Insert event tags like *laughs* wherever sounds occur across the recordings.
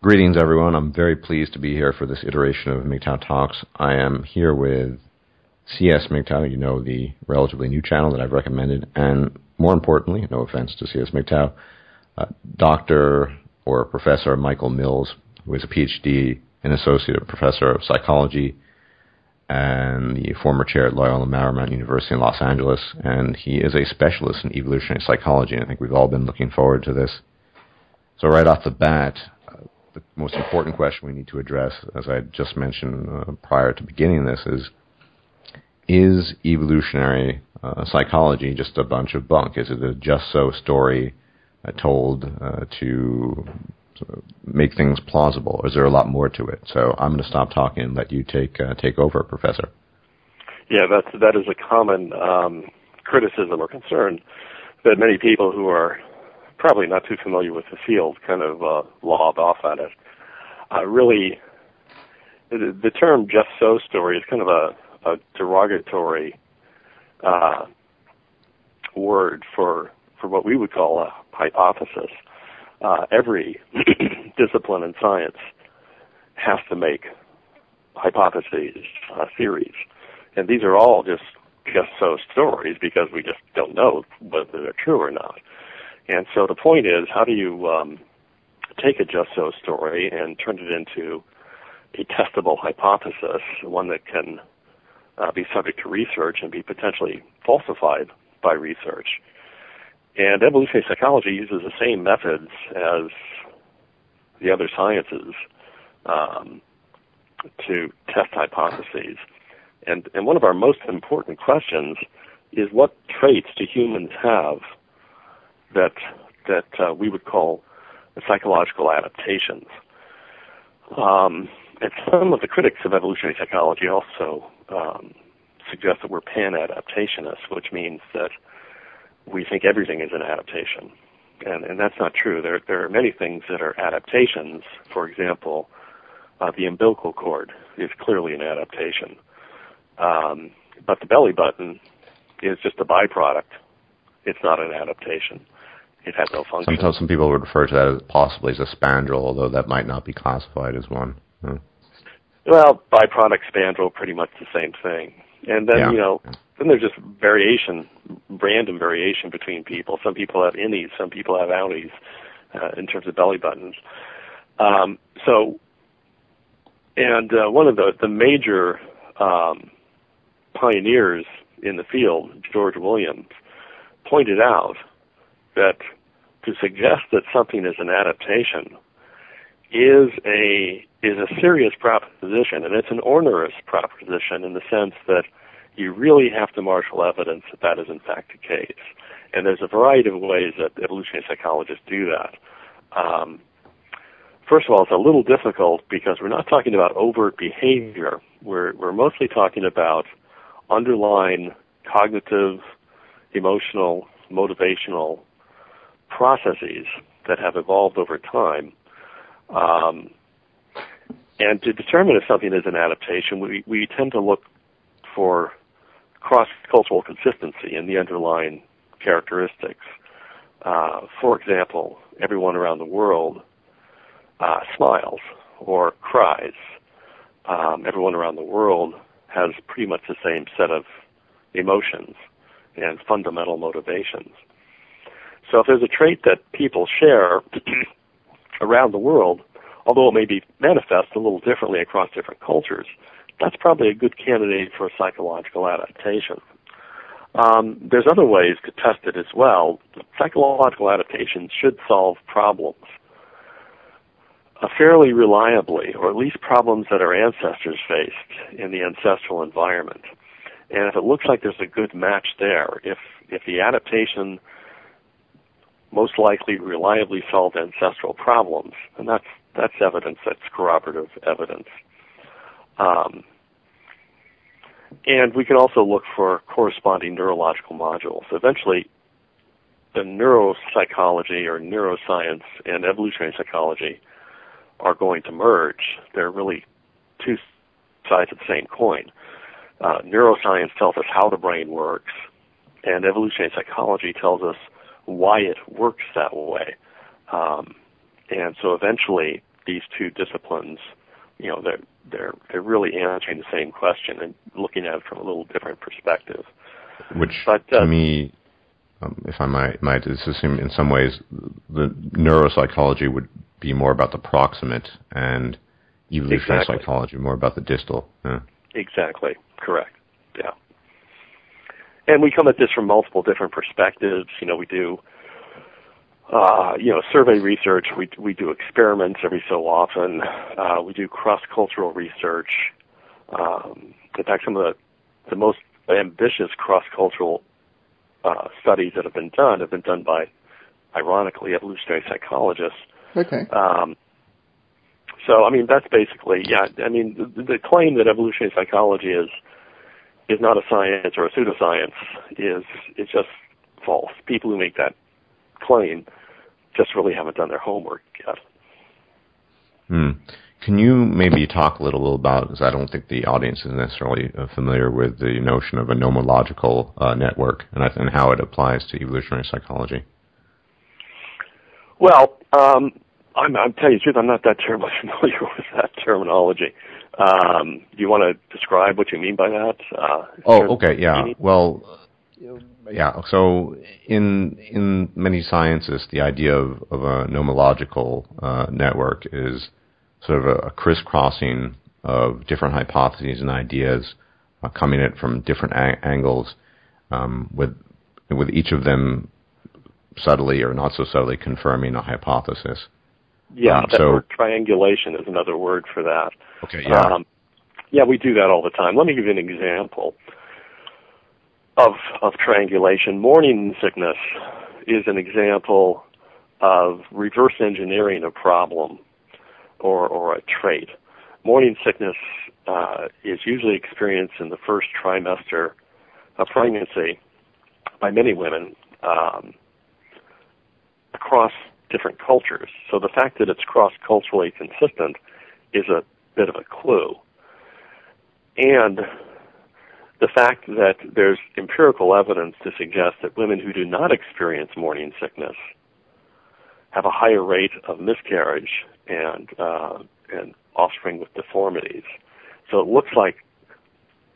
Greetings, everyone. I'm very pleased to be here for this iteration of MGTOW Talks. I am here with CS MGTOW, you know, the relatively new channel that I've recommended, and more importantly, no offense to CS MGTOW, uh, Dr. or Professor Michael Mills, who is a PhD and Associate Professor of Psychology and the former chair at Loyola Marymount University in Los Angeles, and he is a specialist in evolutionary psychology, and I think we've all been looking forward to this. So right off the bat, the most important question we need to address, as I just mentioned uh, prior to beginning this, is is evolutionary uh, psychology just a bunch of bunk? Is it a just so story uh, told uh, to make things plausible? Is there a lot more to it? So I'm going to stop talking and let you take uh, take over, Professor. Yeah, that's that is a common um, criticism or concern that many people who are probably not too familiar with the field kind of uh, lob off at it. Uh, really, the, the term "just so" story is kind of a, a derogatory uh, word for for what we would call a hypothesis. Uh, every *clears throat* discipline in science has to make hypotheses, uh, theories, and these are all just just so stories because we just don't know whether they're true or not. And so the point is, how do you um, take a just so story and turn it into a testable hypothesis, one that can uh, be subject to research and be potentially falsified by research? And evolutionary psychology uses the same methods as the other sciences um, to test hypotheses. And, and one of our most important questions is what traits do humans have that that uh, we would call psychological adaptations. Um, and some of the critics of evolutionary psychology also um, suggest that we're pan-adaptationists, which means that we think everything is an adaptation. And, and that's not true. There, there are many things that are adaptations. For example, uh, the umbilical cord is clearly an adaptation. Um, but the belly button is just a byproduct. It's not an adaptation it has no function. Sometimes some people would refer to that as possibly as a spandrel, although that might not be classified as one. Hmm. Well, byproduct spandrel, pretty much the same thing. And then, yeah. you know, then there's just variation, random variation between people. Some people have innies, some people have outies uh, in terms of belly buttons. Um, so, and uh, one of the, the major um, pioneers in the field, George Williams, pointed out that to suggest that something is an adaptation is a is a serious proposition, and it's an onerous proposition in the sense that you really have to marshal evidence that that is in fact the case. And there's a variety of ways that evolutionary psychologists do that. Um, first of all, it's a little difficult because we're not talking about overt behavior. We're we're mostly talking about underlying cognitive, emotional, motivational processes that have evolved over time. Um, and to determine if something is an adaptation, we, we tend to look for cross-cultural consistency in the underlying characteristics. Uh, for example, everyone around the world uh, smiles or cries. Um, everyone around the world has pretty much the same set of emotions and fundamental motivations. So if there's a trait that people share *clears throat* around the world, although it may be manifest a little differently across different cultures, that's probably a good candidate for a psychological adaptation. Um, there's other ways to test it as well. Psychological adaptations should solve problems uh, fairly reliably, or at least problems that our ancestors faced in the ancestral environment. And if it looks like there's a good match there, if if the adaptation most likely reliably solved ancestral problems, and that's that's evidence. That's corroborative evidence. Um, and we can also look for corresponding neurological modules. Eventually, the neuropsychology or neuroscience and evolutionary psychology are going to merge. They're really two sides of the same coin. Uh, neuroscience tells us how the brain works, and evolutionary psychology tells us why it works that way. Um, and so eventually, these two disciplines, you know, they're they're they're really answering the same question and looking at it from a little different perspective. Which but, uh, to me, um, if I might, might assume in some ways the neuropsychology would be more about the proximate and evolutionary exactly. psychology more about the distal. Yeah. Exactly. Correct. Yeah. And we come at this from multiple different perspectives. You know, we do uh, you know, survey research. We we do experiments every so often. Uh, we do cross cultural research. Um, in fact, some of the the most ambitious cross cultural uh, studies that have been done have been done by, ironically, evolutionary psychologists. Okay. Um, so, I mean, that's basically, yeah. I mean, the, the claim that evolutionary psychology is is not a science or a pseudoscience is is just false. People who make that claim just really haven't done their homework yet. Hmm. Can you maybe talk a little bit about, because I don't think the audience is necessarily uh, familiar with the notion of a nomological uh, network and, and, how it applies to evolutionary psychology? Well, um, I'm, I'm telling you the truth, I'm not that terribly *laughs* familiar with that terminology. Um, do you want to describe what you mean by that? Uh, oh, okay, yeah. Well, yeah. So in in many sciences, the idea of, of a nomological uh, network is sort of a, a, crisscrossing of different hypotheses and ideas uh, coming at from different a- angles, um, with with each of them subtly or not so subtly confirming a hypothesis. Yeah, um, that so, word triangulation is another word for that. Okay, yeah. Um, yeah, we do that all the time. Let me give you an example of of triangulation. Morning sickness is an example of reverse engineering a problem or or a trait. Morning sickness uh, is usually experienced in the first trimester of pregnancy by many women um, across different cultures. So the fact that it's cross culturally consistent is a bit of a clue. And the fact that there's empirical evidence to suggest that women who do not experience morning sickness have a higher rate of miscarriage and uh, and offspring with deformities. So it looks like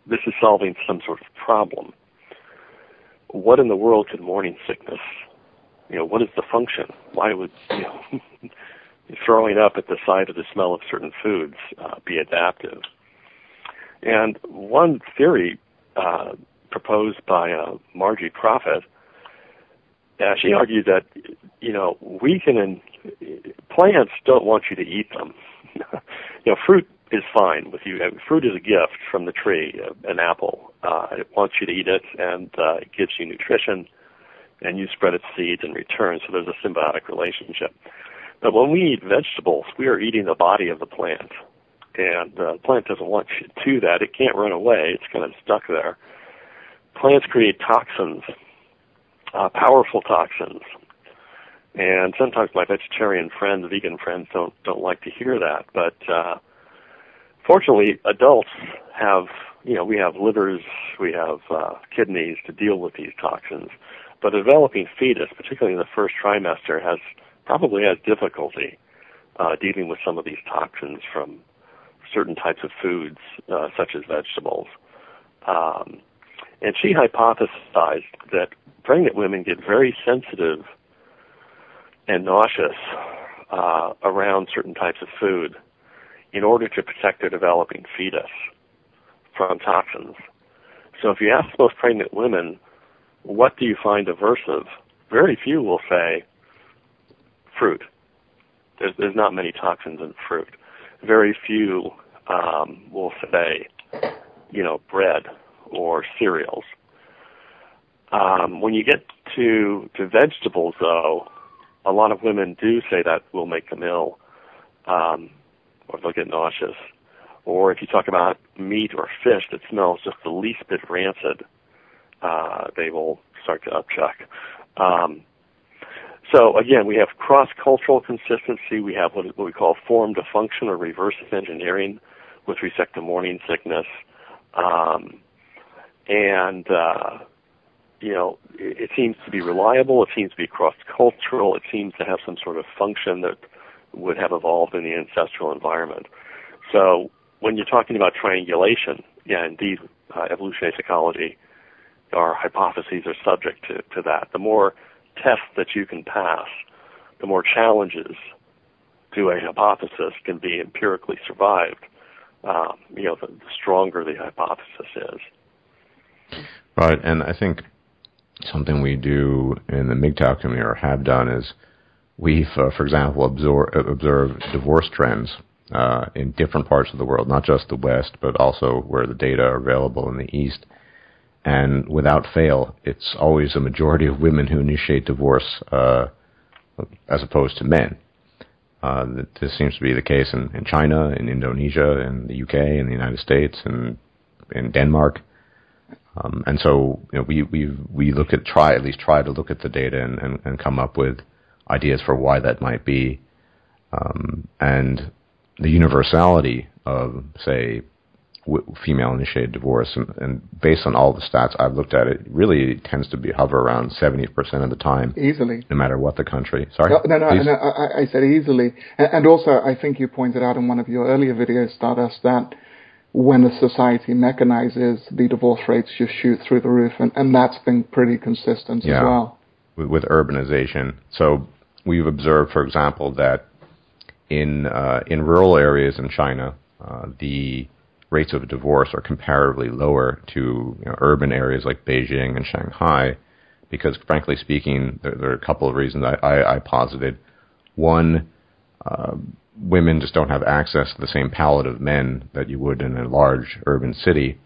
this is solving some sort of problem. What in the world could morning sickness? You know, what is the function? Why would you know *laughs* throwing up at the sight of the smell of certain foods uh, be adaptive? And one theory uh, proposed by uh, Margie Profet, uh, she argued that you know we can in, plants don't want you to eat them. *laughs* you know, fruit is fine with you. Fruit is a gift from the tree, uh, an apple. Uh, it wants you to eat it, and uh, it gives you nutrition, and you spread its seeds in return. So there's a symbiotic relationship. But when we eat vegetables, we are eating the body of the plant and uh, the plant doesn't want you to that. It can't run away. It's kind of stuck there. Plants create toxins, uh, powerful toxins, and sometimes my vegetarian friends, vegan friends, don't don't like to hear that. But uh, fortunately, adults have you know we have livers, we have uh, kidneys to deal with these toxins. But a developing fetus, particularly in the first trimester, has probably has difficulty uh, dealing with some of these toxins from certain types of foods, uh, such as vegetables. Um, and she hypothesized that pregnant women get very sensitive and nauseous uh, around certain types of food in order to protect their developing fetus from toxins. So if you ask most pregnant women, what do you find aversive? Very few will say fruit. There's, there's not many toxins in fruit. Very few um, will say, you know, bread or cereals. Um, when you get to to vegetables, though, a lot of women do say that will make them ill, um, or they'll get nauseous. Or if you talk about meat or fish that smells just the least bit rancid, uh, they will start to upchuck. Um, so again, we have cross-cultural consistency. We have what, we call form to function or reverse engineering with respect to morning sickness. Um, and, uh, you know, it, it seems to be reliable. It seems to be cross-cultural. It seems to have some sort of function that would have evolved in the ancestral environment. So when you're talking about triangulation, yeah, indeed, uh, evolutionary psychology, our hypotheses are subject to, to that. The more tests that you can pass, the more challenges to a hypothesis can be empirically survived, um, you know, the, the stronger the hypothesis is. Right, and I think something we do in the MGTOW community or have done is we've, uh, for example, absor- observed divorce trends uh, in different parts of the world, not just the West, but also where the data are available in the East. And without fail, it's always a majority of women who initiate divorce uh, as opposed to men. Uh, this seems to be the case in, in China, in Indonesia, in the UK, in the United States, and in Denmark. Um, and so you know, we we we look at try at least try to look at the data and, and, and come up with ideas for why that might be. Um, and the universality of say female initiated divorce and, and, based on all the stats I've looked at it really tends to be hover around 70% of the time. Easily. No matter what the country. Sorry? No no, no, no I, I, said easily. And, and, also I think you pointed out in one of your earlier videos Stardusk that when a society mechanizes the divorce rates just shoot through the roof and, and that's been pretty consistent yeah, as well. With, with urbanization. So we've observed for example that in uh, in rural areas in China uh, the rates of divorce are comparatively lower to you know, urban areas like Beijing and Shanghai, because frankly speaking, there, there are a couple of reasons I, I, I posited. One, uh, women just don't have access to the same palette of men that you would in a large urban city.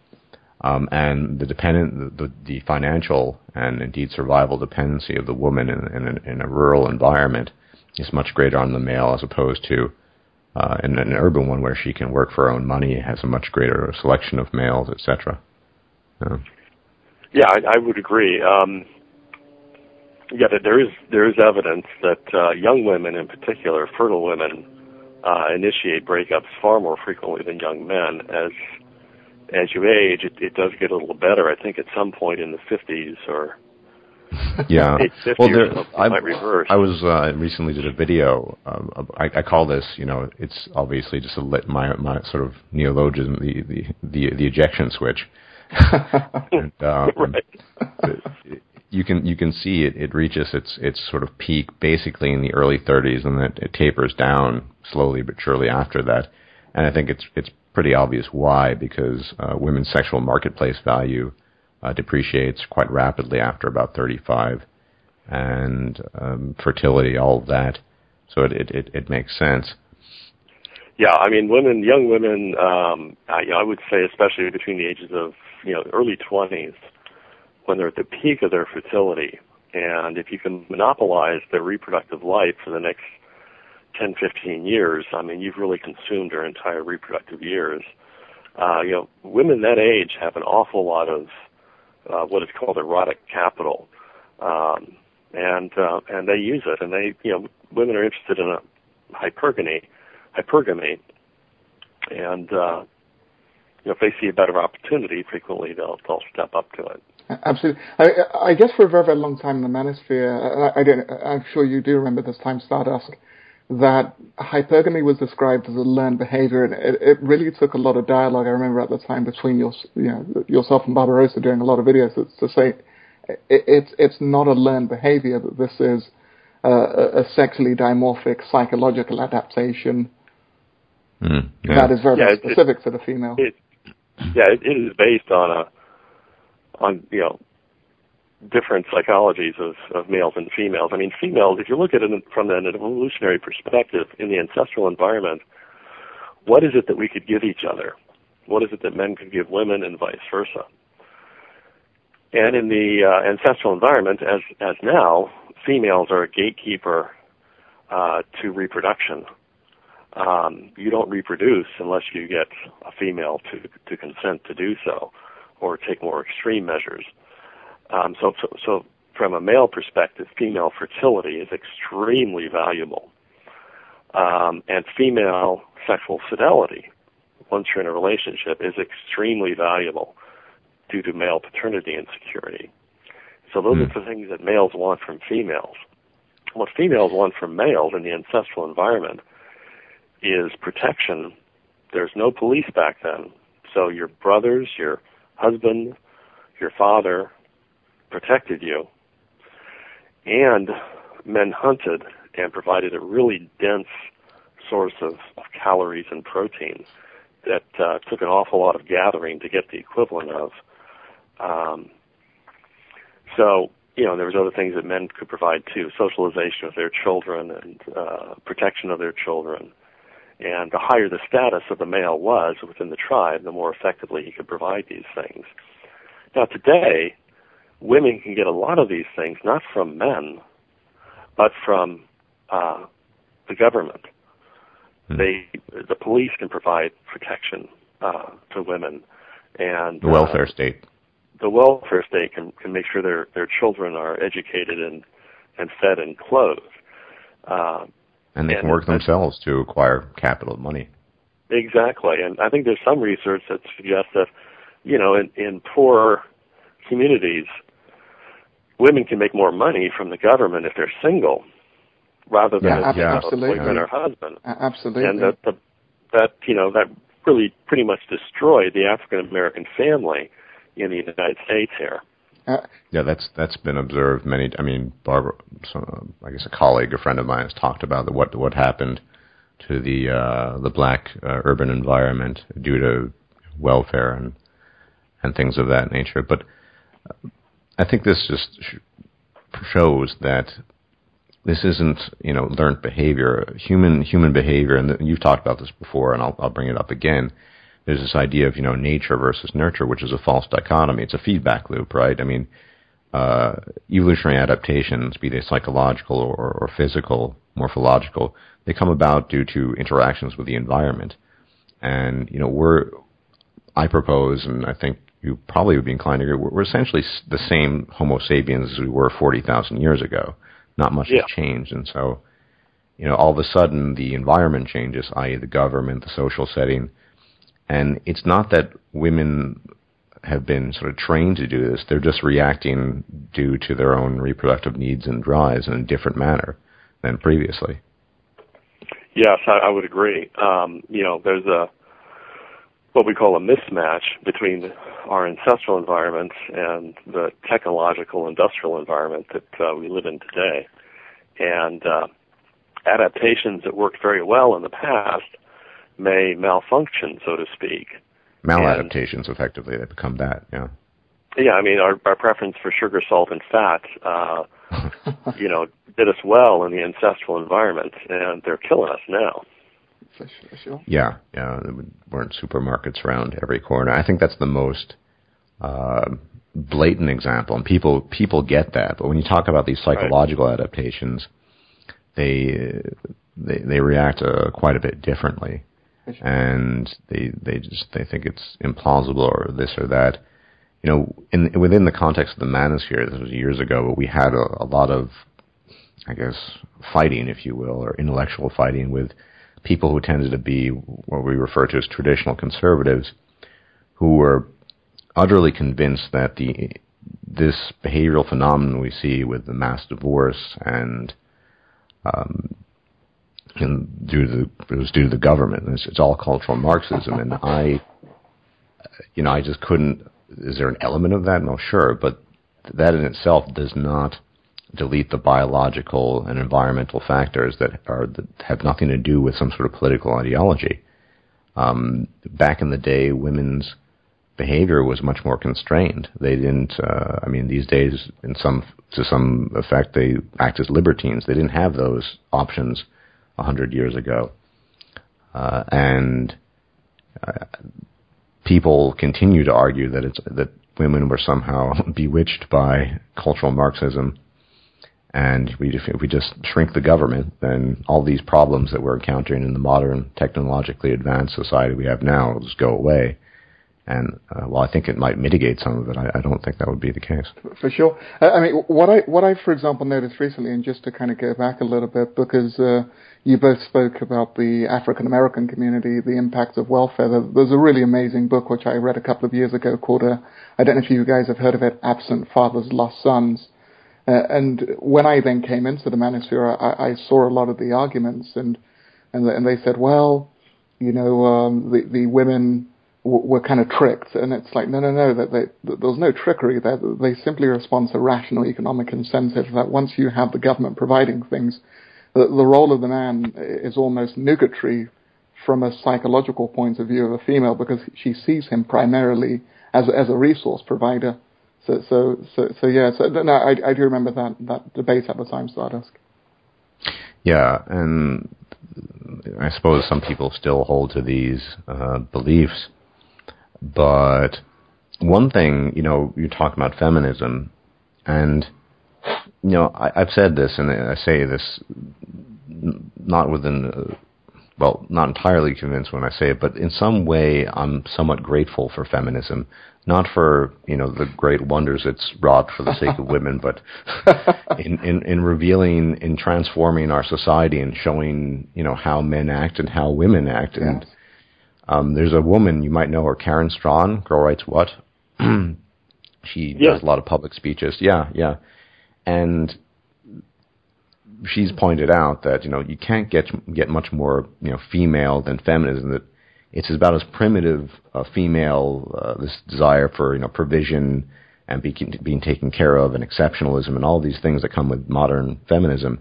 Um, and the dependent, the, the, financial and indeed survival dependency of the woman in, in, a, in a rural environment is much greater on the male as opposed to uh, and an urban one where she can work for her own money, has a much greater selection of males, etc. Yeah, yeah I, I would agree. Um, yeah, there is there is evidence that uh, young women, in particular, fertile women, uh, initiate breakups far more frequently than young men. As as you age, it, it does get a little better. I think at some point in the 50s or *laughs* yeah. well, there, I, I was uh, recently did a video. Um, I, I, call this, you know, it's obviously just a lit, my my sort of neologism, the the the, the ejection switch. *laughs* and, um, right. you can you can see it. It reaches its its sort of peak basically in the early 30s, and then it tapers down slowly but surely after that. And I think it's it's pretty obvious why, because uh, women's sexual marketplace value uh, depreciates quite rapidly after about 35, and um, fertility, all of that. So it, it, it, it, makes sense. Yeah, I mean, women, young women, um, I, you know, I would say, especially between the ages of you know early 20s, when they're at the peak of their fertility, and if you can monopolize their reproductive life for the next 10, 15 years, I mean, you've really consumed their entire reproductive years. Uh, you know, women that age have an awful lot of uh, what is called erotic capital, um, and uh, and they use it. And they, you know, women are interested in a hypergamy, hypergamy, and uh, you know, if they see a better opportunity, frequently they'll they'll step up to it. Absolutely. I, I guess for a very, very long time in the manosphere, I, I don't, I'm sure you do remember this time, Stardusk, that hypergamy was described as a learned behavior, and it, it, really took a lot of dialogue. I remember at the time between your, you know, yourself and Barbarossa doing a lot of videos to, to say it, it's it's not a learned behavior. That this is a, a sexually dimorphic psychological adaptation mm, yeah. that is very, yeah, specific it, to the female. yeah, it is based on a on you know different psychologies of, of males and females. I mean, females, if you look at it from an evolutionary perspective in the ancestral environment, what is it that we could give each other? What is it that men could give women and vice versa? And in the uh, ancestral environment, as, as now, females are a gatekeeper uh, to reproduction. Um, you don't reproduce unless you get a female to, to consent to do so or take more extreme measures. Um, so, so, so from a male perspective, female fertility is extremely valuable. Um, and female sexual fidelity, once you're in a relationship, is extremely valuable due to male paternity insecurity. So those mm. are the things that males want from females. What females want from males in the ancestral environment is protection. There's no police back then. So your brothers, your husband, your father protected you. And men hunted and provided a really dense source of, of calories and protein that uh, took an awful lot of gathering to get the equivalent of. Um, so, you know, there was other things that men could provide too: socialization of their children and uh, protection of their children. And the higher the status of the male was within the tribe, the more effectively he could provide these things. Now, today, women can get a lot of these things not from men, but from uh, the government. Mm. They, the police can provide protection uh, to women, and the welfare uh, state. The welfare state can can make sure their their children are educated and and fed and clothed. Uh, and they and, can work themselves to acquire capital money. Exactly, and I think there's some research that suggests that, you know, in, in poor communities, women can make more money from the government if they're single, rather than yeah, as yeah, a boyfriend or husband. Absolutely, and that the, that you know that really pretty much destroyed the African American family in the United States here. Uh, yeah, that's that's been observed many. I mean, Barbara, so, I guess a colleague, a friend of mine, has talked about the, what what happened to the uh, the black uh, urban environment due to welfare and and things of that nature. But uh, I think this just shows that this isn't you know learned behavior, human human behavior, and you've talked about this before, and I'll I'll bring it up again there's this idea of you know nature versus nurture, which is a false dichotomy. It's a feedback loop, right? I mean, uh, evolutionary adaptations, be they psychological or, or physical, morphological, they come about due to interactions with the environment. And you know, we're I propose, and I think you probably would be inclined to agree, we're, essentially the same Homo sapiens as we were 40,000 years ago. Not much yeah. has changed, and so you know, all of a sudden the environment changes, i.e., the government, the social setting and it's not that women have been sort of trained to do this. They're just reacting due to their own reproductive needs and drives in a different manner than previously. Yes, I, I would agree. Um, you know, there's a what we call a mismatch between our ancestral environment and the technological industrial environment that uh, we live in today. And uh, adaptations that worked very well in the past may malfunction, so to speak. Maladaptations, and, effectively, they become that. Yeah. Yeah, I mean, our our preference for sugar, salt, and fat, uh, *laughs* you know, did us well in the ancestral environment, and they're killing us now. For sure. Yeah, yeah. There weren't supermarkets around every corner. I think that's the most uh, blatant example, and people people get that. But when you talk about these psychological right. adaptations, they they they react uh, quite a bit differently and they they just they think it's implausible or this or that. You know, in within the context of the manosphere, this was years ago, but we had a, a lot of, I guess, fighting, if you will, or intellectual fighting with people who tended to be what we refer to as traditional conservatives, who were utterly convinced that the this behavioral phenomenon we see with the mass divorce and um, and due to the, it was due to the government. It's, it's all cultural Marxism, and I, you know, I just couldn't. Is there an element of that? No, sure, but that in itself does not delete the biological and environmental factors that are that have nothing to do with some sort of political ideology. Um, back in the day, women's behavior was much more constrained. They didn't. Uh, I mean, these days, in some to some effect, they act as libertines. They didn't have those options a hundred years ago, uh, and uh, people continue to argue that it's that women were somehow *laughs* bewitched by cultural Marxism. And we, if we just shrink the government, then all these problems that we're encountering in the modern, technologically advanced society we have now will just go away. And uh, while I think it might mitigate some of it, I, I don't think that would be the case. For sure. I mean, what I what I, for example, noticed recently, and just to kind of go back a little bit, because uh, you both spoke about the African American community, the impact of welfare. There's a really amazing book which I read a couple of years ago called, uh, I don't know if you guys have heard of it, Absent Fathers, Lost Sons. Uh, and when I then came into the manosphere, I, I, saw a lot of the arguments and and and they said, well, you know, um, the the women w- were kind of tricked, and it's like, no, no, no, that, they, that there's no trickery there. They simply respond to rational economic incentives. That once you have the government providing things, the, the role of the man is almost nugatory from a psychological point of view of a female because she sees him primarily as as a resource provider. So so so, so yeah. So no, I, I do remember that that debate at the time, Stardusk. Yeah, and I suppose some people still hold to these uh, beliefs, but one thing, you know, you talk about feminism, and you know, I, have said this, and I say this not within, uh, well, not entirely convinced when I say it, but in some way, I'm somewhat grateful for feminism. Not for you know the great wonders it's wrought for the sake of women, but *laughs* in, in in revealing, in transforming our society and showing you know how men act and how women act. And um, there's a woman you might know her, Karen Straughan. Girl writes what? *clears throat* she yeah. does a lot of public speeches. Yeah, yeah, and she's pointed out that you know you can't get get much more you know female than feminism. That it's about as primitive a female uh, this desire for you know provision and be, being taken care of and exceptionalism and all these things that come with modern feminism.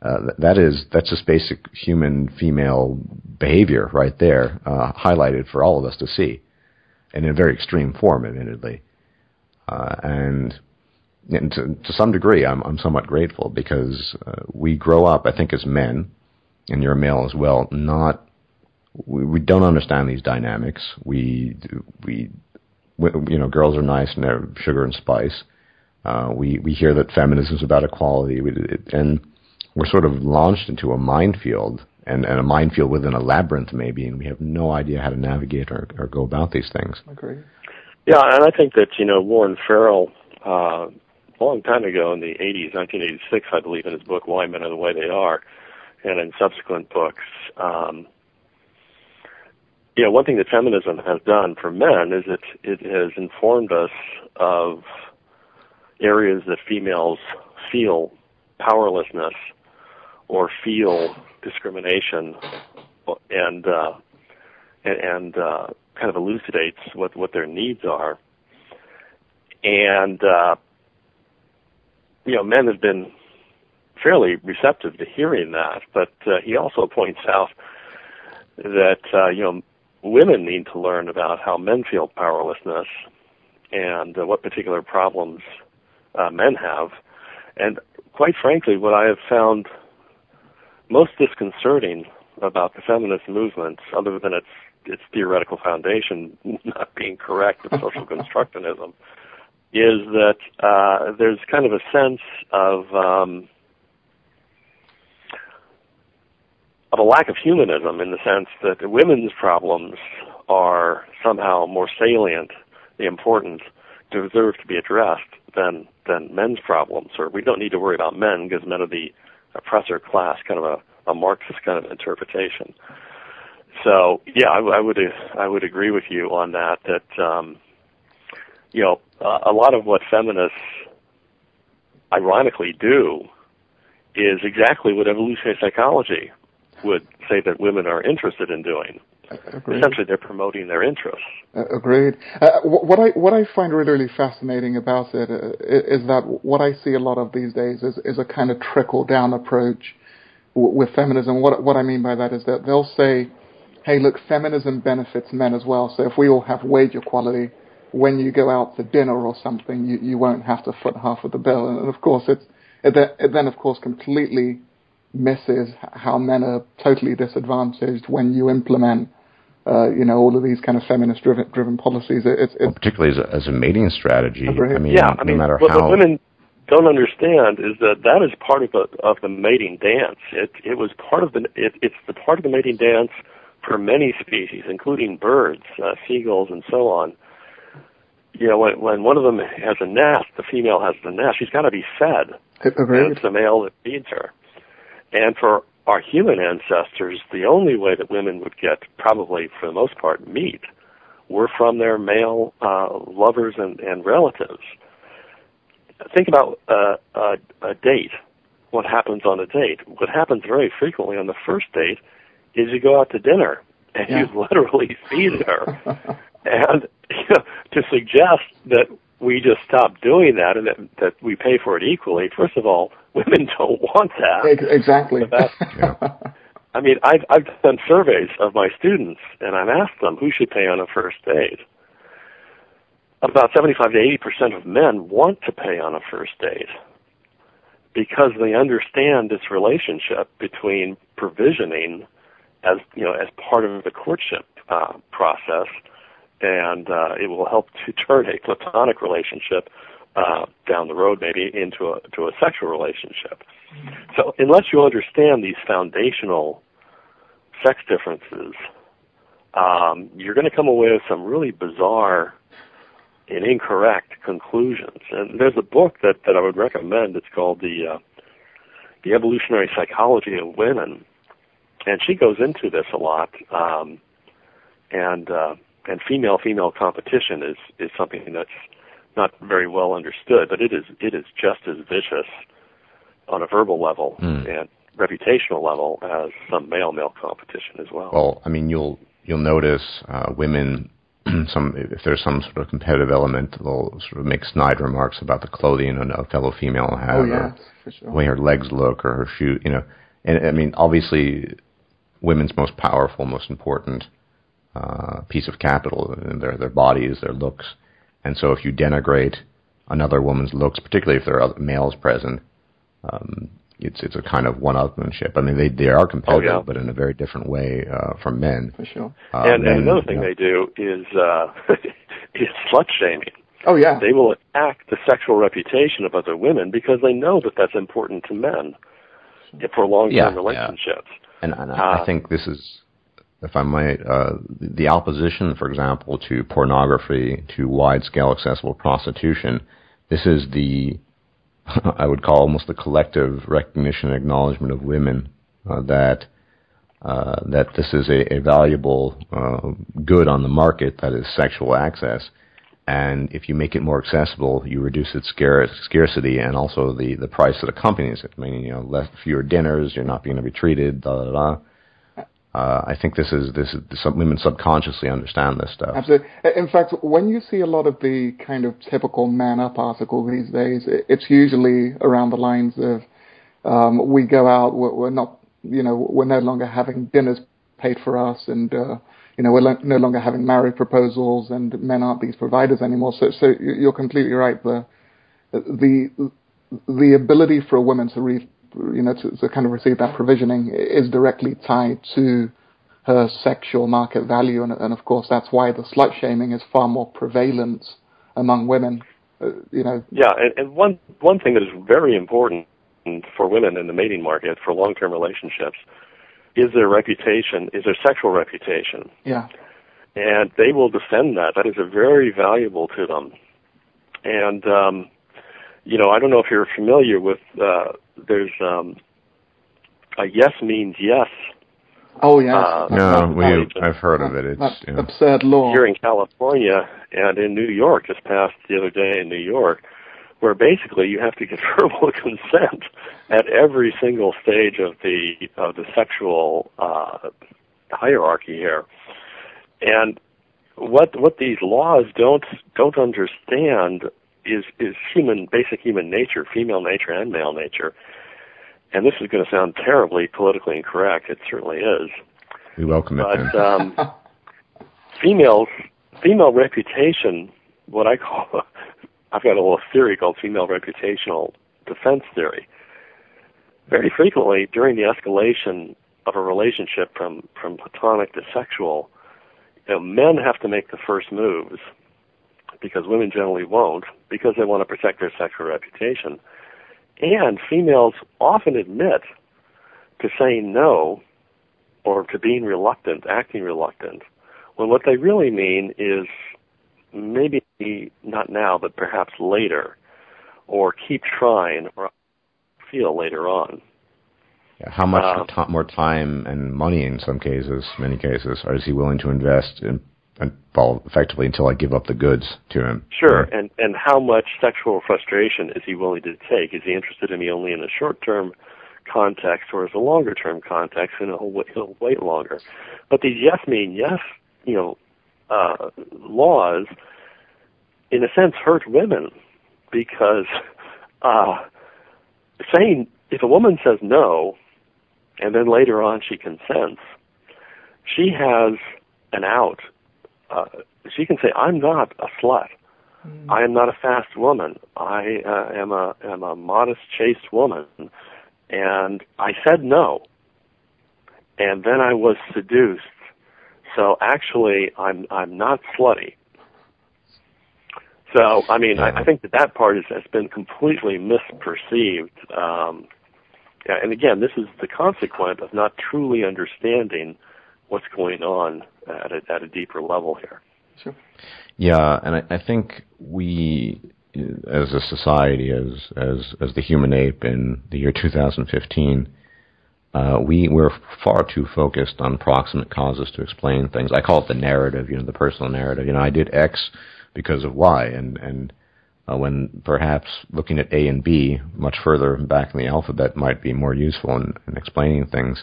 Uh, that is that's just basic human female behavior right there, uh, highlighted for all of us to see, and in a very extreme form, admittedly. Uh, and and to, to some degree, I'm, I'm somewhat grateful because uh, we grow up, I think, as men, and you're a male as well, not we, we don't understand these dynamics. We we, we you know, girls are nice and they're sugar and spice. Uh, we we hear that feminism is about equality, we, it, and we're sort of launched into a minefield and, and a minefield within a labyrinth, maybe, and we have no idea how to navigate or, or go about these things. Agree. Yeah, and I think that you know Warren Farrell uh, a long time ago in the 80s, 1986, I believe, in his book Why Men Are the Way They Are, and in subsequent books. Um, you know, one thing that feminism has done for men is it it has informed us of areas that females feel powerlessness or feel discrimination, and uh, and, and uh, kind of elucidates what what their needs are. And uh, you know, men have been fairly receptive to hearing that, but uh, he also points out that uh, you know women need to learn about how men feel powerlessness and uh, what particular problems uh, men have. And quite frankly, what I have found most disconcerting about the feminist movement, other than its its theoretical foundation *laughs* not being correct with social constructivism, is that uh, there's kind of a sense of um, of a lack of humanism in the sense that women's problems are somehow more salient, the important, deserve to be addressed than than men's problems, or we don't need to worry about men because men are the oppressor class, kind of a, a Marxist kind of interpretation. So yeah, I, I would I would agree with you on that. That um, you know, uh, a lot of what feminists ironically do is exactly what evolutionary psychology would say that women are interested in doing. Agreed. Essentially, they're promoting their interests. Uh, agreed. Uh, what I what I find really, really fascinating about it uh, is that what I see a lot of these days is is a kind of trickle down approach w- with feminism. What what I mean by that is that they'll say, "Hey, look, feminism benefits men as well. So if we all have wage equality, when you go out to dinner or something, you, you won't have to foot half of the bill. And of course, it's, it, it then, of course, completely misses how men are totally disadvantaged when you implement, uh, you know, all of these kind of feminist driven, driven policies. It, it's, it's well, particularly as a, as a mating strategy. I mean, yeah, I no mean, matter what, how. What women don't understand is that that is part of the of the mating dance. It it was part of the it, it's the part of the mating dance for many species, including birds, uh, seagulls, and so on you know, when, when one of them has a nest, the female has the nest, she's got to be fed. Agreed. And it's the male that feeds her. And for our human ancestors, the only way that women would get, probably for the most part, meat were from their male uh, lovers and, and relatives. Think about uh, a, a date. What happens on a date? What happens very frequently on the first date is you go out to dinner and yeah. you *laughs* literally feed her. and you know, to suggest that we just stop doing that and that, that we pay for it equally, first of all, women don't want that. Exactly. That, *laughs* yeah. I mean, I've, I've done surveys of my students, and I've asked them who should pay on a first date. About 75 to 80 percent of men want to pay on a first date because they understand this relationship between provisioning as you know as part of the courtship uh, process, and uh, it will help *laughs* to turn a platonic relationship uh, down the road maybe into a to a sexual relationship. So unless you understand these foundational sex differences, um, you're going to come away with some really bizarre and incorrect conclusions. And there's a book that, that I would recommend. It's called the uh, the Evolutionary Psychology of Women, and she goes into this a lot. Um, and uh, and female female competition is is something that's not very well understood, but it is it is just as vicious on a verbal level mm. and reputational level as some male male competition as well. Well, I mean, you'll you'll notice uh, women. *clears throat* some if there's some sort of competitive element, they'll sort of make snide remarks about the clothing a fellow female has, oh, yeah, or sure. the way her legs look, or her shoe. You know, and I mean, obviously, women's most powerful, most important uh, piece of capital, in their their bodies, their looks. And so, if you denigrate another woman's looks, particularly if there are males present, um, it's it's a kind of one-upmanship. I mean, they they are competitive, oh, yeah. but in a very different way uh, from men. For sure. Uh, and, men, and another thing they do is uh, *laughs* is slut shaming. Oh yeah. They will attack the sexual reputation of other women because they know that that's important to men for long-term yeah, relationships. Yeah. And, and I, I think this is if I might, uh, the opposition, for example, to pornography, to wide-scale accessible prostitution, this is the, *laughs* I would call almost the collective recognition and acknowledgement of women uh, that uh, that this is a, a valuable uh, good on the market that is sexual access. And if you make it more accessible, you reduce its scarcity and also the, the price that accompanies it. Meaning, you know, less fewer dinners, you're not being to be treated, da da da uh, I think this is this is some women subconsciously understand this stuff. Absolutely. In fact, when you see a lot of the kind of typical man up article these days, it's usually around the lines of um, we go out, we're, we're, not, you know, we're no longer having dinners paid for us, and uh, you know, we're lo- no longer having marriage proposals, and men aren't these providers anymore. So, so you're completely right. The the the ability for a woman to read you know, to, to kind of receive that provisioning is directly tied to her sexual market value, and, and of course that's why the slut shaming is far more prevalent among women. Uh, you know. Yeah, and, and one one thing that is very important for women in the mating market for long-term relationships is their reputation, is their sexual reputation. Yeah. And they will defend that. That is very valuable to them. And um, you know, I don't know if you're familiar with uh, there's um, a yes means yes. Oh yeah. Uh, no, we I've heard of it. It's yeah. absurd law here in California and in New York. Just passed the other day in New York, where basically you have to get *laughs* verbal consent at every single stage of the of the sexual uh, hierarchy here, and what what these laws don't don't understand is is human basic human nature, female nature and male nature. And this is going to sound terribly politically incorrect. It certainly is. We welcome it. But um, *laughs* females, female reputation, what I call, I've got a little theory called female reputational defense theory. Very frequently, during the escalation of a relationship from from platonic to sexual, you know, men have to make the first moves because women generally won't because they want to protect their sexual reputation. And females often admit to saying no or to being reluctant, acting reluctant, when what they really mean is maybe not now, but perhaps later, or keep trying, or feel later on. Yeah, how much uh, more time and money in some cases, many cases, is he willing to invest in well, effectively until I give up the goods to him. Sure, and and how much sexual frustration is he willing to take? Is he interested in me only in a short term context or as a longer term context, and he'll, he'll wait longer. But these yes mean yes, you know, uh, laws, in a sense, hurt women because *laughs* uh, saying if a woman says no, and then later on she consents, she has an out. Uh, she can say, "I'm not a slut. Mm. I am not a fast woman. I uh, am a am a modest, chaste woman, and I said no, and then I was seduced. So actually, I'm I'm not slutty. So I mean, I, I think that that part is, has been completely misperceived. Um, yeah, and again, this is the consequence of not truly understanding what's going on at a, at a deeper level here. Sure. Yeah, and I, I think we, as a society, as as as the human ape in the year 2015, uh, we we're far too focused on proximate causes to explain things. I call it the narrative, you know, the personal narrative. You know, I did X because of Y, and and uh, when perhaps looking at A and B much further back in the alphabet might be more useful in, in explaining things.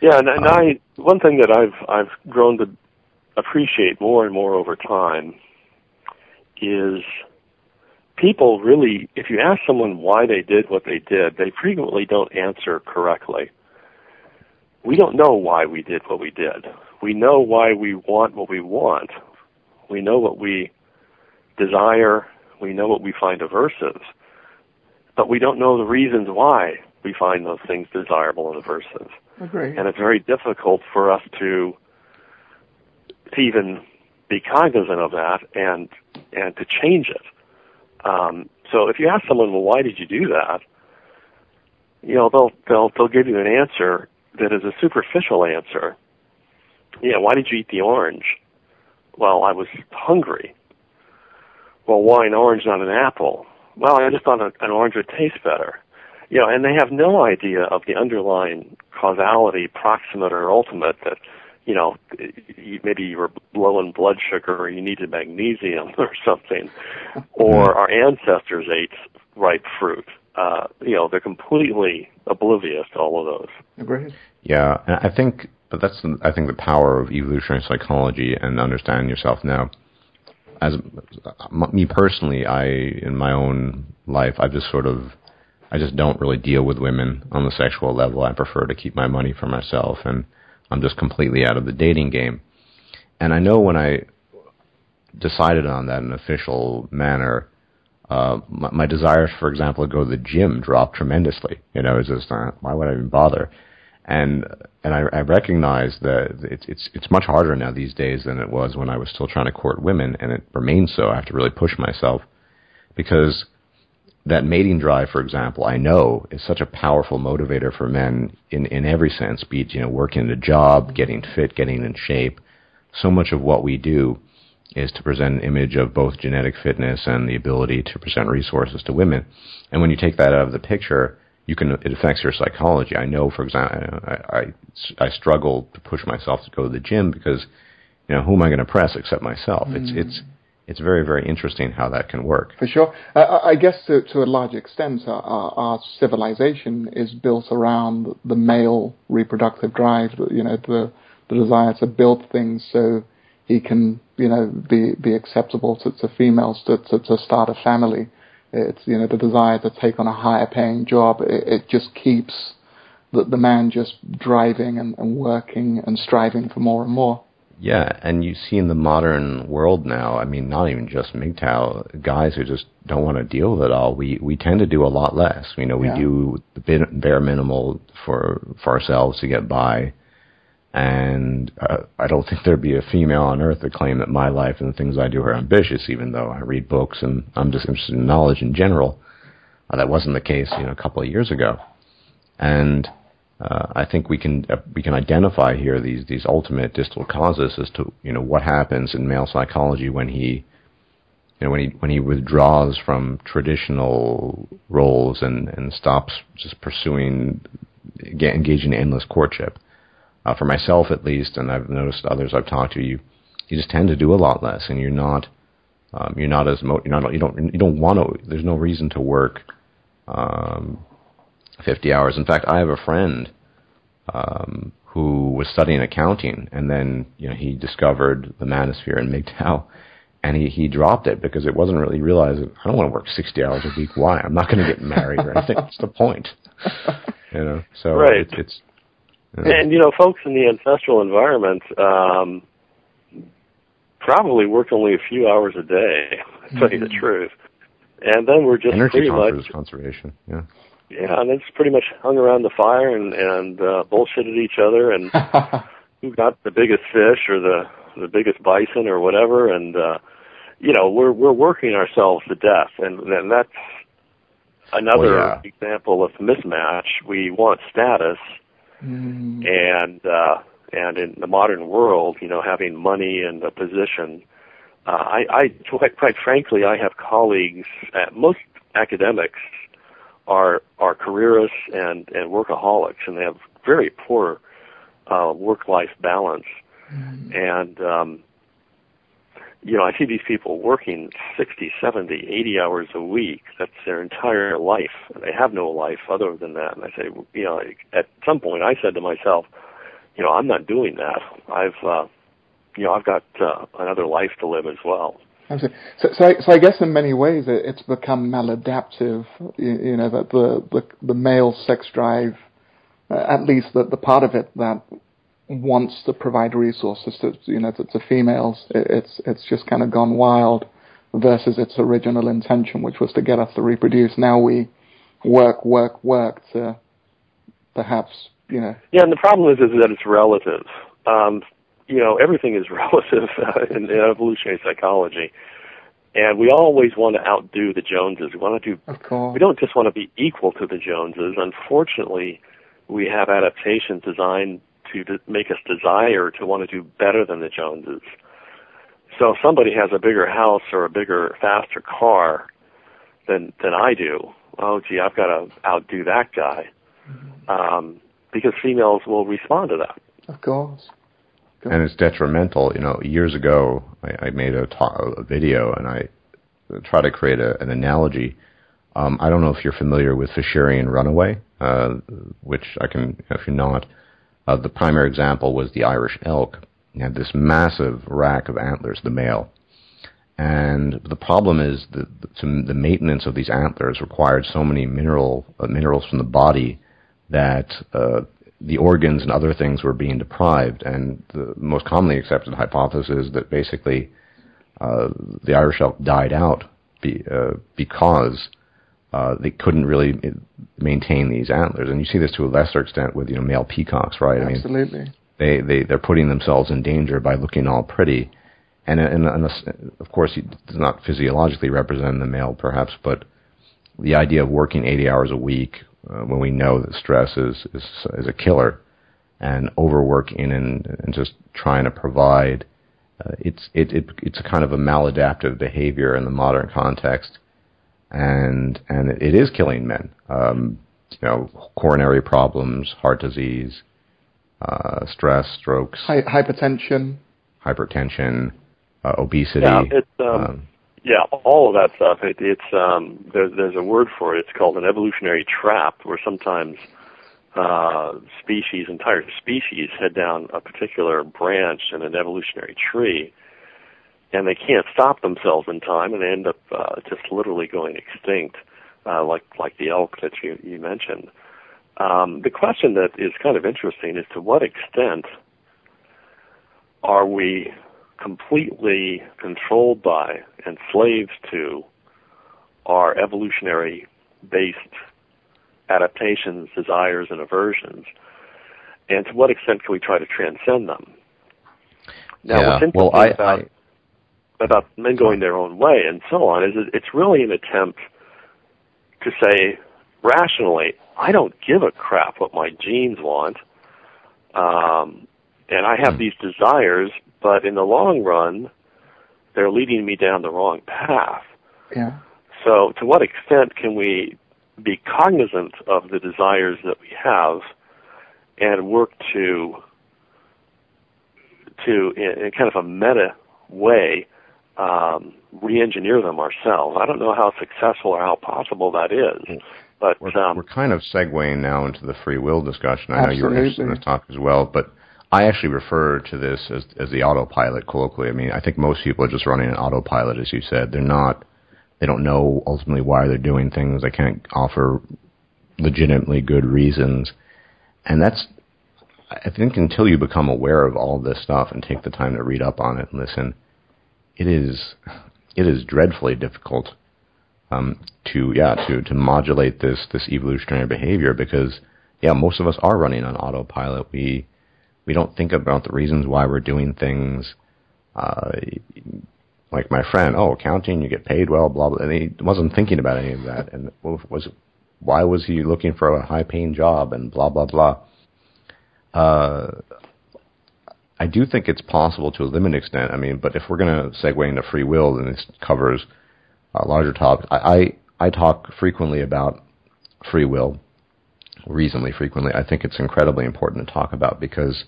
Yeah, and, and um, I one thing that I've I've grown to appreciate more and more over time is people really if you ask someone why they did what they did, they frequently don't answer correctly. We don't know why we did what we did. We know why we want what we want. We know what we desire, we know what we find aversive, but we don't know the reasons why we find those things desirable and aversive. Agree. And it's very difficult for us to to even be cognizant of that and and to change it. Um, so if you ask someone, well, why did you do that? You know, they'll they'll they'll give you an answer that is a superficial answer. Yeah, why did you eat the orange? Well, I was hungry well, why an orange, not an apple? Well, I just thought an orange would taste better. You know, and they have no idea of the underlying causality, proximate or ultimate, that, you know, maybe you were low in blood sugar or you needed magnesium *laughs* or something, or our ancestors ate ripe fruit. Uh, you know, they're completely oblivious to all of those. Agreed. Yeah, I think, but that's, I think, the power of evolutionary psychology and understanding yourself now as me personally, I in my own life, I just sort of, I just don't really deal with women on the sexual level. I prefer to keep my money for myself, and I'm just completely out of the dating game. And I know when I decided on that in an official manner, uh, my, my desires, for example, to go to the gym dropped tremendously. You know, it's just uh, why would I even bother? And and I, I recognize that it's it's it's much harder now these days than it was when I was still trying to court women, and it remains so. I have to really push myself because that mating drive, for example, I know is such a powerful motivator for men in in every sense. Be it you know working a job, getting fit, getting in shape. So much of what we do is to present an image of both genetic fitness and the ability to present resources to women. And when you take that out of the picture, you can it affects your psychology. I know, for example, I, I I struggle to push myself to go to the gym because you know who am I going to press except myself? Mm. It's it's it's very very interesting how that can work. For sure, uh, I guess to to a large extent, our, our, civilization is built around the male reproductive drive. You know, the the desire to build things so he can you know be be acceptable to, to females to, to to start a family. It's you know the desire to take on a higher paying job. It, it just keeps the, the man just driving and, and working and striving for more and more. Yeah, and you see in the modern world now, I mean, not even just MGTOW, guys who just don't want to deal with it all. We we tend to do a lot less. You know, we yeah. do the bare minimal for for ourselves to get by, and uh, I don't think there'd be a female on earth that claim that my life and the things I do are ambitious, even though I read books and I'm just interested in knowledge in general. Uh, that wasn't the case, you know, a couple of years ago, and uh, I think we can uh, we can identify here these these ultimate distal causes as to you know what happens in male psychology when he you know when he when he withdraws from traditional roles and and stops just pursuing engaging in endless courtship uh, for myself at least, and I've noticed others I've talked to, you you just tend to do a lot less, and you're not um, you're not as mo- you're not you don't you don't want to. There's no reason to work um, 50 hours. In fact, I have a friend um, who was studying accounting, and then you know he discovered the manosphere in MGTOW, and he he dropped it because it wasn't really realizing I don't want to work 60 hours a week. Why? I'm not going to get married or anything. What's the point? You know. So *laughs* right. It, it's and you know, folks in the ancestral environment um, probably work only a few hours a day. *laughs* To tell you the mm-hmm. truth, and then we're just Energy pretty much conservation. Yeah yeah, and it's pretty much hung around the fire and and uh, bullshitted each other and *laughs* who got the biggest fish or the the biggest bison or whatever, and uh, you know we're we're working ourselves to death, and and that's another well, yeah. example of mismatch. We want status, mm. and uh, and in the modern world, you know, having money and a position. Uh, I, I quite, quite frankly, I have colleagues, at most academics are are careerists and and workaholics, and they have very poor uh, work life balance. Mm-hmm. And um, you know, I see these people working 60, 70, 80 hours a week. That's their entire life. They have no life other than that. And I say, you know, at some point I said to myself, you know, I'm not doing that. I've, uh, you know, I've got uh, another life to live as well. So, so, so I guess in many ways it, it's become maladaptive. You, you know that the, the the male sex drive, uh, at least the the part of it that wants to provide resources to you know to, to females, it, it's it's just kind of gone wild, versus its original intention, which was to get us to reproduce. Now we work, work, work to perhaps you know. Yeah, and the problem is is that it's relative. Um, you know, everything is *laughs* relative uh, in, in evolutionary psychology. And we always want to outdo the Joneses. We want to do. Of course. We don't just want to be equal to the Joneses. Unfortunately, we have adaptations designed to de- make us desire to want to do better than the Joneses. So if somebody has a bigger house or a bigger, faster car than than I do, oh gee, I've got to outdo that guy, mm-hmm. um, because females will respond to that. Of course and it's detrimental. You know, years ago, I, I made a, ta- a video and I try to create a, an analogy. Um, I don't know if you're familiar with Fisherian runaway, uh, which I can, if you're not, uh, the primary example was the Irish elk. It had this massive rack of antlers, the male. And the problem is that the maintenance of these antlers required so many mineral uh, minerals from the body that uh, the organs and other things were being deprived. And the most commonly accepted hypothesis is that basically uh, the Irish elk died out be, uh, because uh, they couldn't really maintain these antlers. And you see this to a lesser extent with you know male peacocks, right? Absolutely. I mean, they they they're putting themselves in danger by looking all pretty. And, and, and of course, it does not physiologically represent the male, perhaps, but the idea of working 80 hours a week uh, when we know that stress is, is, is a killer and overworking and, and just trying to provide. Uh, it's it, it it's a kind of a maladaptive behavior in the modern context, and and it is killing men. Um, you know, coronary problems, heart disease, uh, stress, strokes, Hi- hypertension, hypertension, uh, obesity. Yeah, it's um, um, yeah, all of that stuff. It, it's um, there's there's a word for it. It's called an evolutionary trap, where sometimes uh, species, entire species, head down a particular branch in an evolutionary tree, and they can't stop themselves in time, and they end up uh, just literally going extinct, uh, like like the elk that you you mentioned. Um, the question that is kind of interesting is to what extent are we completely controlled by and slaves to our evolutionary based adaptations, desires, and aversions, and to what extent can we try to transcend them? Now, yeah. what's interesting well, I, about, I, about men going their own way and so on is it's really an attempt to say rationally, I don't give a crap what my genes want, um, and I have hmm. these desires, but in the long run, they're leading me down the wrong path. Yeah. So, to what extent can we be cognizant of the desires that we have and work to to in, in kind of a meta way um, re-engineer them ourselves? I don't know how successful or how possible that is, But we're, um, we're kind of segueing now into the free will discussion. I know you were interested in this talk as well, but I actually refer to this as as the autopilot colloquially. I mean, I think most people are just running an autopilot, as you said. They're not. They don't know ultimately why they're doing things. They can't offer legitimately good reasons, and that's. I think until you become aware of all this stuff and take the time to read up on it and listen, it is it is dreadfully difficult um, to yeah to to modulate this this evolutionary behavior because yeah most of us are running on autopilot. We we don't think about the reasons why we're doing things. Uh, like my friend, oh, accounting, you get paid well, blah blah. And he wasn't thinking about any of that. And *laughs* was why was he looking for a high paying job and blah blah blah. Uh, I do think it's possible to a limited extent. I mean, but if we're going to segue into free will, then this covers a larger topic. I, I I talk frequently about free will, reasonably frequently. I think it's incredibly important to talk about because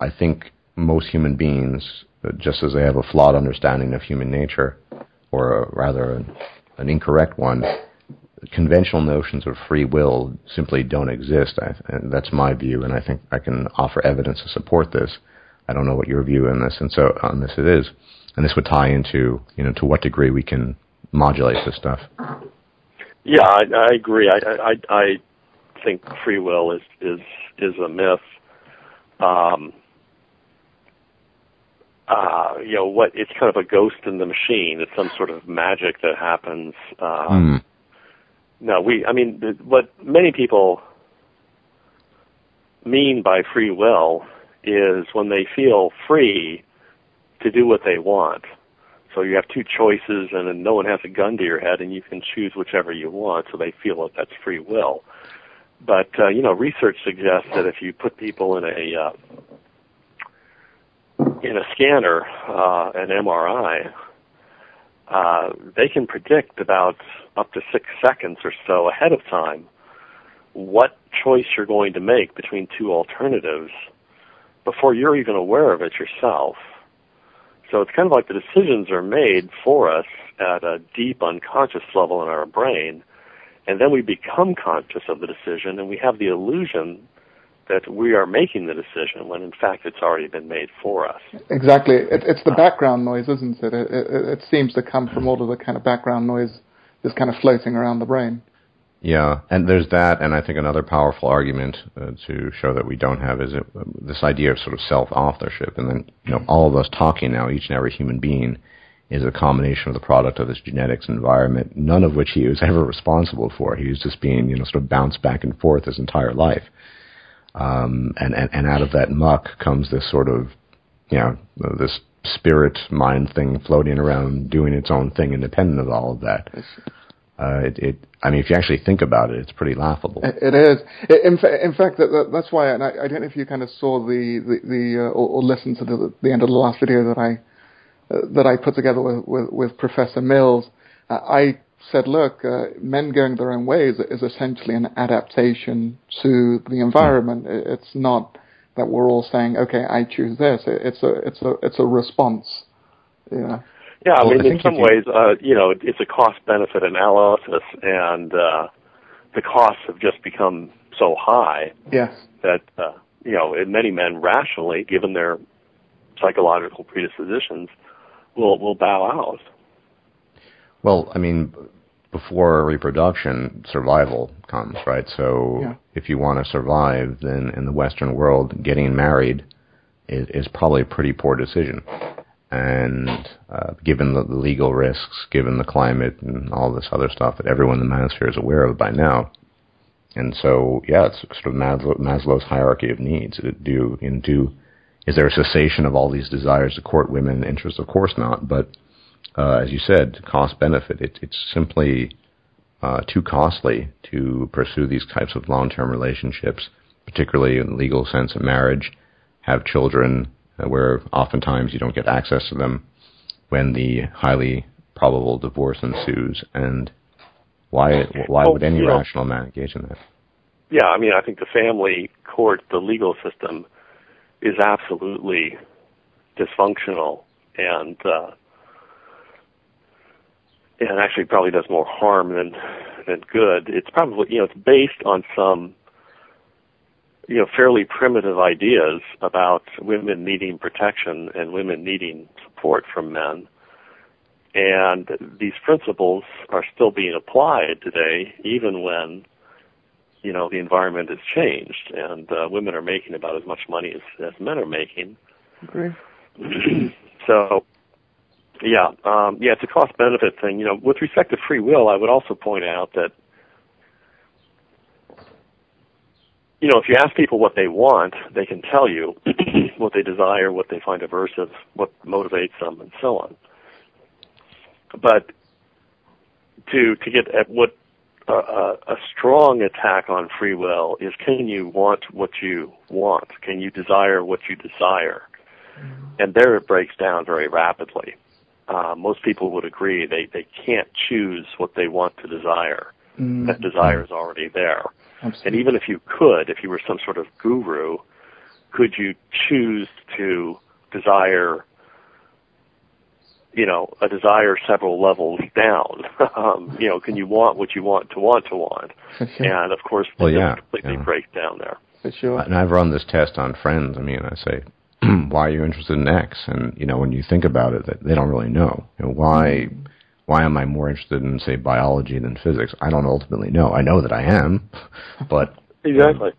I think most human beings, just as they have a flawed understanding of human nature, or a, rather an, an incorrect one, conventional notions of free will simply don't exist. I, and that's my view, and I think I can offer evidence to support this. I don't know what your view on this, and so on this it is, and this would tie into you know to what degree we can modulate this stuff. Yeah, I, I agree. I, I I think free will is is is a myth. Um, uh, you know what? It's kind of a ghost in the machine. It's some sort of magic that happens. Uh, mm. No, we. I mean, what many people mean by free will is when they feel free to do what they want. So you have two choices, and no one has a gun to your head, and you can choose whichever you want. So they feel that that's free will. But uh, you know, research suggests that if you put people in a uh, in a scanner, uh, an MRI, uh, they can predict about up to six seconds or so ahead of time what choice you're going to make between two alternatives before you're even aware of it yourself. So it's kind of like the decisions are made for us at a deep unconscious level in our brain, and then we become conscious of the decision and we have the illusion that we are making the decision when in fact it's already been made for us. Exactly. It, it's the background noise, isn't it? It, it? it seems to come from all of the kind of background noise that's kind of floating around the brain. Yeah, and there's that, and I think another powerful argument uh, to show that we don't have is it, uh, this idea of sort of self-authorship, and then you know all of us talking now, each and every human being is a combination of the product of his genetics environment, none of which he was *laughs* ever responsible for. He was just being you know sort of bounced back and forth his entire life, um, and, and and out of that muck comes this sort of you know this spirit mind thing floating around doing its own thing independent of all of that. Uh, it, it, I mean, if you actually think about it, it's pretty laughable. It is. In, fa- in fact, that, that, that's why, and I, I, don't know if you kind of saw the the, the uh, or, or, listened to the, the end of the last video that I uh, that I put together with with, with Professor Mills. Uh, I said, look, uh, men going their own ways is essentially an adaptation to the environment. Mm. It's not that we're all saying, okay, I choose this. It's a it's a it's a response. Yeah. Yeah, I mean, in some ways, uh, you know, it's a cost benefit analysis, and uh, the costs have just become so high yes. that uh, you know, many men rationally, given their psychological predispositions, will will bow out. Well, I mean, before reproduction, survival comes, right? So yeah. if you want to survive, then in the Western world, getting married is, is probably a pretty poor decision and uh, given the, legal risks, given the climate and all this other stuff that everyone in the manosphere is aware of by now. And so, yeah, it's sort of Maslow, Maslow's hierarchy of needs. Do in do is there a cessation of all these desires to court women interests? Of course not. But uh, as you said, cost benefit. It, it's simply uh, too costly to pursue these types of long term relationships, particularly in the legal sense of marriage, have children, where oftentimes you don't get access to them when the highly probable divorce ensues. And why why would any rational man engage in that? Yeah, I mean, I think the family court, the legal system, is absolutely dysfunctional and uh, and actually probably does more harm than than good. It's probably you know it's based on some you know fairly primitive ideas about women needing protection and women needing support from men. And these principles are still being applied today, even when you know the environment has changed and uh, women are making about as much money as, as men are making. Agree. *clears throat* so yeah, um, yeah, it's a cost benefit thing. You know, with respect to free will, I would also point out that you know if you ask people what they want, they can tell you *clears throat* what they desire, what they find aversive, what motivates them, and so on. But to to get at what uh, a strong attack on free will is can you want what you want? Can you desire what you desire? Mm-hmm. And there it breaks down very rapidly uh, most people would agree they, they can't choose what they want to desire. Mm. That desire is already there. Absolutely. And even if you could, if you were some sort of guru, could you choose to desire, you know, a desire several levels down? *laughs* um, you know, can you want what you want to want to want? and of course, well, yeah, completely yeah. break down there. For sure. And I've run this test on friends. I mean, I say, *clears throat* why are you interested in X? And you know, when you think about it, they don't really know. You know why? Why am I more interested in say biology than physics? I don't ultimately know. I know that I am, *laughs* but exactly.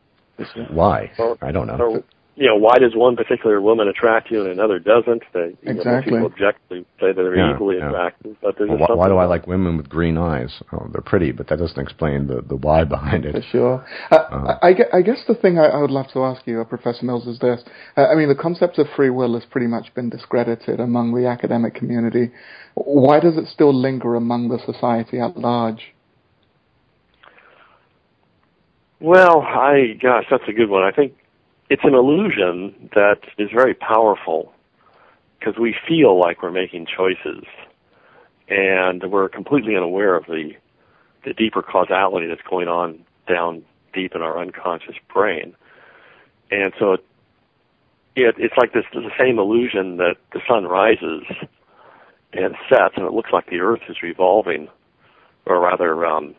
Why? Well, I don't know you know, why does one particular woman attract you and another doesn't? They, you exactly. Know, people objectively say that they're yeah, equally yeah. attractive, but there's well, why, why do I like women with green eyes? Oh, they're pretty, but that doesn't explain the, the why behind it. For sure. Uh, uh, I, I, guess the thing I, I, would love to ask you, uh, Professor Mills, is this. Uh, I mean, the concept of free will has pretty much been discredited among the academic community. Why does it still linger among the society at large? Well, I gosh, that's a good one. I think it's an illusion that is very powerful because we feel like we're making choices and we're completely unaware of the the deeper causality that's going on down deep in our unconscious brain. And so it, it it's like this the same illusion that the sun rises and sets and it looks like the earth is revolving or rather um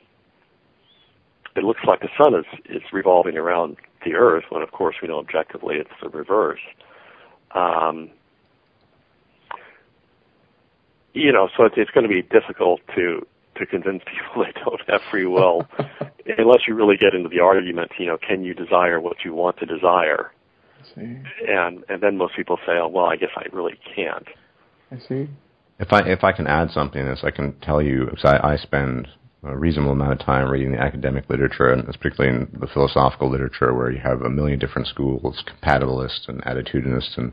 it looks like the sun is is revolving around the Earth, when of course we know objectively it's the reverse. Um, you know, so it's, it's going to be difficult to to convince *laughs* people they don't have free will, *laughs* unless you really get into the argument. You know, can you desire what you want to desire? See. And and then most people say, oh, well, I guess I really can't. I see. If I if I can add something to this, I can tell you because I, I spend a reasonable amount of time reading the academic literature, and particularly in the philosophical literature, where you have a million different schools, compatibilists and attitudinists, and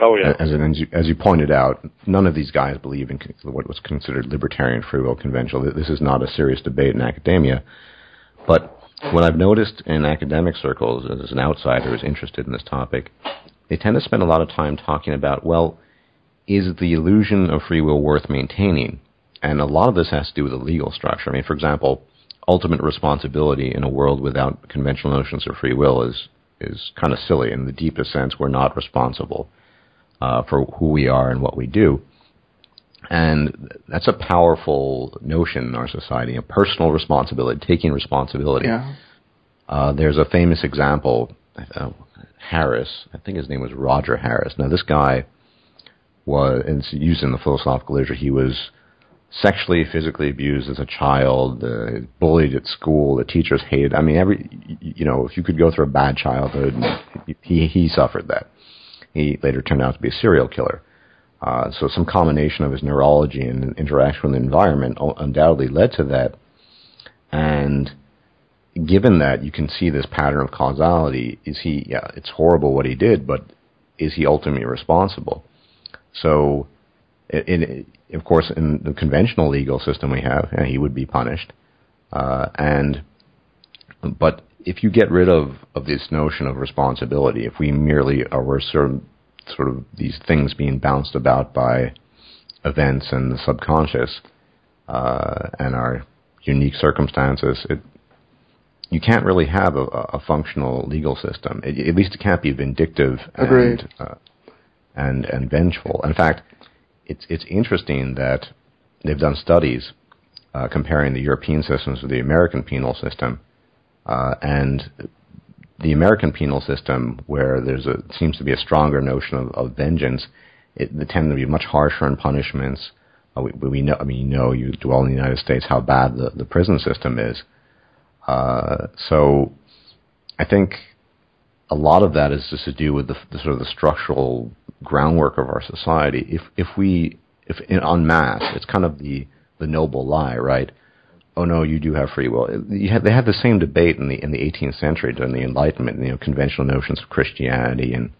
oh yeah, as, an, as, you, as you pointed out, none of these guys believe in what was considered libertarian free will conventional. This is not a serious debate in academia, but what I've noticed in academic circles as an outsider who's interested in this topic, they tend to spend a lot of time talking about, well, is the illusion of free will worth maintaining? And a lot of this has to do with the legal structure. I mean, for example, ultimate responsibility in a world without conventional notions of free will is is kind of silly. In the deepest sense, we're not responsible uh, for who we are and what we do. And that's a powerful notion in our society, a personal responsibility, taking responsibility. Yeah. Uh, there's a famous example, uh, Harris, I think his name was Roger Harris. Now, this guy was, and it's used in the philosophical literature, he was sexually, physically abused as a child, uh, bullied at school, the teachers hated. I mean, every you know, if you could go through a bad childhood, he he suffered that. He later turned out to be a serial killer. Uh, so some combination of his neurology and interaction with the environment undoubtedly led to that. And given that, you can see this pattern of causality. Is he? Yeah, it's horrible what he did, but is he ultimately responsible? So, in, of course, in the conventional legal system we have, he would be punished. Uh, and but if you get rid of, of this notion of responsibility, if we merely are sort of, sort of these things being bounced about by events and the subconscious uh, and our unique circumstances, it, you can't really have a, a functional legal system. It, at least it can't be vindictive and uh, and and vengeful. In fact, it's it's interesting that they've done studies uh, comparing the European systems with the American penal system, uh, and the American penal system, where there's a seems to be a stronger notion of, of vengeance, it, they tend to be much harsher in punishments. Uh, we, we know, I mean, you know, you dwell in the United States how bad the, the prison system is. Uh, so, I think a lot of that is just to do with the, the, sort of the structural groundwork of our society. If if we if in, en masse, it's kind of the the noble lie, right? Oh no, you do have free will. Have, they had the same debate in the in the 18th century during the Enlightenment. You know, conventional notions of Christianity and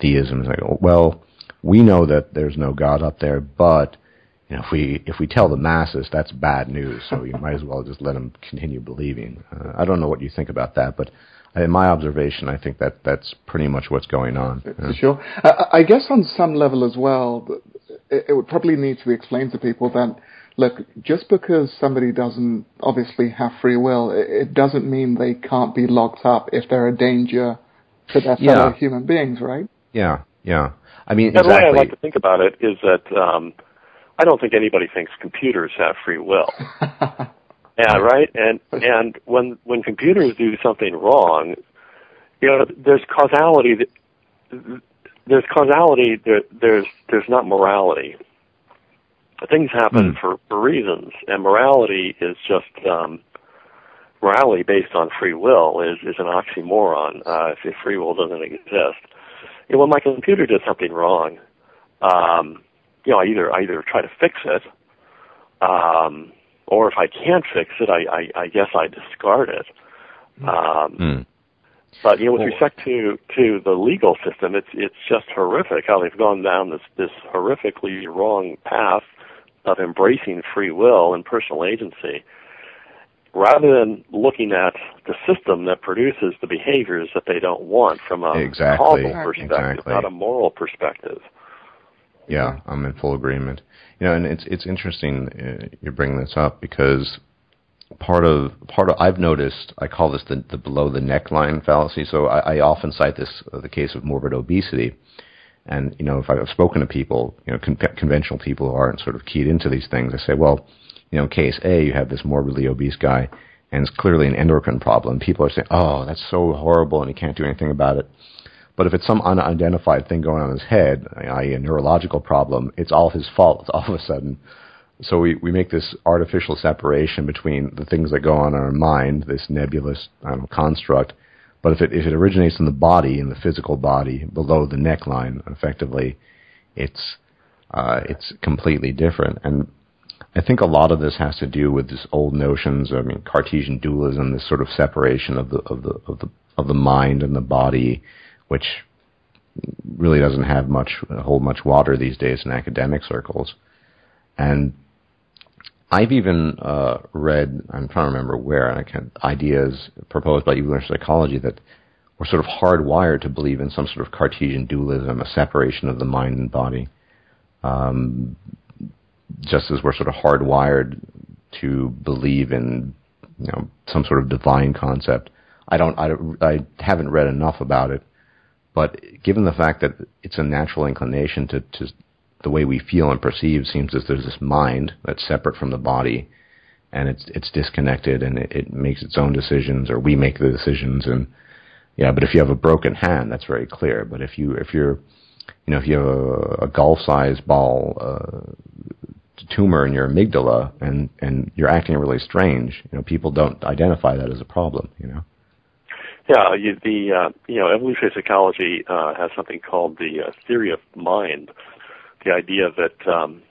theism. It's like, well, we know that there's no God up there, but you know, if we if we tell the masses, that's bad news. So you might as well just let them continue believing. Uh, I don't know what you think about that, but in my observation, I think that that's pretty much what's going on. For sure. I, I guess on some level as well, it, it would probably need to be explained to people that look, just because somebody doesn't obviously have free will, it, it doesn't mean they can't be locked up if they're a danger to their fellow yeah. human beings, right? Yeah, yeah. I mean, exactly. the way I like to think about it is that um, I don't think anybody thinks computers have free will. *laughs* yeah, right. And and when when computers do something wrong, you know, there's causality. That, there's causality. There, there's there's not morality. Things happen mm. for for reasons, and morality is just um, morality based on free will is is an oxymoron. Uh, if free will doesn't exist, you know, when my computer does something wrong, um, you know, I either I either try to fix it, um, or if I can't fix it, I, I, I guess I discard it. Um, mm. But you know, with respect to to the legal system, it's it's just horrific how they've gone down this this horrifically wrong path of embracing free will and personal agency, rather than looking at the system that produces the behaviors that they don't want from a exactly. causal perspective, exactly. not a moral perspective. Yeah, I'm in full agreement. You know, and it's it's interesting uh, you're bringing this up because part of part of I've noticed I call this the, the below the neckline fallacy. So I, I often cite this uh, the case of morbid obesity, and you know if I've spoken to people, you know con- conventional people who aren't sort of keyed into these things, I say, well, you know, case A, you have this morbidly obese guy, and it's clearly an endocrine problem. People are saying, oh, that's so horrible, and he can't do anything about it. But if it's some unidentified thing going on in his head, i.e., a neurological problem, it's all his fault *laughs* all of a sudden. So we, we make this artificial separation between the things that go on in our mind, this nebulous know, construct. But if it, if it originates in the body, in the physical body, below the neckline, effectively, it's uh, it's completely different. And I think a lot of this has to do with this old notions. I mean, Cartesian dualism, this sort of separation of the of the of the of the mind and the body, which really doesn't have much hold much water these days in academic circles. And I've even uh, read, I'm trying to remember where, I can ideas proposed by evolutionary psychology that we're sort of hardwired to believe in some sort of Cartesian dualism, a separation of the mind and body, um, just as we're sort of hardwired to believe in, you know, some sort of divine concept. I don't, I, I haven't read enough about it but given the fact that it's a natural inclination to, to the way we feel and perceive seems as there's this mind that's separate from the body and it's it's disconnected and it, it makes its own decisions or we make the decisions and yeah but if you have a broken hand that's very clear. But if you if you're you know if you have a, a golf sized ball uh, tumor in your amygdala and and you're acting really strange you know people don't identify that as a problem you know yeah, you, the uh, you know evolutionary psychology uh, has something called the uh, theory of mind, the idea that um,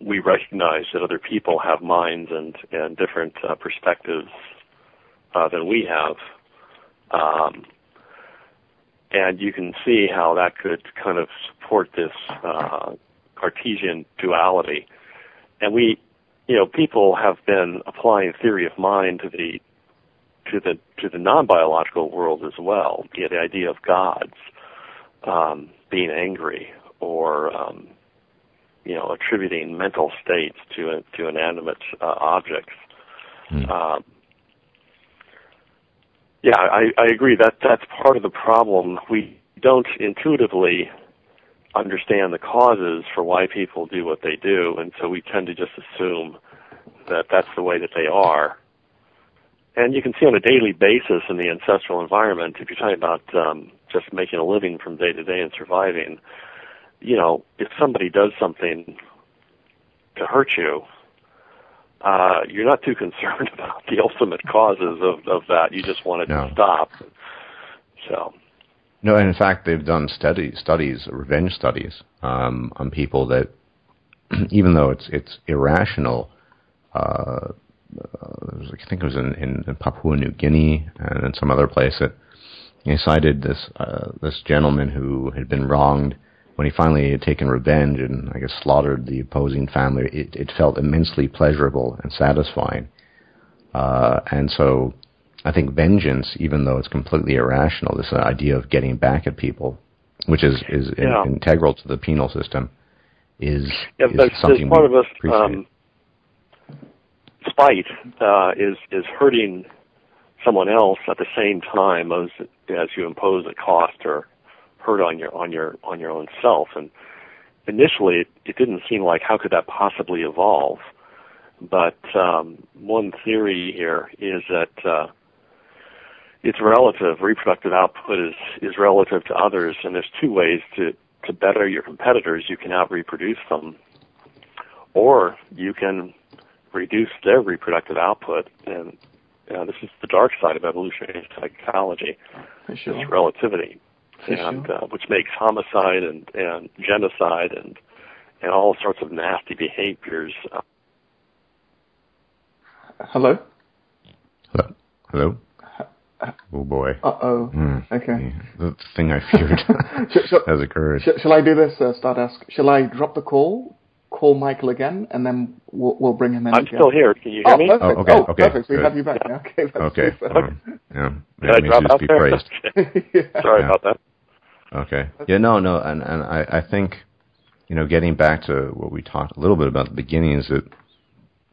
we recognize that other people have minds and and different uh, perspectives uh, than we have, um, and you can see how that could kind of support this uh, Cartesian duality, and we, you know, people have been applying theory of mind to the to the to the non-biological world as well. You know, the idea of gods um, being angry or um, you know attributing mental states to to inanimate uh, objects. Mm. Um, yeah, I, I agree. That that's part of the problem. We don't intuitively understand the causes for why people do what they do, and so we tend to just assume that that's the way that they are. And you can see on a daily basis in the ancestral environment, if you're talking about um, just making a living from day to day and surviving, you know, if somebody does something to hurt you, uh, you're not too concerned *laughs* about the ultimate causes of, of that. You just want it no. to stop. So. No, and in fact, they've done study, studies, revenge studies, um, on people that, *clears throat* even though it's it's irrational, uh, uh, I think it was in, in, Papua New Guinea and in some other place that he cited this uh, this gentleman who had been wronged when he finally had taken revenge and I guess slaughtered the opposing family. It, it felt immensely pleasurable and satisfying, uh, and so I think vengeance, even though it's completely irrational, this idea of getting back at people, which is is yeah. in, integral to the penal system, is, yeah, is something part we of us, um, spite uh, is is hurting someone else at the same time as as you impose a cost or hurt on your on your on your own self. And initially, it, it didn't seem like how could that possibly evolve. But um, one theory here is that uh, it's relative. Reproductive output is is relative to others, and there's two ways to to better your competitors. You can out reproduce them, or you can reduce their reproductive output. And you know, this is the dark side of evolutionary psychology, sure. this relativity, and sure. uh, which makes homicide and, and genocide and and all sorts of nasty behaviors. Uh, Hello. Hello. Hello. Oh boy. Uh oh. Mm. Okay. The thing I feared *laughs* *laughs* has occurred. shall I do this, uh, Stardusk? Shall I drop the call call Michael again, and then we'll, we'll bring him in. I'm again. still here. Can you hear oh, me? Perfect. Oh, okay. Oh, okay. perfect. We Good. have you back. Yeah. Okay. That's Okay. Um, yeah. *laughs* Did I drop out there? praised. yeah. *laughs* Sorry Yeah. about that. Okay. Yeah, no, no, and and I, I think, you know, getting back to what we talked a little bit about at the beginning is that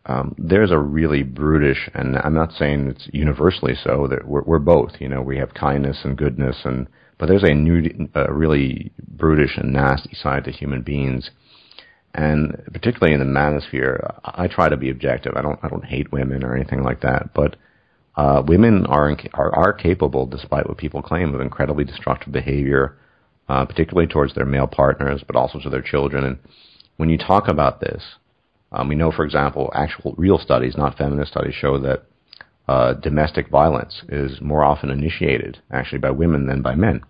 um, there's a really brutish, and I'm not saying it's universally so. That we're, we're both, you know, we have kindness and goodness, and but there's a new, uh, really brutish and nasty side to human beings, and particularly in the manosphere, I, try to be objective. I don't, I don't hate women or anything like that, but uh, women are, inc- are are capable, despite what people claim, of incredibly destructive behavior, uh, particularly towards their male partners, but also to their children. And when you talk about this, um, we know, for example, actual real studies, not feminist studies, show that uh, domestic violence is more often initiated actually by women than by men.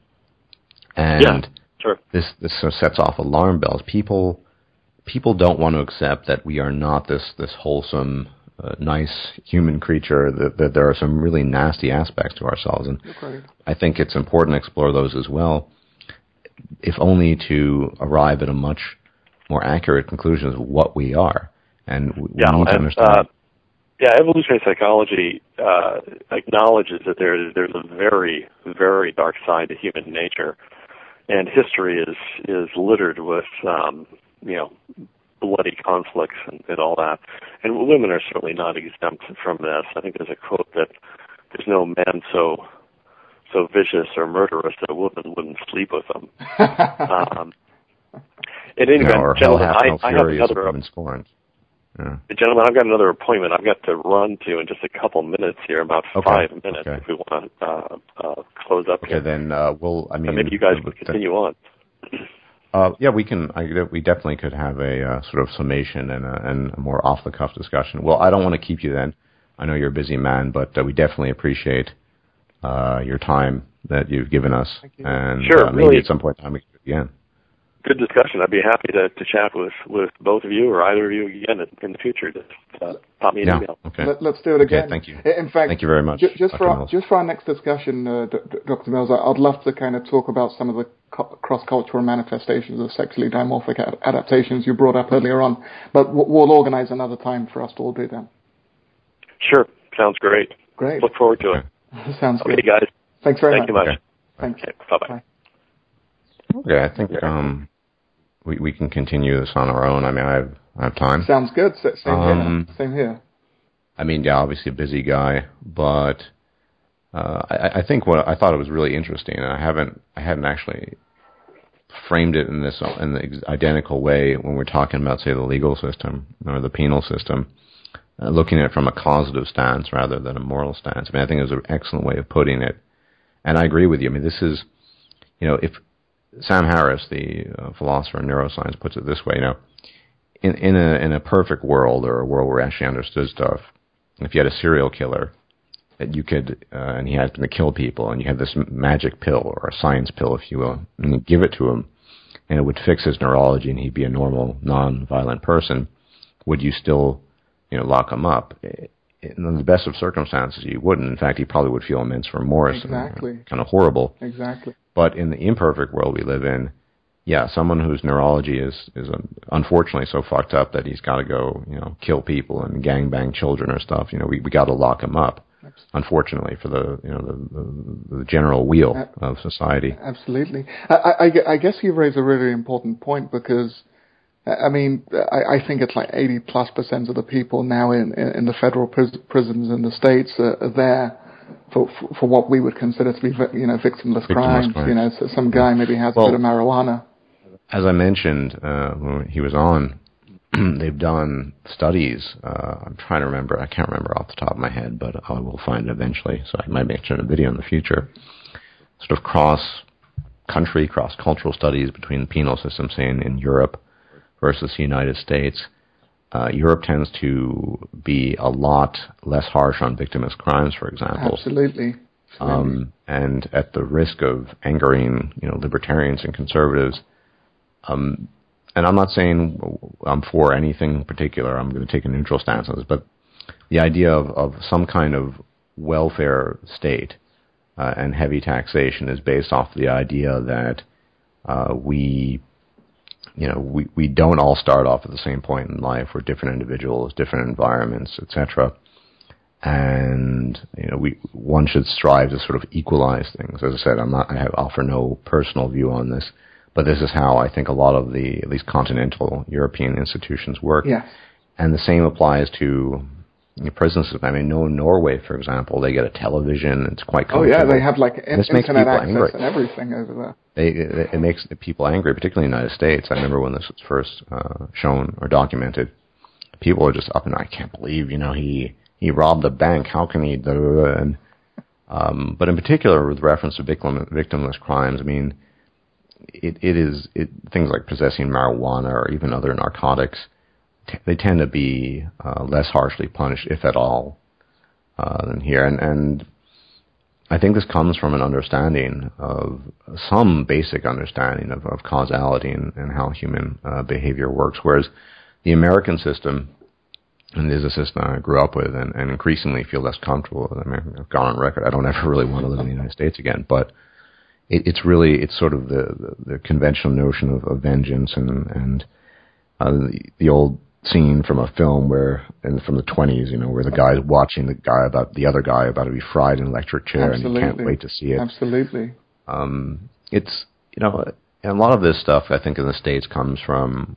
And Yeah, sure. this this sort of sets off alarm bells. People people don't want to accept that we are not this this wholesome, uh, nice human creature. That, that there are some really nasty aspects to ourselves, and Okay. I think it's important to explore those as well, if only to arrive at a much more accurate conclusion of what we are. And we, Yeah, we need to understand. uh, yeah, evolutionary psychology uh, acknowledges that there is there's a very very dark side to human nature, and history is is littered with um, you know bloody conflicts and, and all that. And women are certainly not exempt from this. I think there's a quote that there's no man so so vicious or murderous that a woman wouldn't sleep with him. *laughs* um, in any you event, gentlemen, I, no I have fury as a another woman scorned. Yeah. Gentlemen, I've got another appointment I've got to run to in just a couple minutes here, about Okay, five minutes, okay. if we want to uh, uh, close up Okay, here. then uh, we'll. I mean, and maybe you guys could continue on. Uh, yeah, we can. I, we definitely could have a uh, sort of summation and a, and a more off the cuff discussion. Well, I don't want to keep you then. I know you're a busy man, but uh, we definitely appreciate uh, your time that you've given us. you. And Sure, uh, maybe really. at some point in time we can do it again. Good discussion. I'd be happy to, to chat with, with both of you or either of you again in, in the future. Just uh, pop me an Yeah. email. Okay. Let, us do it again. Okay, again. thank you. In fact, Thank you very much, ju- just Dr. for our, Mills. just for our next discussion, uh, D- D- Dr. Mills, I- I'd love to kind of talk about some of the co- cross-cultural manifestations of sexually dimorphic ad- adaptations you brought up earlier on. But w- we'll organize another time for us to all do that. Sure. Sounds great. Great. Look forward to Okay. it. *laughs* Sounds Okay, good. guys. Thanks very much. Thank you much. much. Okay. Thanks. Okay, bye-bye. Bye. Okay, I think um, we we can continue this on our own. I mean, I have, I have time. Sounds good. Same Um, here. Same here. I mean, yeah, obviously a busy guy, but uh, I, I think what I thought it was really interesting, and I haven't, I hadn't actually framed it in this in the identical way when we're talking about, say, the legal system or the penal system. uh, looking at it from a causative stance rather than a moral stance. I mean, I think it was an excellent way of putting it, and I agree with you. I mean, this is, you know, if Sam Harris, the uh, philosopher in neuroscience, puts it this way, you know, in in a in a perfect world or a world where we actually understood stuff, if you had a serial killer that you could, uh, and he happened to kill people, and you had this magic pill or a science pill, if you will, and you give it to him, and it would fix his neurology, and he'd be a normal, non-violent person, would you still, you know, lock him up? In the best of circumstances, you wouldn't. In fact, he probably would feel immense remorse exactly. and kind of horrible. Exactly. But in the imperfect world we live in, yeah, someone whose neurology is is unfortunately so fucked up that he's got to go, you know, kill people and gang bang children or stuff. You know, we we got to lock him up unfortunately, for the you know the, the, the general weal uh, of society. Absolutely, I, I, I, guess you raise a really important point because. I mean, I, I think it's like 80 plus percent of the people now in, in, the federal pris- prisons in the states are, are there for, for, what we would consider to be, you know, victimless, victimless crimes. crimes. You know, so some guy maybe has well, a bit of marijuana. As I mentioned uh, when he was on, *clears throat* they've done studies. Uh, I'm trying to remember. I can't remember off the top of my head, but I will find it eventually. So I might make a video in the future. Sort of cross country, cross cultural studies between the penal system, say in, in Europe versus the United States. Uh, Europe tends to be a lot less harsh on victimless crimes, for example. Absolutely. Um, and at the risk of angering, you know, libertarians and conservatives, um, and I'm not saying I'm for anything particular. I'm going to take a neutral stance on this, but the idea of, of some kind of welfare state uh, and heavy taxation is based off the idea that uh, we, you know, we, we don't all start off at the same point in life. We're different individuals, different environments, etc. And you know, we one should strive to sort of equalize things. As I said, I'm not. I have, offer no personal view on this but this is how I think a lot of the at least continental European institutions work. Yes. And the same applies to the prison system. I mean, no Norway, for example, they get a television. It's quite Oh yeah, they have like in- internet access angry. and everything over there. They, it, it makes people angry, particularly in the United States. I remember when this was first uh, shown or documented. People are just up and I can't believe, you know, he he robbed a bank. How can he? do And um, but in particular, with reference to victim, victimless crimes, I mean, it, it is it, things like possessing marijuana or even other narcotics. T- they tend to be uh, less harshly punished, if at all, uh, than here. And, and I think this comes from an understanding of some basic understanding of, of causality and, and how human uh, behavior works. Whereas the American system, and it is a system I grew up with, and, and increasingly feel less comfortable with. I mean, I've gone on record. I don't *laughs* ever really want to live in the United States again, but it, it's really it's sort of the, the, the conventional notion of, of vengeance and and uh, the, the old scene from a film where and from the 20s you know where the guy's watching the guy about the other guy about to be fried in an electric chair Absolutely. and he can't wait to see it Absolutely. Um, it's you know and a lot of this stuff I think in the states comes from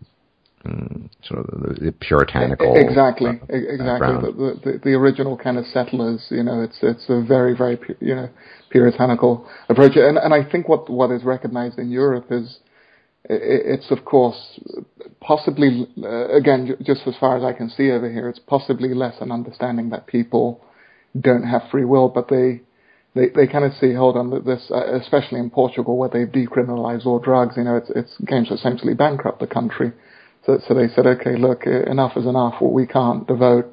mm, sort of the, the puritanical exactly uh, exactly the, the, the original kind of settlers you know it's it's a very very you know puritanical approach. And, and I think what, what is recognized in Europe is it's of course possibly uh, again just as far as I can see over here, it's possibly less an understanding that people don't have free will, but they they they kind of see hold on this, uh, especially in Portugal where they've decriminalized all drugs. You know, it's it's going to essentially bankrupt the country. So so they said, okay, look, enough is enough. We can't devote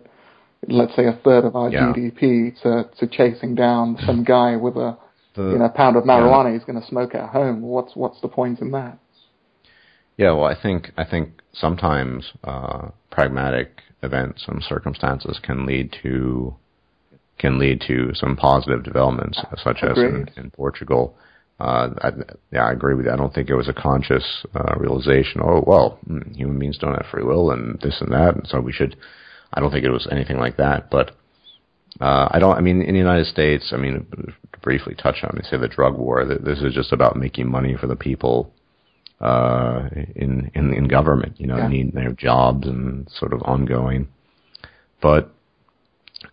let's say a third of our yeah. GDP to to chasing down some guy with a the, you know pound of marijuana yeah. he's going to smoke at home. What's what's the point in that? Yeah, well, I think I think sometimes uh, pragmatic events and circumstances can lead to can lead to some positive developments, such as in, in Portugal. Uh, I, yeah, I agree with you. I don't think it was a conscious uh, realization. Oh, well, hmm, human beings don't have free will, and this and that, and so we should I don't think it was anything like that, but uh, I don't. I mean, in the United States, I mean, to briefly touch on, I say the drug war. This is just about making money for the people uh, in in in government. You know, yeah. need their jobs and sort of ongoing. But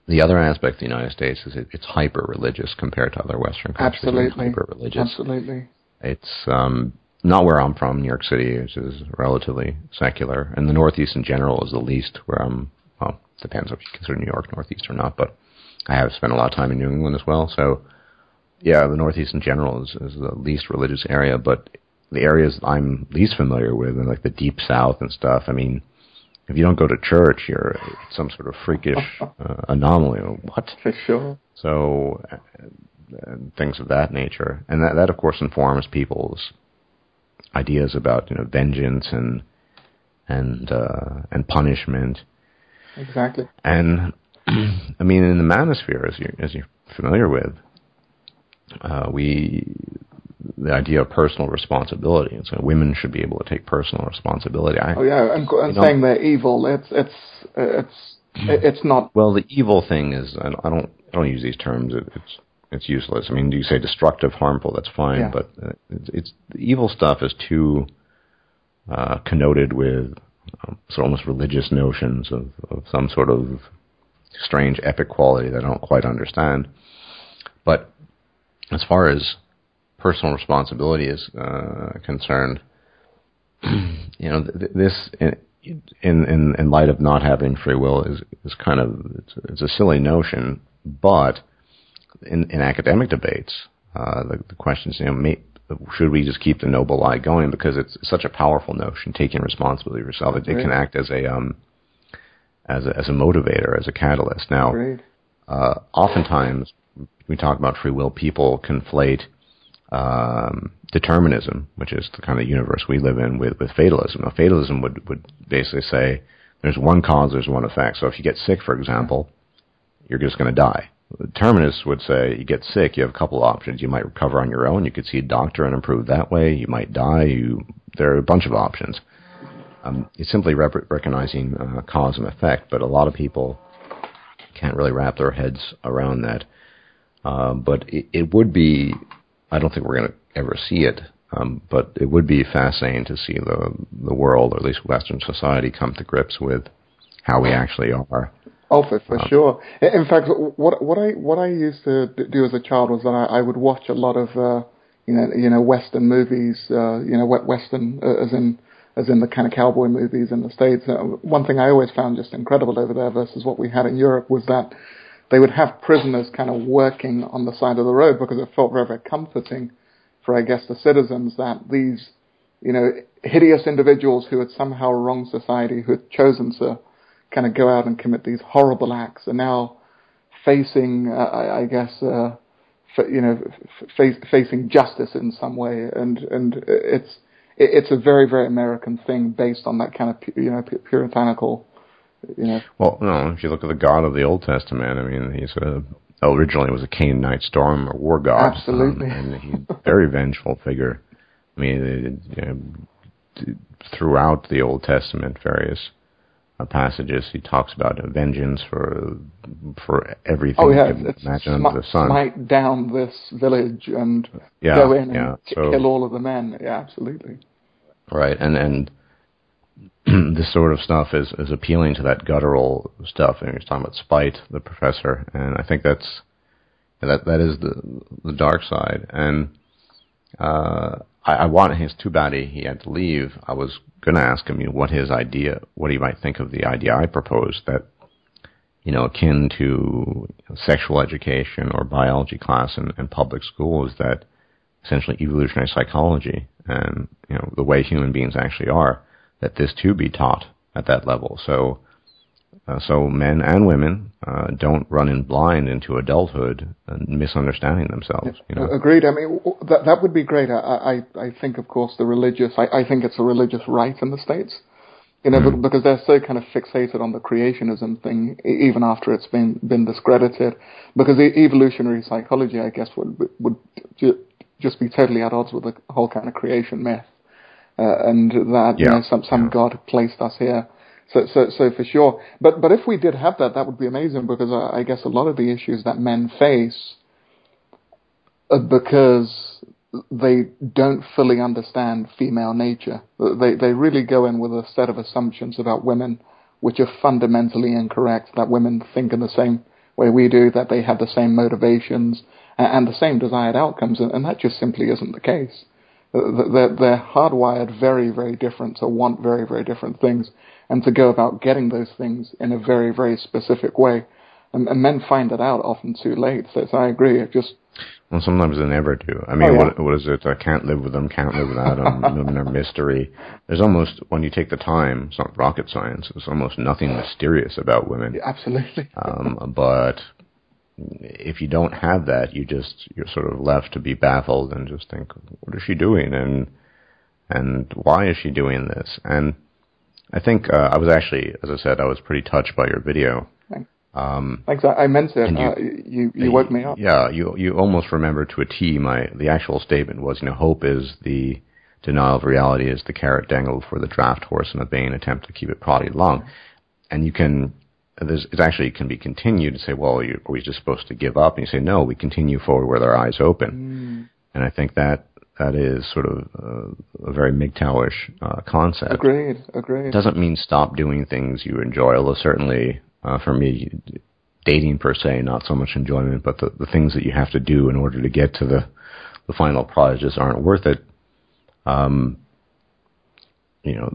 the other aspect of the United States is it, it's hyper religious compared to other Western countries. Absolutely, hyper religious. Absolutely. It's um, not where I'm from, New York City, which is relatively secular, and the Northeast in general is the least where I'm Well, depends if you consider New York Northeast or not, but I have spent a lot of time in New England as well. So, yeah, the Northeast in general is, is the least religious area, but the areas I'm least familiar with, and like the Deep South and stuff. I mean, if you don't go to church, you're some sort of freakish *laughs* uh, anomaly. What? For sure. So, uh, things of that nature, and that that of course informs people's ideas about you know vengeance and and uh, and punishment. Exactly. And *clears throat* I mean, in the manosphere, as you as you're familiar with, uh, we the idea of personal responsibility, and so women should be able to take personal responsibility. I, oh yeah, and, and saying they're evil, it's it's it's it's not. *clears throat* Well, the evil thing is, I don't I don't use these terms. It, it's it's useless. I mean, do you say destructive, harmful? That's fine, yeah. but uh, it's, it's the evil stuff is too uh, connoted with um, sort of almost religious notions of, of some sort of strange epic quality that I don't quite understand. But as far as personal responsibility is uh, concerned, *clears throat* you know, th- this in, in in light of not having free will is is kind of it's, it's a silly notion, but in, in academic debates, uh, the, the questions, you know, may, should we just keep the noble lie going because it's such a powerful notion, taking responsibility for yourself. It, it can act as a um, as a, as a motivator, as a catalyst. Now, uh, oftentimes we talk about free will, people conflate um, determinism, which is the kind of universe we live in, with with fatalism. Now, fatalism would would basically say there's one cause, there's one effect. So if you get sick, for example, you're just going to die. Determinists would say you get sick, you have a couple options. You might recover on your own. You could see a doctor and improve that way. You might die. You there are a bunch of options. Um, it's simply rep- recognizing uh, cause and effect, but a lot of people can't really wrap their heads around that. Uh, but it, it, would be, I don't think we're going to ever see it, um, but it would be fascinating to see the the world, or at least Western society, come to grips with how we actually are Oh, for, for um, sure. In fact, what what I what I used to do as a child was that I, I would watch a lot of uh, you know you know Western movies, uh, you know what Western uh, as in as in the kind of cowboy movies in the states. Uh, one thing I always found just incredible over there versus what we had in Europe was that they would have prisoners kind of working on the side of the road because it felt very very comforting for I guess the citizens that these you know hideous individuals who had somehow wronged society, who had chosen to kind of go out and commit these horrible acts are now facing, uh, I, I, guess, uh, f- you know, f- facing justice in some way, and and it's it's a very very American thing based on that kind of you know puritanical, you know. Well, no, if you look at the God of the Old Testament, I mean, he's a originally was a Canaanite storm or war god, absolutely, um, and he's a very vengeful figure. I mean, you know, throughout the Old Testament, various uh, passages, he talks about vengeance for for everything. Oh yeah, it's imagine sm- the sun. smite down this village and yeah, go in yeah. and so, kill all of the men. Yeah, absolutely. Right, and and *clears throat* this sort of stuff is is appealing to that guttural stuff. And he's talking about spite, the professor, and I think that's that that is the the dark side. And uh, I, I want. It's too bad he, he had to leave. I was going to ask him you know, what his idea, what he might think of the idea I proposed that, you know, akin to sexual education or biology class in, in public schools that essentially evolutionary psychology and, you know, the way human beings actually are, that this too be taught at that level. So, uh, so men and women uh, don't run in blind into adulthood and misunderstanding themselves. You know? Agreed. I mean, that that would be great. I I, I think, of course, the religious. I, I think it's a religious right in the states. You know, mm-hmm. because they're so kind of fixated on the creationism thing, even after it's been been discredited. Because evolutionary psychology, I guess, would would just be totally at odds with the whole kind of creation myth, uh, and that yeah. you know, some some yeah. God placed us here so, so, so for sure. But, but if we did have that, that would be amazing because I, I guess a lot of the issues that men face are because they don't fully understand female nature. They, they really go in with a set of assumptions about women which are fundamentally incorrect, that women think in the same way we do, that they have the same motivations and, and the same desired outcomes, and, and that just simply isn't the case. They're, they're hardwired very, very different to want very, very different things and to go about getting those things in a very, very specific way. And, and men find it out often too late. So, so I agree. It just well, sometimes they never do. I mean, oh, yeah. what, what is it? I can't live with them, can't live without them, *laughs* millionaire mystery. There's almost, when you take the time, it's not rocket science, there's almost nothing mysterious about women. Yeah, absolutely. um, but if you don't have that, you just, you're sort of left to be baffled and just think, what is she doing? And, and why is she doing this? And I think, uh, I was actually, as I said, I was pretty touched by your video um, Thanks. I meant it. You, uh, you, you woke me up. Yeah, you you almost remember to a T. My the actual statement was, you know, hope is the denial of reality is the carrot dangled before the draft horse in a vain attempt to keep it prodded along. And you can, it actually can be continued to say, well, you, are we just supposed to give up? And you say, no, we continue forward with our eyes open. Mm. And I think that that is sort of uh, a very MGTOWish uh, concept. Agreed, agreed. It doesn't mean stop doing things you enjoy, although certainly uh, for me, dating per se, not so much enjoyment, but the, the things that you have to do in order to get to the, the final prize just aren't worth it. Um, you know,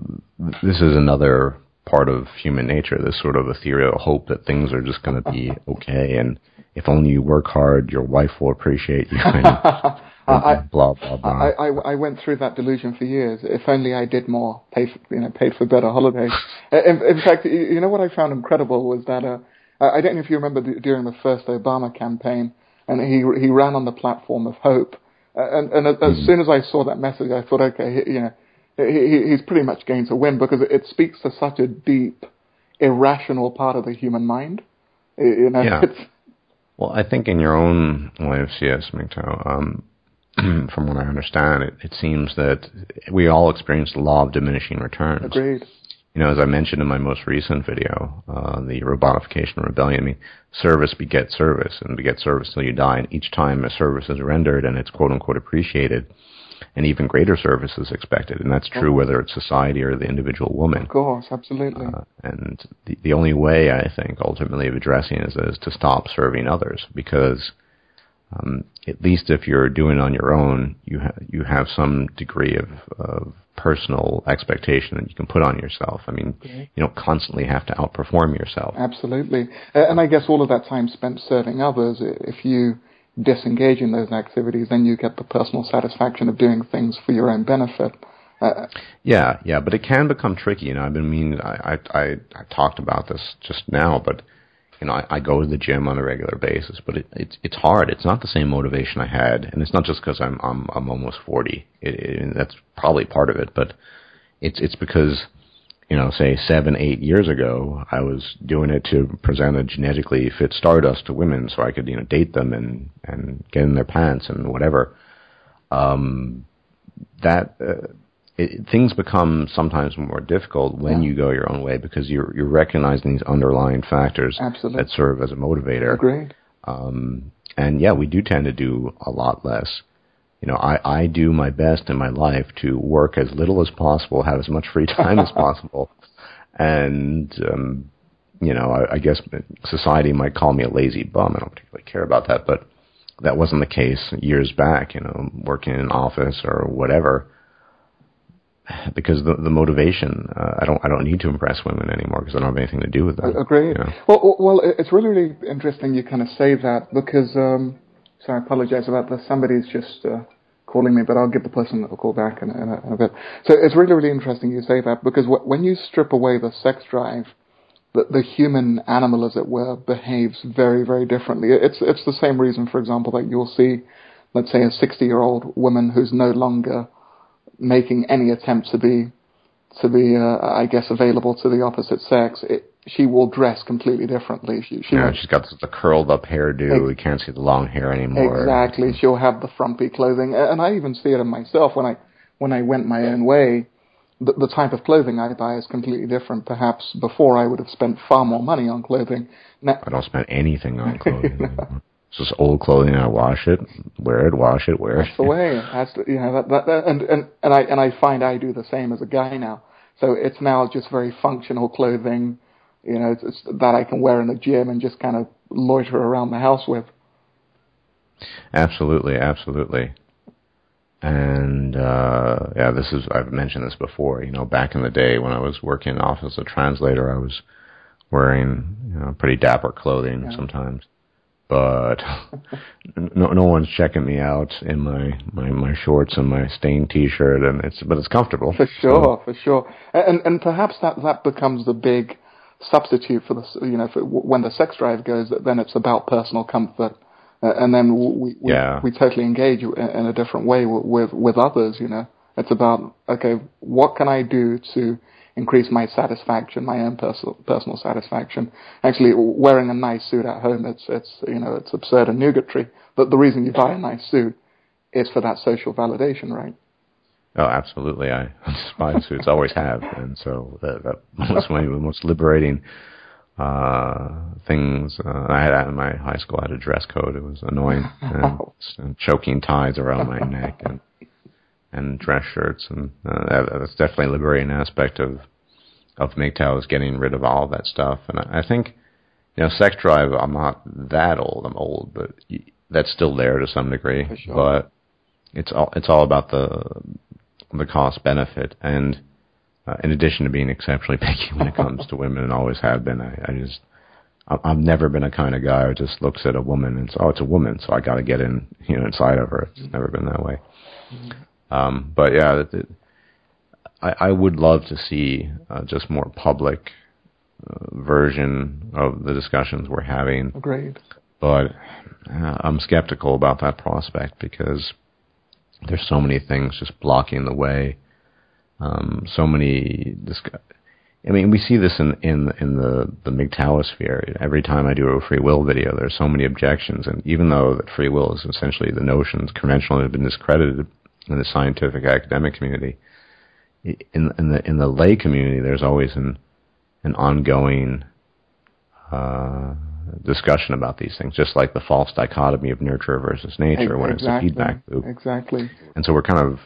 this is another part of human nature, this sort of ethereal hope that things are just going to be okay, and if only you work hard, your wife will appreciate you. And, *laughs* I, blah blah blah. I, I, I went through that delusion for years. If only I did more, paid for, you know, paid for better holidays. *laughs* in, in fact, you know what I found incredible was that uh, I don't know if you remember the, during the first Obama campaign, and he he ran on the platform of hope. And, and as, mm-hmm. soon as I saw that message, I thought, okay, you know, he, he's pretty much going to win because it speaks to such a deep, irrational part of the human mind. You know, yeah. well, I think in your own way of CS MGTOW, um, *clears throat* from what I understand, it, it seems that we all experience the law of diminishing returns. Agreed. You know, as I mentioned in my most recent video, uh, the robotification rebellion, I mean, service begets service and begets service till you die. And each time a service is rendered and it's quote unquote appreciated, an even greater service is expected. And that's true whether it's society or the individual woman. Of course, absolutely. Uh, and the, the only way, I think, ultimately of addressing it is, is to stop serving others because – um, at least if you're doing it on your own, you ha- you have some degree of, of personal expectation that you can put on yourself. I mean, okay. you don't constantly have to outperform yourself. Absolutely, uh, and I guess all of that time spent serving others, if you disengage in those activities, then you get the personal satisfaction of doing things for your own benefit. Uh, yeah, yeah, but it can become tricky. You know, I've been mean. I, I I talked about this just now, but you know, I, I go to the gym on a regular basis, but it, it's it's hard. It's not the same motivation I had, and it's not just because I'm I'm I'm almost forty. It, it, that's probably part of it, but it's it's because you know, say seven eight years ago, I was doing it to present a genetically fit Stardusk to women, so I could you know date them and and get in their pants and whatever. Um, that. Uh, it, things become sometimes more difficult when yeah. you go your own way because you're you're recognizing these underlying factors Absolutely. that serve as a motivator. Agreed. Um, and yeah, we do tend to do a lot less. You know, I, I do my best in my life to work as little as possible, have as much free time as *laughs* possible, and um, you know, I, I guess society might call me a lazy bum. I don't particularly care about that, but that wasn't the case years back. You know, working in an office or whatever because the the motivation uh, I don't I don't need to impress women anymore because I don't have anything to do with them. Agreed. You know? Well, well, it's really really interesting you kind of say that because um, so I apologize about this. Somebody's just uh, calling me, but I'll give the person a call back in, in, a, in a bit. So it's really really interesting you say that because w- when you strip away the sex drive. The, the human animal, as it were, behaves very, very differently. It's it's the same reason, for example, that you'll see, let's say, a 60-year-old woman who's no longer making any attempt to be to be, uh, I guess, available to the opposite sex, it, she will dress completely differently. She, she yeah, she's got the curled up hairdo. Ex- you can't see the long hair anymore. Exactly. She'll have the frumpy clothing, and I even see it in myself when I when I went my own way. The, the type of clothing I buy is completely different. Perhaps before I would have spent far more money on clothing. Now, I don't spend anything on *laughs* clothing. It's just old clothing. I wash it, wear it, wash it, wear it. That's the way. That's the, you know that, that, that and and and I and I find I do the same as a guy now. So it's now just very functional clothing. You know, it's, it's that I can wear in the gym and just kind of loiter around the house with. Absolutely, absolutely. And uh, yeah, this is I've mentioned this before. You know, back in the day when I was working in office as a translator, I was wearing you know pretty dapper clothing yeah. sometimes but *laughs* no no one's checking me out in my my my shorts and my stained t-shirt and it's but it's comfortable for sure so. for sure and and perhaps that that becomes the big substitute for the you know for when the sex drive goes then it's about personal comfort uh, and then we we, yeah. we totally engage in, in a different way with, with with others you know it's about okay what can i do to increase my satisfaction, my own personal personal satisfaction. Actually, wearing a nice suit at home, it's it's you know it's absurd and nugatory. But the reason you buy a nice suit is for that social validation, right? Oh, absolutely. I *laughs* despise suits, always have, and so that, that was one of the most liberating uh things uh, I had in my high school. I had a dress code. It was annoying and, *laughs* and choking ties around my neck and and dress shirts, and uh, that's definitely a liberating aspect of of MGTOW is getting rid of all that stuff. And I, I think, you know, sex drive. I'm not that old. I'm old, but that's still there to some degree. Sure. But it's all it's all about the the cost benefit, and uh, in addition to being exceptionally *laughs* picky when it comes to women, and always have been. I, I just I've never been a kind of guy who just looks at a woman and says, "Oh, it's a woman, so I got to get in, you know, inside of her." It's never been that way. Mm-hmm. Um, but yeah, it, I, I would love to see uh, just more public uh, version of the discussions we're having. Great. But uh, I'm skeptical about that prospect because there's so many things just blocking the way. Um, so many. I mean, we see this in in in the the MGTOW sphere. Every time I do a free will video, there's so many objections, and even though that free will is essentially the notions conventionally have been discredited in the scientific academic community. In, in the in the lay community, there's always an an ongoing uh, discussion about these things, just like the false dichotomy of nurture versus nature, when it's a feedback loop. Exactly. And so we're kind of,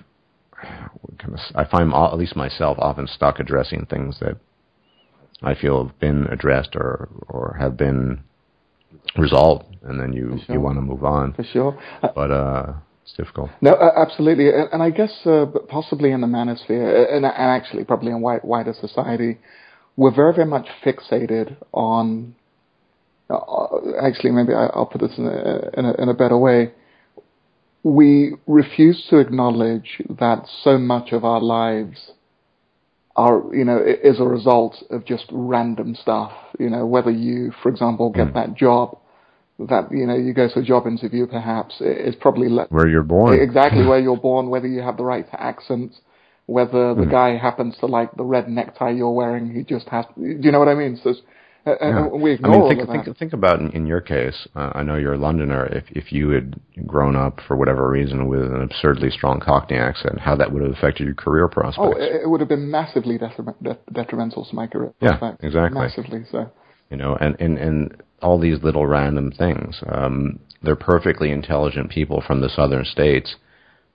kind of, I find at least myself often stuck addressing things that I feel have been addressed or or have been resolved, and then you sure. you want to move on. For sure. But uh, it's difficult. No, uh, absolutely, and I guess uh, possibly in the manosphere, and, and actually probably in wider society, we're very, very much fixated on. Uh, actually, maybe I, will put this in a, in a, in a better way. We refuse to acknowledge that so much of our lives are, you know, is a result of just random stuff. You know, whether you, for example, get mm. that job that you know you go to a job interview perhaps is probably le- where you're born exactly where *laughs* you're born whether you have the right accent whether the mm. guy happens to like the red necktie you're wearing he just has do you know what I mean so uh, uh yeah. we ignore I mean, think, think, think about in, in your case. Uh, I know you're a Londoner. If if you had grown up for whatever reason with an absurdly strong Cockney accent, how that would have affected your career prospects? Oh, it, it would have been massively detriment, detrimental to my career yeah, exactly. Massively so. You know, and and and all these little random things. Um, they're perfectly intelligent people from the southern states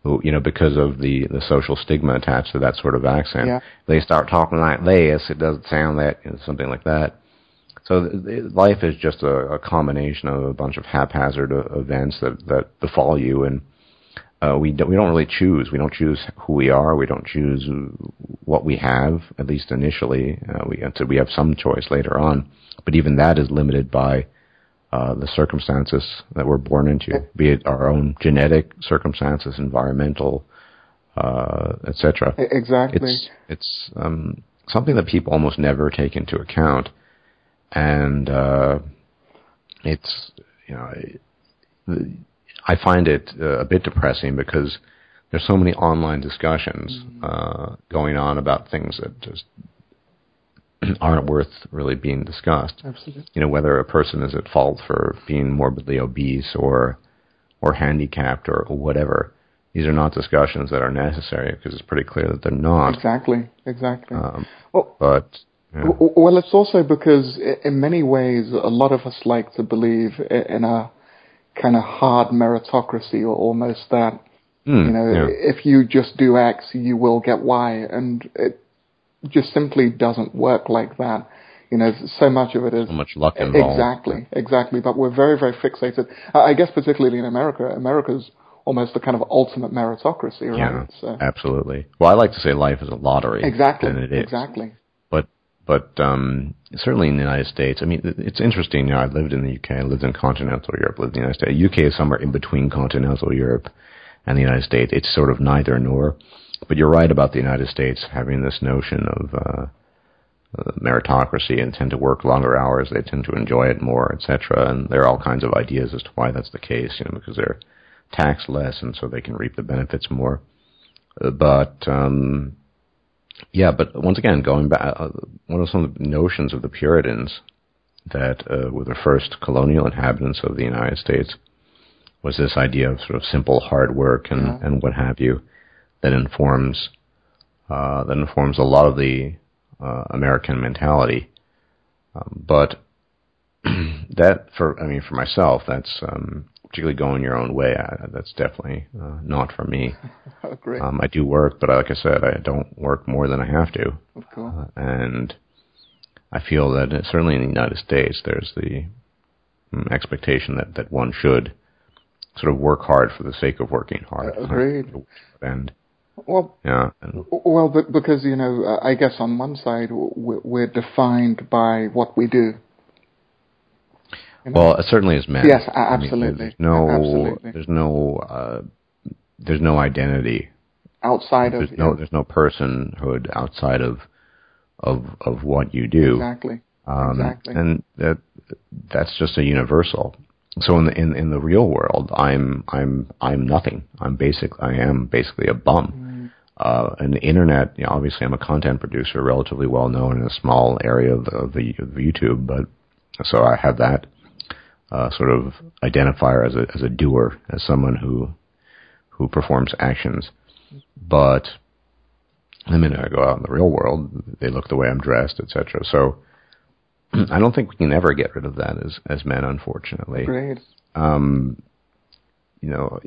who, you know, because of the, the social stigma attached to that sort of accent, yeah. they start talking like this. It doesn't sound that, you know, something like that. So th- life is just a, a combination of a bunch of haphazard uh, events that, that befall you and, uh, we don't we don't really choose. We don't choose who we are. We don't choose what we have. At least initially, uh, we until we have some choice later on. But even that is limited by uh, the circumstances that we're born into, be it our own genetic circumstances, environmental, uh, etc. Exactly. It's it's um, something that people almost never take into account, and uh, it's you know I find it uh, a bit depressing because there's so many online discussions mm-hmm. uh, going on about things that just *clears throat* aren't worth really being discussed. Absolutely. You know, whether a person is at fault for being morbidly obese or or handicapped or, or whatever. These are not discussions that are necessary because it's pretty clear that they're not. Exactly. Exactly. Um, well, but yeah. well, it's also because in many ways a lot of us like to believe in a kind of hard meritocracy or almost that. Mm, you know, yeah. if you just do X, you will get Y, and it just simply doesn't work like that. You know, so much of it is so much luck involved. Exactly, exactly. But we're very, very fixated. I guess particularly in America, America's almost the kind of ultimate meritocracy, right? Yeah, so. absolutely. Well, I like to say life is a lottery. Exactly. And it is. Exactly. But um, certainly in the United States, I mean, it's interesting. You know, I lived in the UK, I lived in continental Europe, lived in the United States. UK is somewhere in between continental Europe and the United States. It's sort of neither nor. But you're right about the United States having this notion of uh, uh, meritocracy and tend to work longer hours. They tend to enjoy it more, etc. And there are all kinds of ideas as to why that's the case. You know, because they're taxed less, and so they can reap the benefits more. Uh, but um, yeah, but once again, going back, uh, one of some of the notions of the Puritans that uh, were the first colonial inhabitants of the United States was this idea of sort of simple hard work and, yeah. and what have you that informs uh, that informs a lot of the uh, American mentality. Um, but *clears throat* that for I mean for myself that's um, particularly going your own way. I, that's definitely uh, not for me. *laughs* Great. Um, I do work, but like I said, I don't work more than I have to. Uh, and I feel that certainly in the United States, there's the um, expectation that, that one should sort of work hard for the sake of working hard. Agreed. *laughs* And well, yeah. Well, because you know, I guess on one side we're defined by what we do. You know? Well, certainly as men. Yes, absolutely. I mean, there's no, absolutely. there's no, uh, there's no identity outside there's of. No, yeah. there's no personhood outside of, of, of what you do. Exactly. Um, exactly. And that, that's just a universal. So in the in, in the real world, I'm I'm I'm nothing. I'm basic. I am basically a bum. Mm. Uh, and the internet, you know, obviously, I'm a content producer, relatively well known in a small area of the, of the, of YouTube, but so I have that uh, sort of identifier as a as a doer, as someone who who performs actions. But the minute I go out in the real world, they look the way I'm dressed, etc. So *clears throat* I don't think we can ever get rid of that as as men, unfortunately. Great. Um, you know,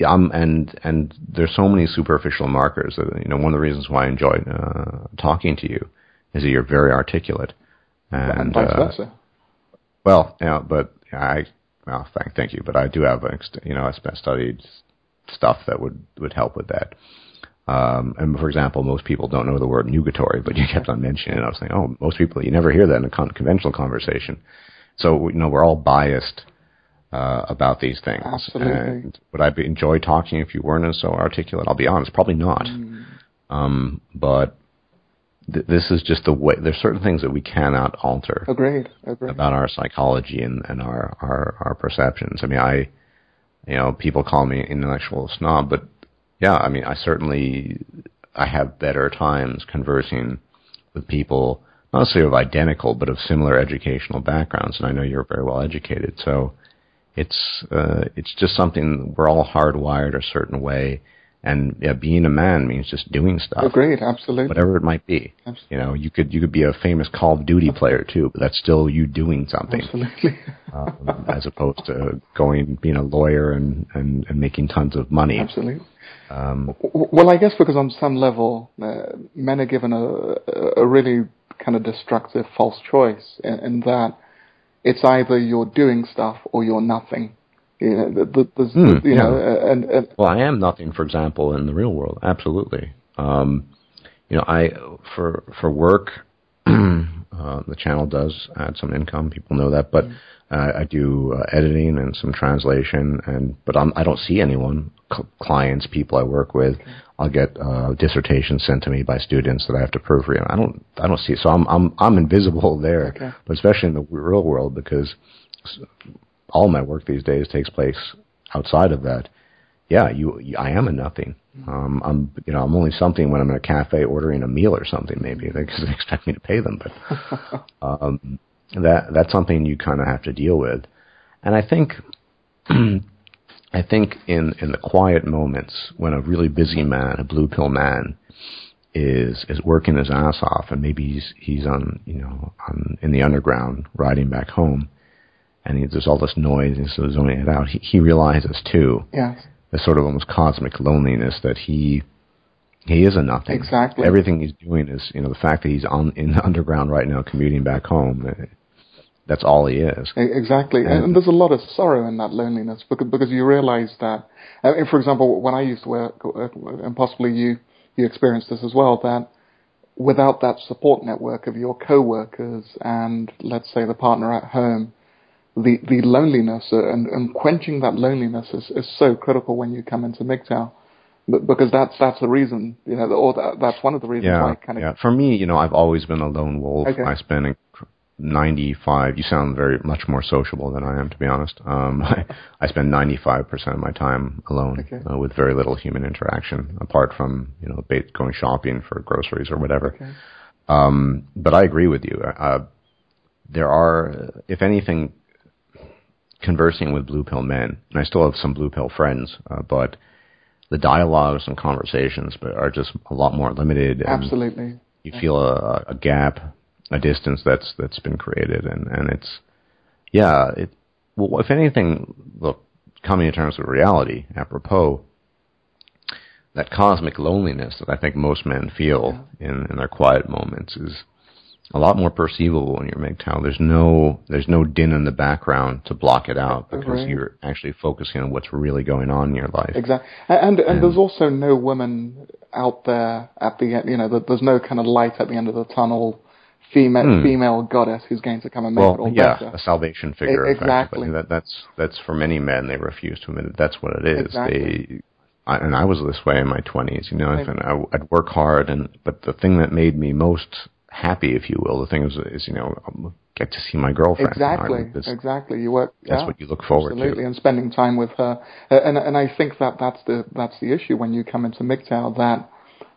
yeah, um, and and there's so many superficial markers that you know one of the reasons why I enjoy uh, talking to you is that you're very articulate. And, and vice uh, Well, yeah, but I well, thank thank you, but I do have you know I studied stuff that would would help with that. Um, and for example, most people don't know the word nugatory, but you kept on mentioning it. I was saying, oh, most people you never hear that in a con- conventional conversation. So you know we're all biased uh, about these things. Absolutely. And would I be, enjoy talking if you weren't so articulate? I'll be honest, probably not. Mm. Um, but th- this is just the way. There's certain things that we cannot alter. Agreed. Agreed. About our psychology and, and our, our our perceptions. I mean, I, you know, people call me intellectual snob, but yeah, I mean, I certainly I have better times conversing with people not necessarily of identical, but of similar educational backgrounds. And I know you're very well educated, so it's uh, it's just something we're all hardwired a certain way, and yeah, being a man means just doing stuff. Agreed, absolutely. Whatever it might be. Absolutely. You know, you could you could be a famous Call of Duty player too, but that's still you doing something. Absolutely. *laughs* um, as opposed to going being a lawyer and, and, and making tons of money. Absolutely. Um, well, I guess because on some level, uh, men are given a, a really kind of destructive false choice in, in that it's either you're doing stuff or you're nothing. You know, the, the, the, mm, you yeah. know, and, and well, I am nothing. For example, in the real world, absolutely. Um, you know, I for for work, *clears throat* uh, the channel does add some income. People know that, but. Mm. Uh, I do uh, editing and some translation, and but I'm, I don't see anyone, cl- clients, people I work with. Okay. I'll get uh, dissertations sent to me by students that I have to proofread. I don't, I don't see. So I'm, I'm, I'm invisible *laughs* there, okay. but especially in the real world because all my work these days takes place outside of that. Yeah, you, you I am a nothing. Mm-hmm. Um, I'm, you know, I'm only something when I'm in a cafe ordering a meal or something, maybe because *laughs* they expect me to pay them. But *laughs* um, that that's something you kind of have to deal with. And I think *clears throat* I think in in the quiet moments when a really busy man, a blue pill man, is is working his ass off, and maybe he's he's on you know on in the underground riding back home, and he, there's all this noise, and so zoning it out. He he realizes too, yes, the sort of almost cosmic loneliness that he he is a nothing. Exactly. Everything he's doing is, you know, the fact that he's on in the *laughs* underground right now, commuting back home. Eh, that's all he is. Exactly, and, and, there's a lot of sorrow in that loneliness because because you realize that. For example, when I used to work, and possibly you you experienced this as well, that without that support network of your co-workers and let's say the partner at home, the the loneliness and, and quenching that loneliness is, is so critical when you come into MGTOW because that's that's the reason, you know, or that, that's one of the reasons yeah, why. Kind of yeah, for me, you know, I've always been a lone wolf. Okay. I spend 95. You sound very much more sociable than I am, to be honest. Um, *laughs* I, I spend 95 percent of my time alone, okay. uh, with very little human interaction, apart from you know going shopping for groceries or whatever. Okay. Um, but I agree with you. Uh, there are, if anything, conversing with blue pill men, and I still have some blue pill friends, uh, but the dialogues and conversations are just a lot more limited. Absolutely. You feel a, a gap, a distance that's that's been created, and and it's yeah. It well, if anything, look, coming to terms with reality, apropos, that cosmic loneliness that I think most men feel yeah. in in their quiet moments is a lot more perceivable when you're MGTOW. There's no there's no din in the background to block it out because right. you're actually focusing on what's really going on in your life. Exactly, and, and and there's also no woman out there at the end. You know, there's no kind of light at the end of the tunnel. Female hmm. female goddess who's going to come and make well, it all yeah, better. a salvation figure. exactly. That, that's that's for many men. They refuse to admit it. That's what it is. Exactly. They I, and I was this way in my twenties. You know, and I, I'd work hard, and but the thing that made me most happy, if you will. The thing is, is you know, I'll get to see my girlfriend. Exactly, exactly. You work. That's yeah, what you look forward absolutely, to, and spending time with her. Uh, and and I think that that's the that's the issue when you come into MGTOW that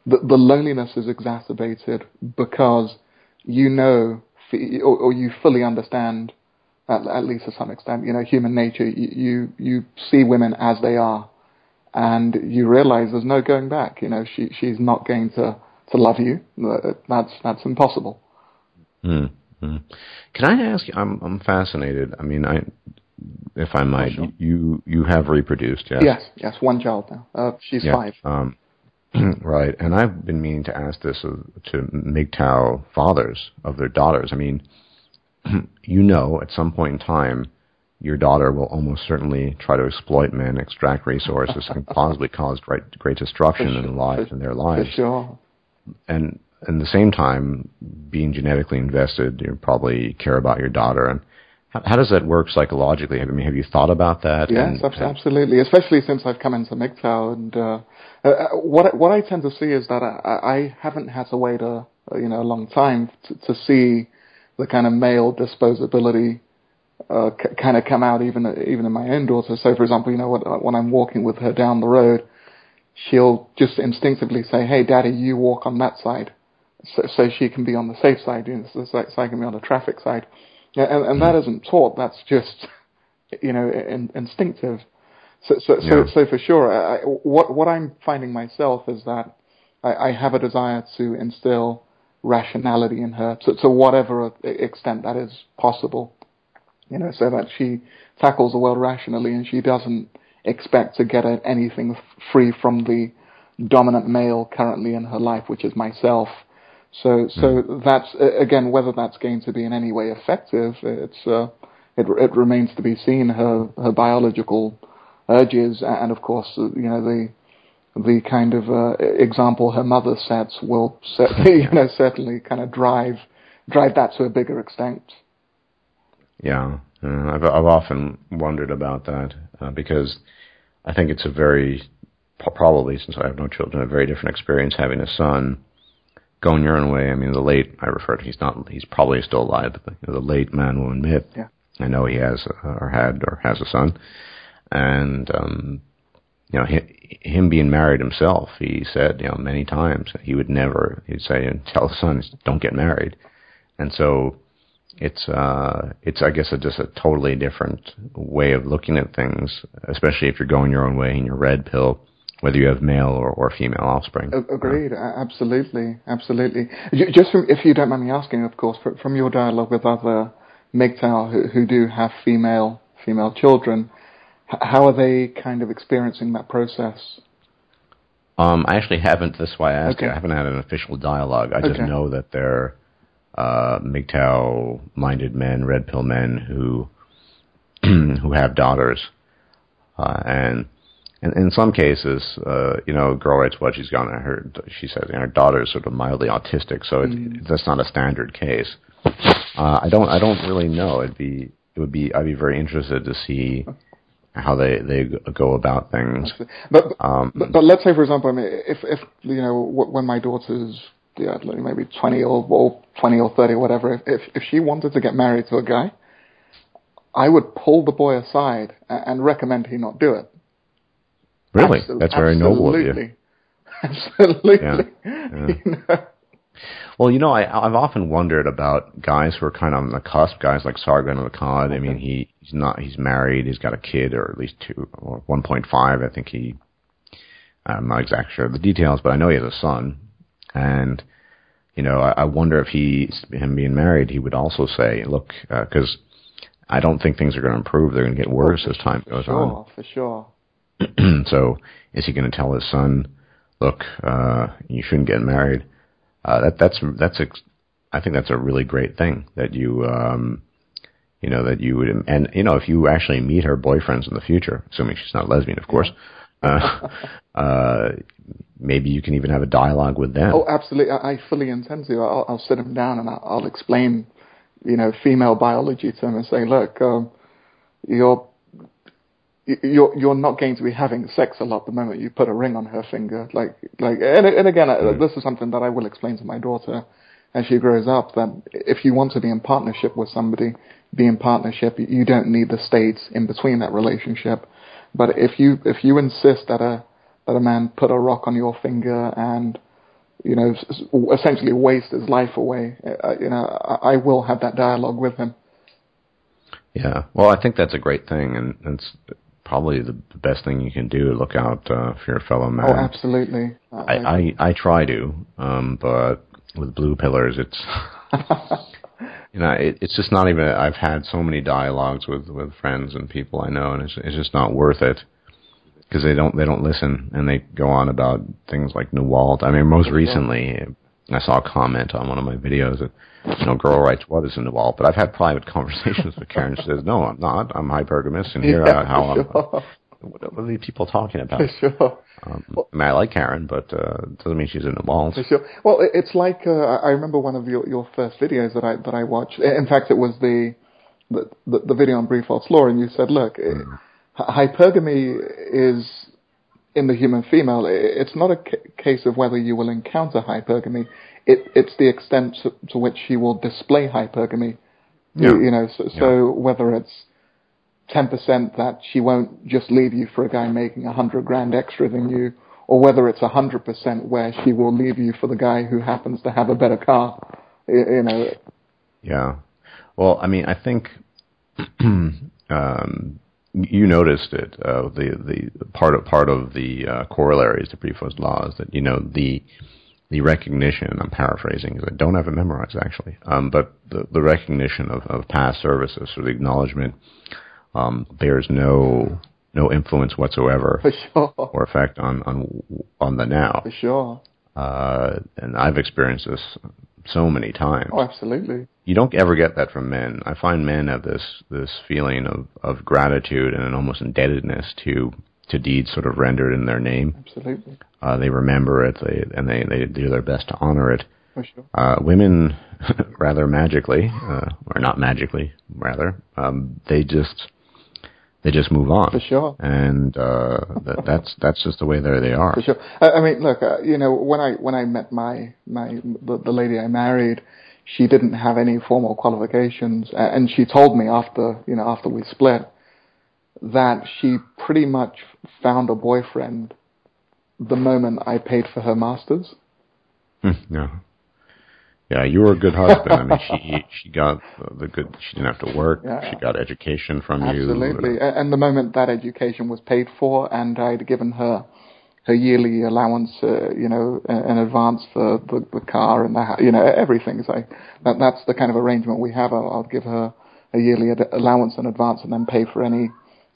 the, the loneliness is exacerbated because you know or, or you fully understand. At, at least to some extent, you know, human nature. You, you you see women as they are, and you realize there's no going back. You know, she she's not going to to love you. That's that's impossible. Mm, Can I ask you? I'm I'm fascinated. I mean, I if I might, sure. you you have reproduced, yes? Yes, yes, one child now. Uh, she's yeah, five. Um, *clears throat* right, and I've been meaning to ask this to MGTOW fathers of their daughters. I mean, *clears throat* you know, at some point in time, your daughter will almost certainly try to exploit men, extract resources, and possibly cause great, great destruction sure, in, lives, for, in their lives. For sure and in the same time, being genetically invested, you probably care about your daughter. And how, how does that work psychologically? I mean, have you thought about that? Yes, and, absolutely. Especially since I've come into MGTOW, and uh, uh, what what I tend to see is that I, I haven't had to wait a you know a long time to, to see the kind of male disposability uh, c- kind of come out even even in my own daughter. So, for example, you know, when, when I'm walking with her down the road, she'll just instinctively say, "Hey, Daddy, you walk on that side," so, so she can be on the safe side, you know, so, so I can be on the traffic side, and, and that isn't taught. That's just, *laughs* you know, in, instinctive. So, so, yeah. so, so for sure, I, what what I'm finding myself is that I, I have a desire to instill rationality in her to, to whatever extent that is possible. You know, so that she tackles the world rationally and she doesn't expect to get anything free from the dominant male currently in her life, which is myself. So, so mm. that's again whether that's going to be in any way effective. It's uh, it it remains to be seen. Her her biological urges and of course uh, you know the the kind of uh, example her mother sets will certainly *laughs* you know certainly kind of drive drive that to a bigger extent. Yeah, uh, I've I've often wondered about that uh, because I think it's a very probably since I have no children a very different experience having a son going your own way. I mean, the late I refer to he's not he's probably still alive, but you know, the late man will admit. Yeah. I know he has uh, or had or has a son, and um, you know he, him being married himself. He said you know many times he would never he'd say and tell his son don't get married, and so it's uh, it's I guess a, just a totally different way of looking at things, especially if you're going your own way and you're red pill, whether you have male or, or female offspring. Agreed, uh, absolutely, absolutely. Just from, if you don't mind me asking, of course, from your dialogue with other MGTOW who, who do have female female children, how are they kind of experiencing that process? Um, I actually haven't. That's why I asked okay. you. I haven't had an official dialogue. I just know that they're uh, MGTOW-minded men, red pill men who *clears throat* who have daughters, uh, and and in some cases, uh, you know, a girl writes what she's gone. Her she says you know, her daughter is sort of mildly autistic, so mm. that's not a standard case. Uh, I don't I don't really know. It'd be it would be I'd be very interested to see how they they go about things. But um, but, but, let's say for example, I mean, if if you know when my daughter's yeah, maybe twenty or, or twenty or thirty, or whatever, if if she wanted to get married to a guy, I would pull the boy aside and recommend he not do it. Really, Absol- that's very noble of you. Absolutely. *laughs* Yeah. yeah. *laughs* you know? Well, you know, I, I've often wondered about guys who are kind of on the cusp. Guys like Sargon of Akkad. Okay. I mean, he, he's not. He's married. He's got a kid, or at least two, or one point five. I think he. I'm not exactly sure of the details, but I know he has a son, and you know, I, I wonder if he, him being married, he would also say, look, because uh, I don't think things are going to improve. They're going to get worse oh, as time goes sure, on. For sure. *clears throat* so, is he going to tell his son, look, uh, you shouldn't get married? Uh, that that's that's a, I think that's a really great thing that you um, you know that you would and you know if you actually meet her boyfriends in the future, assuming she's not lesbian, of course. *laughs* Uh, uh, maybe you can even have a dialogue with them. Oh, absolutely! I, I fully intend to. I'll, I'll sit them down and I'll, I'll explain, you know, female biology to them and say, look, um, you're you're you're not going to be having sex a lot the moment you put a ring on her finger. Like like and and again, mm. this is something that I will explain to my daughter as she grows up. That if you want to be in partnership with somebody, be in partnership. You don't need the states in between that relationship. But if you if you insist that a that a man put a rock on your finger and you know essentially waste his life away, uh, you know I, I will have that dialogue with him. Yeah, well, I think that's a great thing, and it's probably the best thing you can do. Look out uh, for your fellow man. Oh, absolutely. I I, I try to, um, but with blue pillars, it's *laughs* you know it, it's just not even. I've had so many dialogues with with friends and people I know, and it's it's just not worth it because they don't they don't listen and they go on about things like NAWALT. I mean, most recently, I saw a comment on one of my videos that you know, girl writes what is in the wall. But I've had private *laughs* conversations with Karen. She says, no, I'm not. I'm hypergamous, and here yeah, how I'm. *laughs* Sure. Uh, what, are these people talking about? *laughs* sure. Um, well, I, mean, I like Karen, but uh, doesn't mean she's in the walls. sure. Well, it's like uh, I remember one of your, your first videos that I that I watched. In fact, it was the the, the, the video on Briffault's law, and you said, look, mm. hypergamy is in the human female. It's not a case of whether you will encounter hypergamy it, it's the extent to, to, which she will display hypergamy. Yeah. You, you know, so, yeah. so whether it's 10% that she won't just leave you for a guy making a hundred grand extra than you, or whether it's a hundred percent where she will leave you for the guy who happens to have a better car. You, know. Yeah. Well, I mean, I think *clears throat* um, you noticed it. Uh, the the part of part of the uh, corollaries to Briffault's law is that you know the the recognition, I'm paraphrasing because I don't have it memorized actually, um, but the, the recognition of, of past services or the acknowledgement um, bears no no influence whatsoever sure. or effect on, on on the now. For sure. Uh, and I've experienced this so many times. Oh, absolutely. You don't ever get that from men. I find men have this this feeling of, of gratitude and an almost indebtedness to to deeds sort of rendered in their name. Absolutely. Uh, they remember it, they, and they, they do their best to honor it. For sure. Uh, women, *laughs* rather magically, uh, or not magically, rather, um, they just they just move on. For sure. And uh, that, that's that's just the way they they are. For sure. I, I mean, look, uh, you know, when I when I met my my the, the lady I married, she didn't have any formal qualifications, and she told me after you know after we split that she pretty much found a boyfriend the moment I paid for her masters. Hmm, yeah. You were a good husband. I mean, she she got the good. She didn't have to work. Yeah. She got education from Absolutely. you. Absolutely. And the moment that education was paid for, and I'd given her her yearly allowance, uh, you know, in advance for the, the car and the you know everything. So that that's the kind of arrangement we have. I'll, I'll give her a yearly ad- allowance in advance, and then pay for any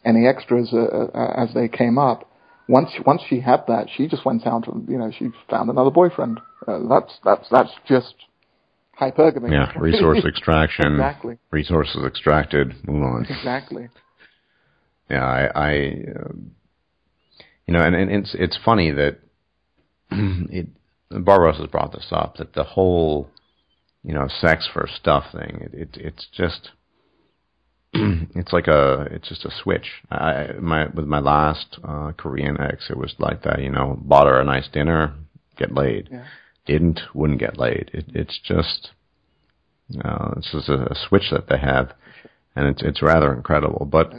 any extras uh, uh, as they came up. Once once she had that, she just went out and you know she found another boyfriend. Uh, that's that's that's just hypergamy. Yeah, *laughs* resource extraction. exactly. Resources extracted. Move on. Exactly. Yeah, I, I you know, and, and it's it's funny that *clears throat* it Barbarossa has brought this up that the whole, you know, sex for stuff thing. It, it it's just *clears throat* it's like a it's just a switch. I my with my last uh, Korean ex, it was like that. You know, bought her a nice dinner, get laid. Yeah. Didn't, wouldn't get laid. It, it's just, you know, it's just a, a switch that they have, and it's it's rather incredible. But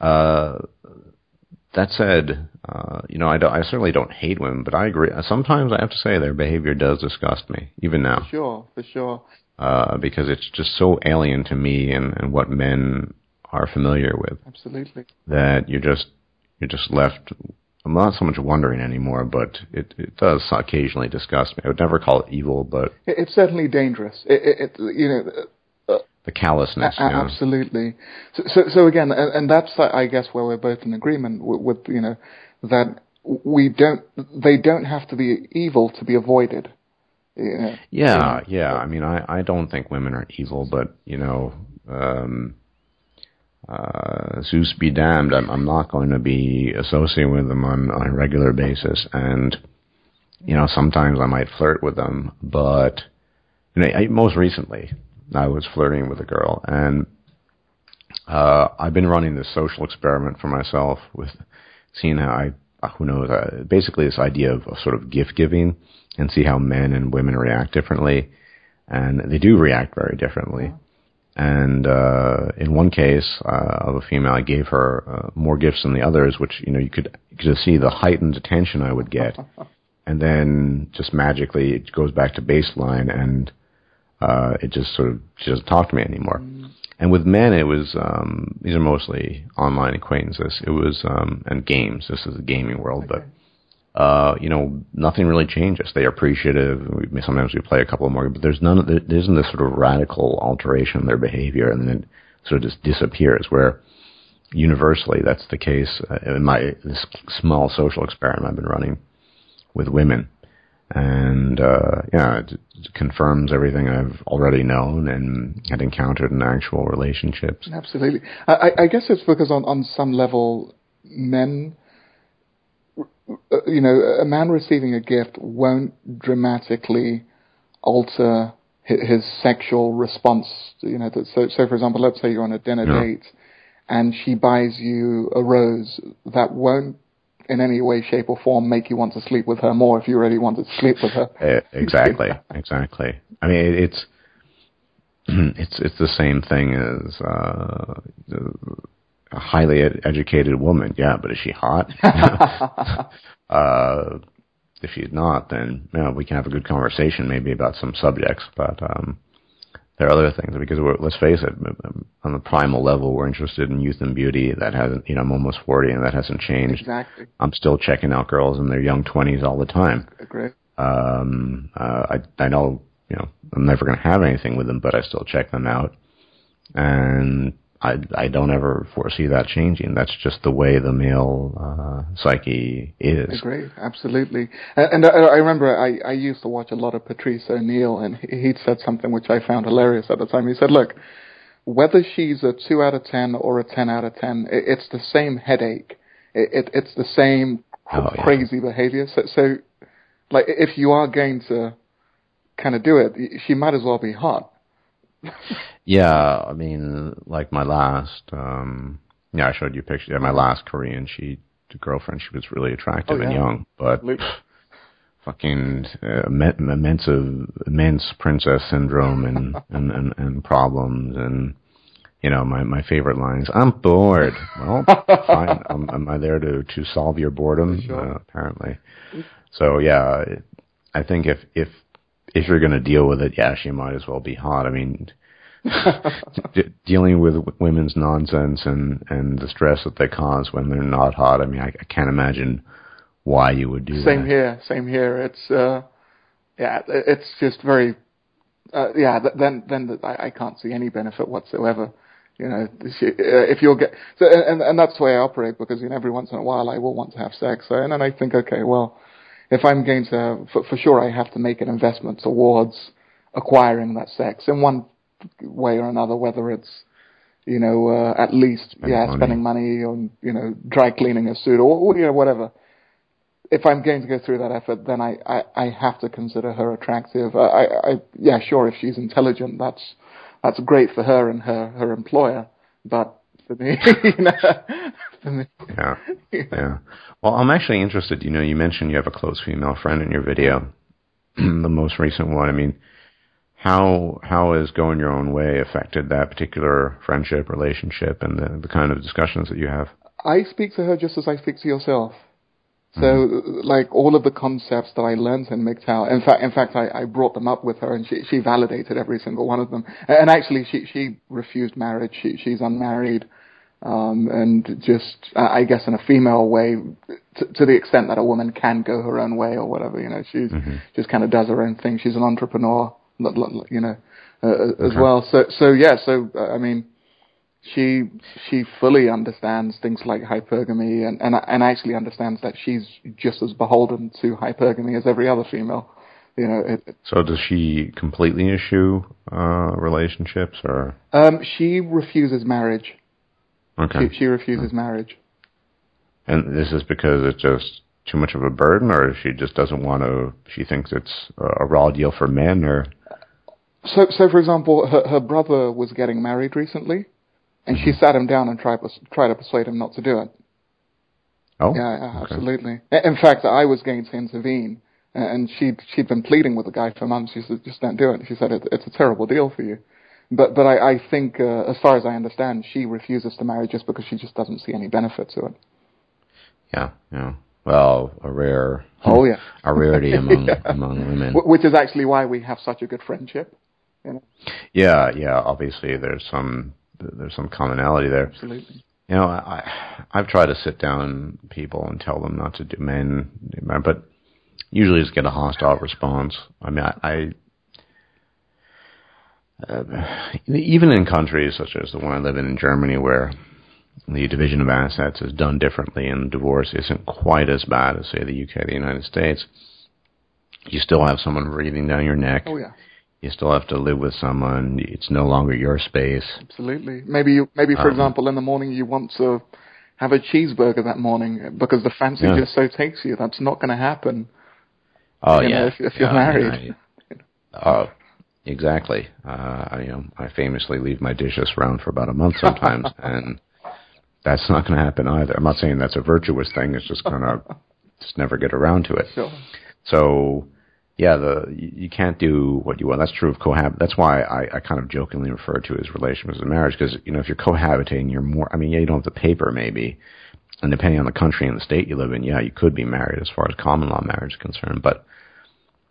uh, that said, uh, you know, I, don't, I certainly don't hate women, but I agree. Sometimes I have to say their behavior does disgust me, even now. For sure, for sure. Uh, because it's just so alien to me and, and what men are familiar with. Absolutely. That you're just you're just left. I'm not so much wondering anymore, but it it does occasionally disgust me. I would never call it evil, but it, it's certainly dangerous. It, it, it you know the callousness. A-. Absolutely. So, so, so again, and, and, that's I guess where we're both in agreement with, with, you know that we don't they don't have to be evil to be avoided. Yeah, yeah. yeah. I mean, I I don't think women are evil, but you know. Um, uh, Zeus be damned, I'm, I'm not going to be associating with them on, on a regular basis. And, you know, sometimes I might flirt with them, but, you know, I, most recently, I was flirting with a girl, and uh, I've been running this social experiment for myself with seeing how I, uh, who knows, uh, basically this idea of, of sort of gift giving and see how men and women react differently, and they do react very differently. And uh, in one case uh, of a female, I gave her uh, more gifts than the others, which you know you could you could see the heightened attention I would get, *laughs* and then just magically it goes back to baseline, and uh, it just sort of she doesn't talk to me anymore. Mm. And with men, it was um, these are mostly online acquaintances. It was um, and games. This is the gaming world, okay. but uh, you know nothing really changes. They are appreciative. We, sometimes we play a couple more, but there's none. Of, there isn't this sort of radical alteration in their behavior, and then it sort of just disappears. Where universally that's the case uh, in my this small social experiment I've been running with women and uh, yeah, it, it confirms everything I've already known and had encountered in actual relationships. Absolutely, I, I guess it's because on on some level, men, you know, a man receiving a gift won't dramatically alter his, his sexual response. You know, so so for example, let's say you're on a dinner yeah. date and she buys you a rose, that won't in any way, shape, or form make you want to sleep with her more if you really wanted to sleep with her. Uh, exactly, *laughs* exactly. I mean, it's *clears throat* it's it's the same thing as uh, a highly ed- educated woman. Yeah, but is she hot? *laughs* uh, if she's not, then you know, we can have a good conversation maybe about some subjects. But um, there are other things because let's face it, on the primal level, we're interested in youth and beauty. That hasn't, you know, I'm almost 40 and that hasn't changed. Exactly. I'm still checking out girls in their young 20s all the time. Great. Um, uh, I, I know, you know, I'm never going to have anything with them, but I still check them out. And I, I don't ever foresee that changing. That's just the way the male uh, psyche is. Great, absolutely. And, and I, I, remember I, I used to watch a lot of Patrice O'Neal, and he'd said something which I found hilarious at the time. He said, "Look, whether she's a two out of ten or a ten out of ten, it, it's the same headache. It, it, it's the same oh, crazy yeah. behavior. So, so, like, if you are going to kind of do it, she might as well be hot." *laughs* Yeah, I mean, like my last, um, yeah, I showed you a picture. Yeah, my last Korean, she, the girlfriend, she was really attractive oh, yeah. and young, but *laughs* fucking uh, immense, immense princess syndrome and, *laughs* and, and, and problems and, you know, my, my favorite lines. I'm bored. Well, *laughs* fine. I'm, am I there to, to solve your boredom? Sure. Uh, apparently. So yeah, I think if, if, if you're going to deal with it, yeah, she might as well be hot. I mean, *laughs* de- dealing with women's nonsense and and the stress that they cause when they're not hot. I mean, I, I can't imagine why you would do same that. Same here. Same here. It's uh, yeah, it's just very uh, yeah. Then then I, I can't see any benefit whatsoever. You know, uh, if you'll get so, and and that's the way I operate because you know every once in a while I will want to have sex, so, and then I think, okay, well, if I'm going to, for, for sure, I have to make an investment towards acquiring that sex in one way or another, whether it's you know uh, at least spending yeah money. spending money on you know dry cleaning a suit or, or you know whatever. If I'm going to go through that effort, then I, I, I have to consider her attractive. I, I yeah sure if she's intelligent, that's that's great for her and her her employer, but for me, *laughs* you know, for me. Yeah, yeah. Well, I'm actually interested. You know, you mentioned you have a close female friend in your video, *clears throat* the most recent one. I mean, how how has going your own way affected that particular friendship, relationship, and the the kind of discussions that you have? I speak to her just as I speak to yourself. So, mm-hmm. like all of the concepts that I learned in MGTOW, in fact, in fact, I, I brought them up with her, and she she validated every single one of them. And actually, she she refused marriage. She she's unmarried, um, and just I guess in a female way, to, to the extent that a woman can go her own way or whatever. You know, she's mm-hmm. just kind of does her own thing. She's an entrepreneur, you know, uh, as okay. well. So so yeah, so uh, I mean she she fully understands things like hypergamy and, and and actually understands that she's just as beholden to hypergamy as every other female. You know. It, so does she completely eschew uh, relationships or? Um, she refuses marriage. Okay. She, she refuses okay. marriage. And this is because it's just too much of a burden, or she just doesn't want to. She thinks it's a raw deal for men, or. So, so for example, her her brother was getting married recently and she sat him down and tried tried to persuade him not to do it. Oh, yeah, yeah okay. absolutely. In fact, I was going to intervene, and she'd she'd been pleading with the guy for months. She said, "Just don't do it." She said, it, "It's a terrible deal for you." But but I, I think, uh, as far as I understand, she refuses to marry just because she just doesn't see any benefit to it. Yeah, yeah. Well, a rare, oh yeah, a rarity among yeah. *laughs* among women. Which is actually why we have such a good friendship. You know? Yeah, yeah. Obviously, there's some there's some commonality there. Absolutely. You know, I I've tried to sit down people and tell them not to do men, but usually just get a hostile response. I mean, I, I uh, even in countries such as the one I live in in Germany, where the division of assets is done differently and divorce isn't quite as bad as say the UK, the United States, you still have someone breathing down your neck. Oh yeah you still have to live with someone. It's no longer your space. Absolutely. Maybe you, maybe for um, example, in the morning you want to have a cheeseburger that morning because the fancy yeah. just so takes you. That's not going to happen. Oh you yeah. Know, if, if you're married. oh, exactly. Uh, I, you know, I famously leave my dishes around for about a month sometimes, *laughs* and that's not going to happen either. I'm not saying that's a virtuous thing. It's just going *laughs* to just never get around to it. Sure. So yeah, the you can't do what you want. That's true of cohab. That's why I, I kind of jokingly refer to it as relations as marriage because you know if you're cohabitating, you're more. I mean, yeah, you don't have the paper maybe, and depending on the country and the state you live in, yeah, you could be married as far as common law marriage is concerned, but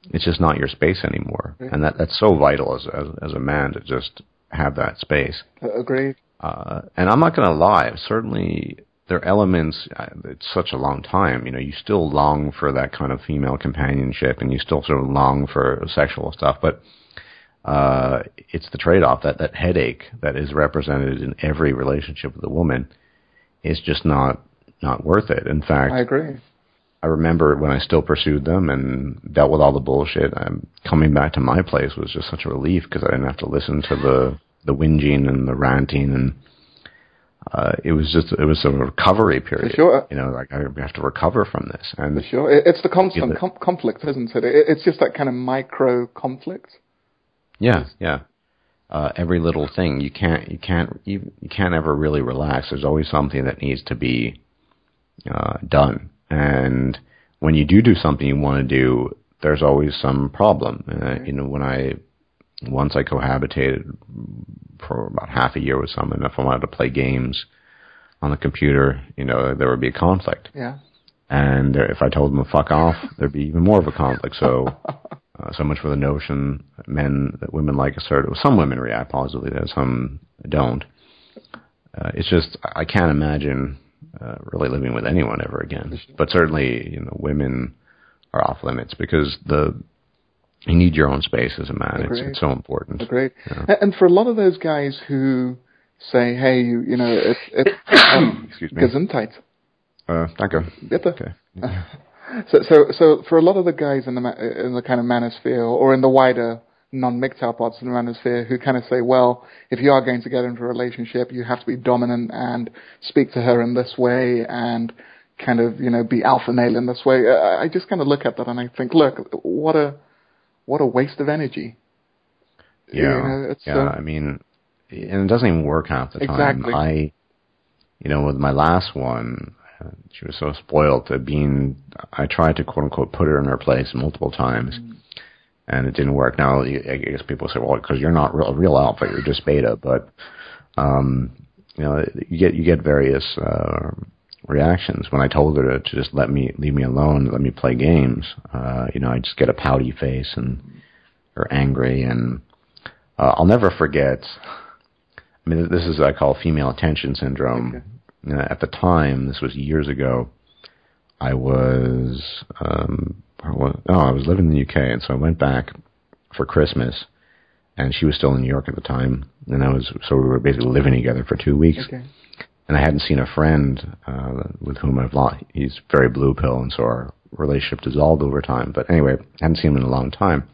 it's just not your space anymore, and that that's so vital as as, as a man to just have that space. Agreed. Uh, and I'm not going to lie, certainly there are elements. Uh, it's such a long time. You know, you still long for that kind of female companionship, and you still sort of long for sexual stuff. But uh, it's the trade-off that that headache that is represented in every relationship with a woman is just not not worth it. In fact, I agree. I remember when I still pursued them and dealt with all the bullshit. Um, coming back to my place was just such a relief because I didn't have to listen to the the whinging and the ranting and uh, it was just it was a recovery period. For sure. You know, like I have to recover from this. And For sure, it's the constant com- conflict, isn't it? It's just that kind of micro conflict. Yeah, yeah. Uh, every little thing you can't you can't you, you can't ever really relax. There's always something that needs to be uh, done, and when you do do something you want to do, there's always some problem. Uh, you know, when I once I cohabitated for about half a year with someone. If I wanted to play games on the computer, you know, there would be a conflict. Yeah. And there, if I told them to fuck off, there'd be even more of a conflict. So, *laughs* uh, so much for the notion that men, that women like assertive. Some women react positively to some don't. Uh, it's just I can't imagine uh, really living with anyone ever again. But certainly, you know, women are off limits because the you need your own space as a man. It's, it's, so important. Agreed. Yeah. And for a lot of those guys who say, "Hey, you, you know, it's it's *coughs* um, excuse me, Gesundheit." Uh, danke. Bitte. Okay. *laughs* so, so, so for a lot of the guys in the in the kind of manosphere or in the wider non-MGTOW pods in the manosphere who kind of say, well, if you are going to get into a relationship, you have to be dominant and speak to her in this way and kind of, you know, be alpha male in this way. I just kind of look at that and I think, look, what a, what a waste of energy. Yeah. You know, yeah. Uh, I mean, and it doesn't even work half the time. Exactly. I, you know, with my last one, she was so spoiled to being. I tried to quote unquote put her in her place multiple times, mm. and it didn't work. Now I guess people say, well, because you're not real, a real alpha, you're just beta. But um, you know, you get you get various uh, reactions. When I told her to, to just let me leave me alone, let me play games, uh, you know, I just get a pouty face and or angry, and uh, I'll never forget. I mean, this is what I call female attention syndrome. Okay uh, at the time, this was years ago, I was, um, oh, I was living in the UK, and so I went back for Christmas, and she was still in New York at the time, and I was, so we were basically living together for two weeks. Okay. And I hadn't seen a friend uh, with whom I've lost. He's very blue pill, and so our relationship dissolved over time. But anyway, I hadn't seen him in a long time.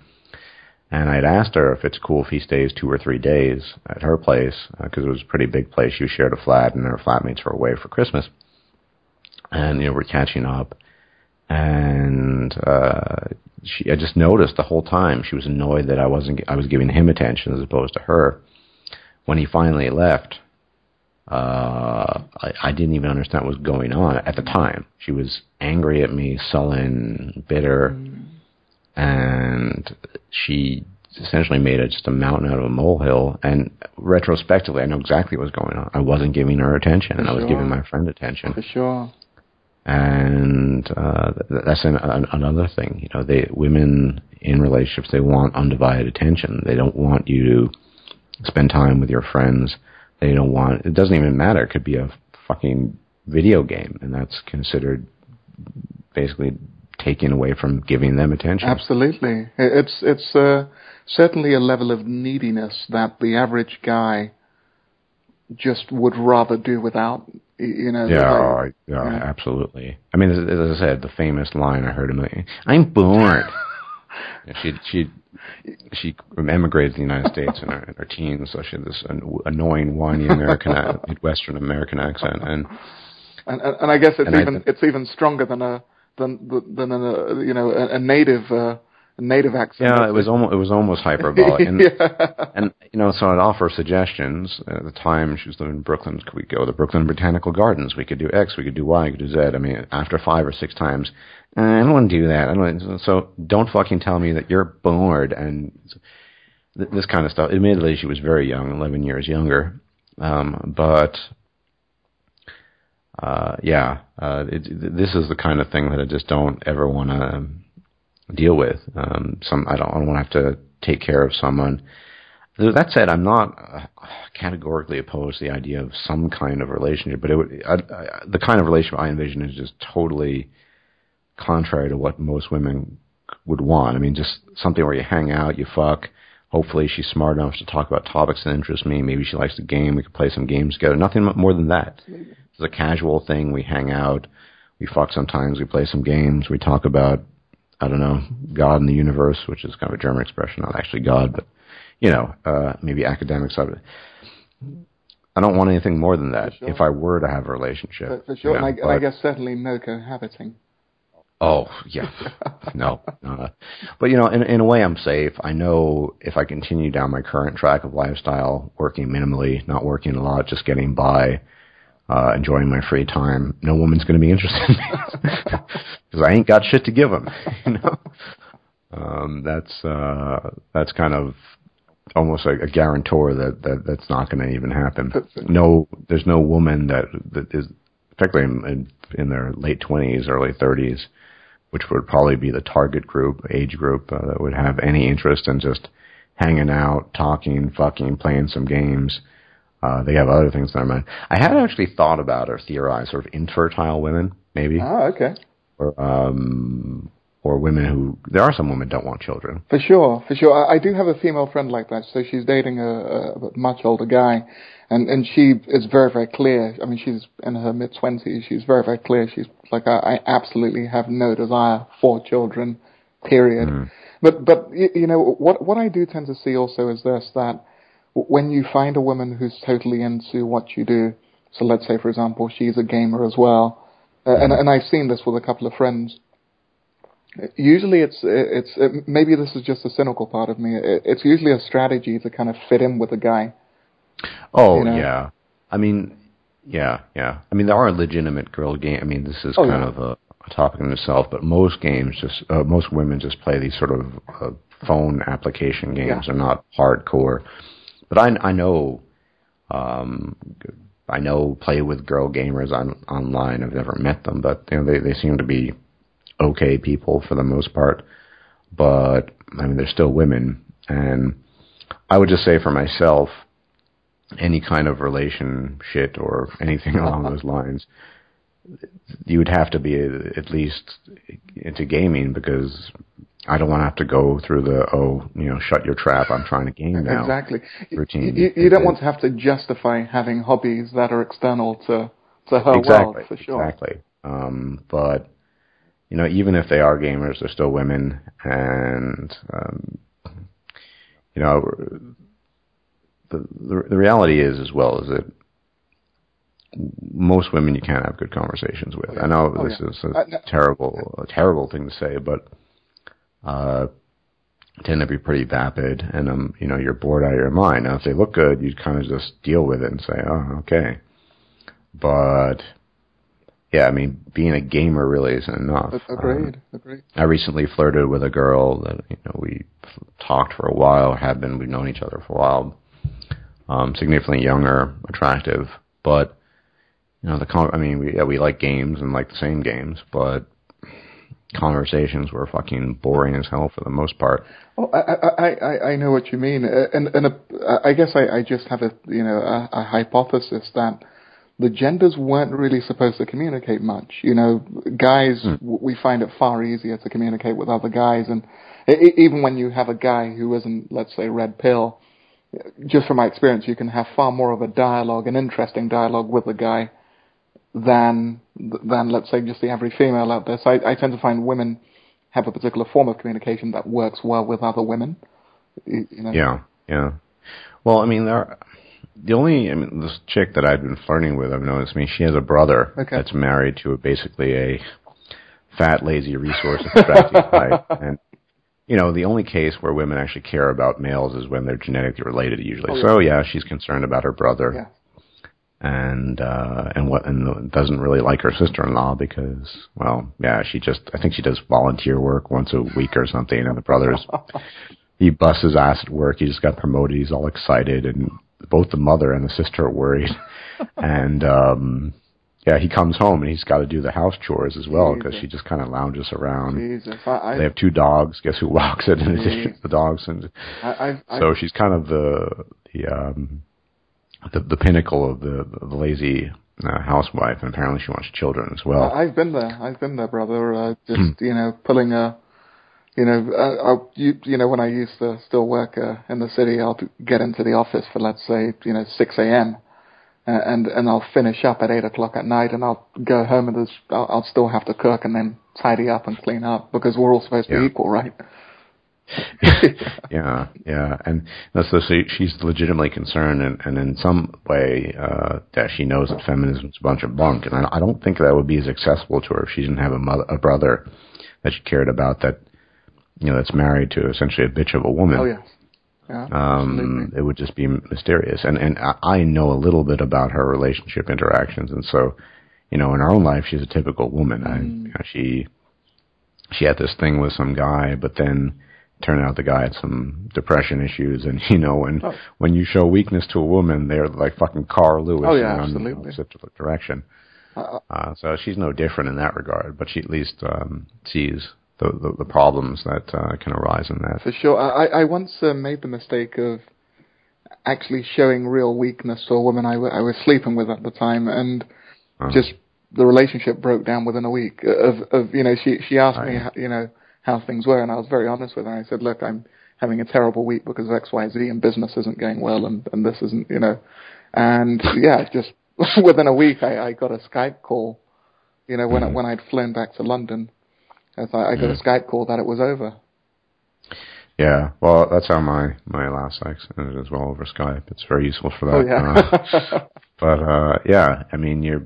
And I'd asked her if it's cool if he stays two or three days at her place because uh, it was a pretty big place. She shared a flat, and her flatmates were away for Christmas. And you know we're catching up, and uh, she I just noticed the whole time she was annoyed that I wasn't I was giving him attention as opposed to her. When he finally left, uh, I, I didn't even understand what was going on at the time. She was angry at me, sullen, bitter. Mm and she essentially made it just a mountain out of a molehill. And retrospectively, I know exactly what was going on. I wasn't giving her attention, For and I was giving my friend attention. For sure. And uh, that's an, an, another thing. You know, they women in relationships they want undivided attention. They don't want you to spend time with your friends. They don't want. It doesn't even matter. It could be a fucking video game, and that's considered basically taking away from giving them attention. Absolutely, it's it's uh, certainly a level of neediness that the average guy just would rather do without. You know. Yeah, yeah, yeah, absolutely. I mean, as, as, I said, the famous line I heard him: "I'm bored." *laughs* she she she emigrated to the United States in her, in her teens, so she had this annoying, whiny American, Midwestern American accent, and and, and I guess it's even I, it's even stronger than a than than a you know a, a native uh, native accent. Yeah, it was almost it was almost hyperbolic, and *laughs* yeah. and you know, so I'd offer suggestions. At the time, she was living in Brooklyn. Could we go to the Brooklyn Botanical Gardens? We could do X. We could do Y. We could do Z. I mean, after five or six times, eh, I don't want to do that. I don't. Want, So don't fucking tell me that you're bored and this kind of stuff. Admittedly, she was very young, eleven years younger, um, but uh, yeah, uh, it, this is the kind of thing that I just don't ever want to deal with. Um, some I don't, don't want to have to take care of someone. That said, I'm not uh, categorically opposed to the idea of some kind of relationship, but it would, I, I, the kind of relationship I envision is just totally contrary to what most women would want. I mean, just something where you hang out, you fuck. Hopefully, she's smart enough to talk about topics that interest me. Maybe she likes the game. We could play some games together. Nothing more than that. It's a casual thing. We hang out, we fuck sometimes, we play some games, we talk about I don't know God and the universe, which is kind of a German expression, not actually God, but you know uh, maybe academic stuff. I don't want anything more than that. Sure. If I were to have a relationship, for, for sure, you know, and, I, and I guess certainly no cohabiting. Oh yeah, *laughs* no, no. But you know, in in a way, I'm safe. I know if I continue down my current track of lifestyle, working minimally, not working a lot, just getting by, uh, enjoying my free time, no woman's going to be interested in me because *laughs* I ain't got shit to give them. *laughs* You know, um, that's uh, that's kind of almost like a guarantor that, that that's not going to even happen. No, there's no woman that that is, particularly in, in, in their late twenties, early thirties, which would probably be the target group, age group uh, that would have any interest in just hanging out, talking, fucking, playing some games uh, they have other things in their mind. I had actually thought about or theorized sort of infertile women, maybe. Oh, okay. Or um, or women who there are some women don't want children. For sure, for sure. I, I do have a female friend like that. So she's dating a, a much older guy, and and she is very very clear. I mean, she's in her mid twenties. She's very very clear. She's like, I, I absolutely have no desire for children. Period. Mm. But but you know what what I do tend to see also is this that when you find a woman who's totally into what you do, so let's say for example she's a gamer as well, uh, and and I've seen this with a couple of friends. Usually it's it's it, maybe this is just a cynical part of me. It, it's usually a strategy to kind of fit in with a guy. Oh you know? yeah, I mean yeah yeah. I mean there are legitimate girl game. I mean this is oh, kind yeah. of a a topic in itself, but most games just uh, most women just play these sort of uh, phone application games. Yeah. They're not hardcore. But I I know um I know play with girl gamers on online. I've never met them, but you know they they seem to be okay people for the most part. But I mean they're still women and I would just say for myself any kind of relation shit or anything *laughs* along those lines you would have to be at least into gaming because I don't want to have to go through the oh you know shut your trap I'm trying to game now exactly routine. You, you don't want to have to justify having hobbies that are external to to her exactly, world for sure. Exactly. Um, but you know even if they are gamers, they're still women, and um, you know the, the the reality is as well is that most women you can't have good conversations with. I know oh, this yeah. is a uh, no. terrible, a terrible thing to say, but uh, tend to be pretty vapid, and um, you know, you're bored out of your mind. Now, if they look good, you kind of just deal with it and say, "Oh, okay." But yeah, I mean, being a gamer really isn't enough. Agreed. Um, agreed. I recently flirted with a girl that you know we talked for a while, have been, we've known each other for a while. Um, significantly younger, attractive, but you know the con- I mean we yeah, we like games and like the same games, but conversations were fucking boring as hell for the most part. Oh, I I I, I know what you mean, uh, and and a, I guess I, I just have a you know a, a hypothesis that the genders weren't really supposed to communicate much. You know, guys mm. we find it far easier to communicate with other guys, and it, even when you have a guy who isn't, let's say, red pill, just from my experience, you can have far more of a dialogue, an interesting dialogue with a guy than than let's say just the average female out there. So I, I tend to find women have a particular form of communication that works well with other women. You know? Yeah, yeah. Well, I mean, there. are, the only, I mean, this chick that I've been flirting with, I've noticed. I mean, she has a brother okay. that's married to a, basically a fat, lazy resource extracting type, *laughs* and you know, the only case where women actually care about males is when they're genetically related, usually. Oh, yeah. So yeah, she's concerned about her brother. Yeah and uh and what and doesn't really like her sister-in-law because well yeah she just i think she does volunteer work once a week or something and the brother's *laughs* he busts his ass at work he just got promoted he's all excited and both the mother and the sister are worried *laughs* and um yeah he comes home and he's got to do the house chores as well because she just kind of lounges around Jesus. I, I, they have two dogs guess who walks it in addition to *laughs* the dogs and I, I, so she's kind of the the um the, the pinnacle of the, the lazy uh, housewife, and apparently she wants children as well. I've been there. I've been there, brother. Uh, just hmm. you know, pulling a, you know, uh, I'll, you, you know, when I used to still work uh, in the city, I'll get into the office for let's say you know six a.m. And and I'll finish up at eight o'clock at night, and I'll go home and there's, I'll, I'll still have to cook and then tidy up and clean up because we're all supposed to yeah. be equal, right? *laughs* yeah, yeah, and so she, she's legitimately concerned, and, and in some way uh, that she knows that feminism is a bunch of bunk, and I, I don't think that would be as accessible to her if she didn't have a mother, a brother that she cared about that, you know, that's married to essentially a bitch of a woman. Oh yeah. Yeah, um, it would just be mysterious, and and I know a little bit about her relationship interactions, and so, you know, in her own life, she's a typical woman. Mm. I, you know, she she had this thing with some guy, but then turned out the guy had some depression issues, and *laughs* you know, when oh. when you show weakness to a woman, they're like fucking Carl Lewis oh, yeah, in the opposite direction. Uh, uh, so she's no different in that regard, but she at least um, sees the, the, the problems that uh, can arise in that. For sure, I I once uh, made the mistake of actually showing real weakness to a woman I, w- I was sleeping with at the time, and uh-huh. just the relationship broke down within a week. Of of you know, she she asked me, you know how things were, and I was very honest with her. I said, "Look, I'm having a terrible week because of X, Y, Z, and business isn't going well, and and this isn't, you know." And yeah, just *laughs* within a week, I, I got a Skype call. You know, when mm-hmm. I, when I'd flown back to London, I, thought I got mm-hmm. a Skype call that it was over. Yeah, well, that's how my my last sex ended as well over Skype. It's very useful for that. Oh, yeah. uh, *laughs* but uh, yeah, I mean, you're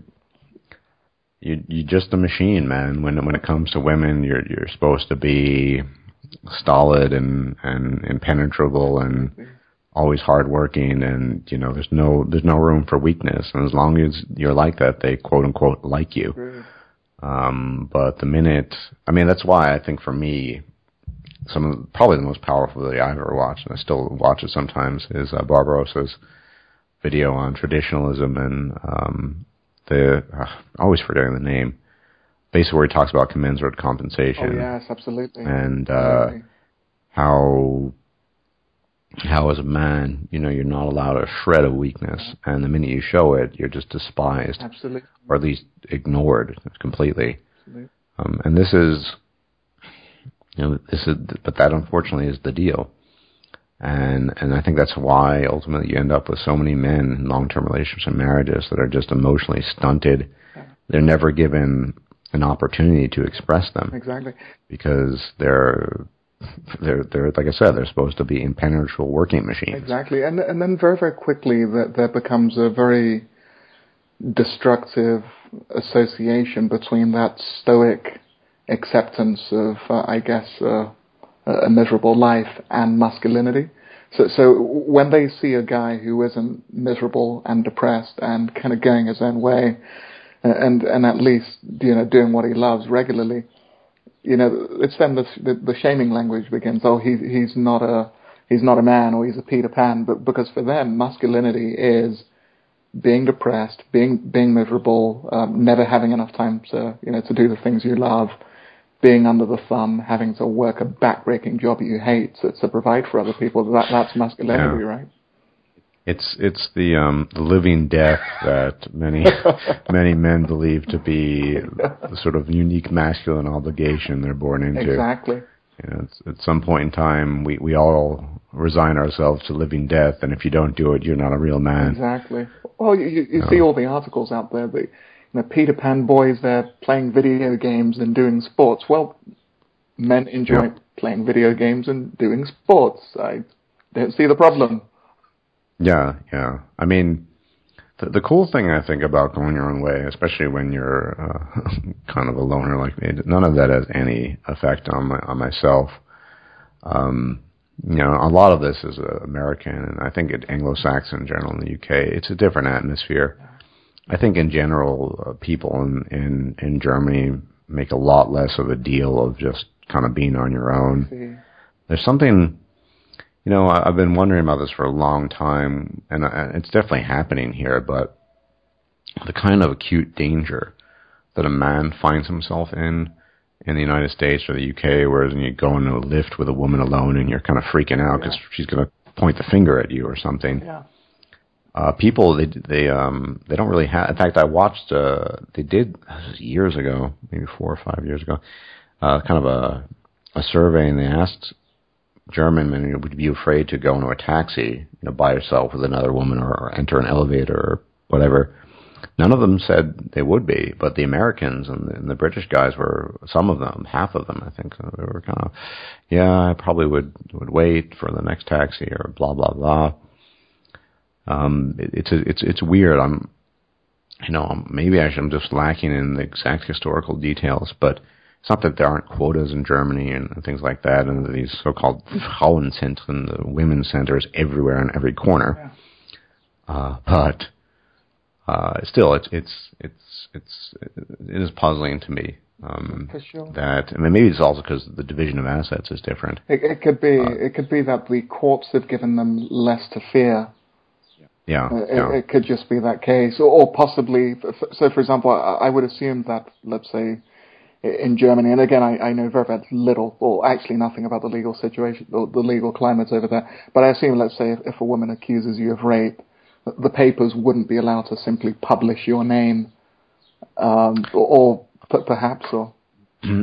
you you're just a machine, man. When when it comes to women, you're you're supposed to be stolid and and impenetrable and always hardworking, and you know, there's no there's no room for weakness. And as long as you're like that, they quote unquote like you. Um, but the minute, I mean, that's why I think for me, some of probably the most powerful video I've ever watched, and I still watch it sometimes, is uh, Barbarossa's video on traditionalism and um, the uh, always forgetting the name. Basically, where he talks about commensurate compensation. Oh yes, absolutely. And uh, how how as a man, you know, you're not allowed a shred of weakness, and the minute you show it, you're just despised, absolutely, or at least ignored completely. Um, and this is you know, this is, but that unfortunately is the deal. And, and I think that's why ultimately you end up with so many men in long-term relationships and marriages that are just emotionally stunted. They're never given an opportunity to express them. Exactly. Because they're, they're, they're, like I said, they're supposed to be impenetrable working machines. Exactly. And, and then very, very quickly that, that becomes a very destructive association between that stoic acceptance of, uh, I guess, uh, a miserable life and masculinity. So, so when they see a guy who isn't miserable and depressed and kind of going his own way, and and at least you know doing what he loves regularly, you know, it's then the the, the shaming language begins. Oh, he he's not a he's not a man or he's a Peter Pan. But because for them, masculinity is being depressed, being being miserable, um, never having enough time to you know to do the things you love, being under the thumb, having to work a backbreaking job you hate to, to provide for other people. That that's masculinity, yeah. right? It's it's the um, living death that many *laughs* many men believe to be the sort of unique masculine obligation they're born into. Exactly. You know, at some point in time, we we all resign ourselves to living death, and if you don't do it, you're not a real man. Exactly. Well, you, you, you no. see all the articles out there that the Peter Pan boys, they're playing video games and doing sports. Well, men enjoy yeah. playing video games and doing sports. I don't see the problem. Yeah, yeah. I mean, the, the cool thing I think about going your own way, especially when you're uh, *laughs* kind of a loner like me, none of that has any effect on my on myself. Um, you know, a lot of this is uh, American, and I think it Anglo-Saxon in general in the UK. It's a different atmosphere. I think in general, uh, people in, in in Germany make a lot less of a deal of just kind of being on your own. There's something, you know, I, have been wondering about this for a long time, and I, it's definitely happening here. But the kind of acute danger that a man finds himself in in the United States or the UK, whereas when you go in a lift with a woman alone and you're kind of freaking out because yeah. she's going to point the finger at you or something. Yeah uh, people they they um they don't really have. In fact, I watched uh they did years ago, maybe four or five years ago, uh, kind of a a survey, and they asked German men, would be afraid to go into a taxi, you know, by yourself with another woman, or, or enter an elevator, or whatever? None of them said they would be, but the Americans and the, and the British guys were some of them, half of them, I think, they were kind of, yeah, I probably would would wait for the next taxi or blah blah blah um, it, it's a, it's it's weird. I'm, you know, maybe I am just lacking in the exact historical details, but it's not that there aren't quotas in Germany and, and things like that, and these so-called Frauenzentren, the women's centers everywhere on every corner. Yeah. Uh, but uh, still, it's it's it's it's it is puzzling to me um, sure. that, I mean, maybe it's also because the division of assets is different. It, it could be. Uh, it could be that the courts have given them less to fear yeah, uh, yeah. It, it, could just be that case, or, or possibly. So, for example, I, I, would assume that, let's say, in Germany, and again, I, I know very, very little, or actually nothing about the legal situation, the, the legal climate over there. But I assume, let's say, if, if, a woman accuses you of rape, the papers wouldn't be allowed to simply publish your name, um, or, or perhaps, or.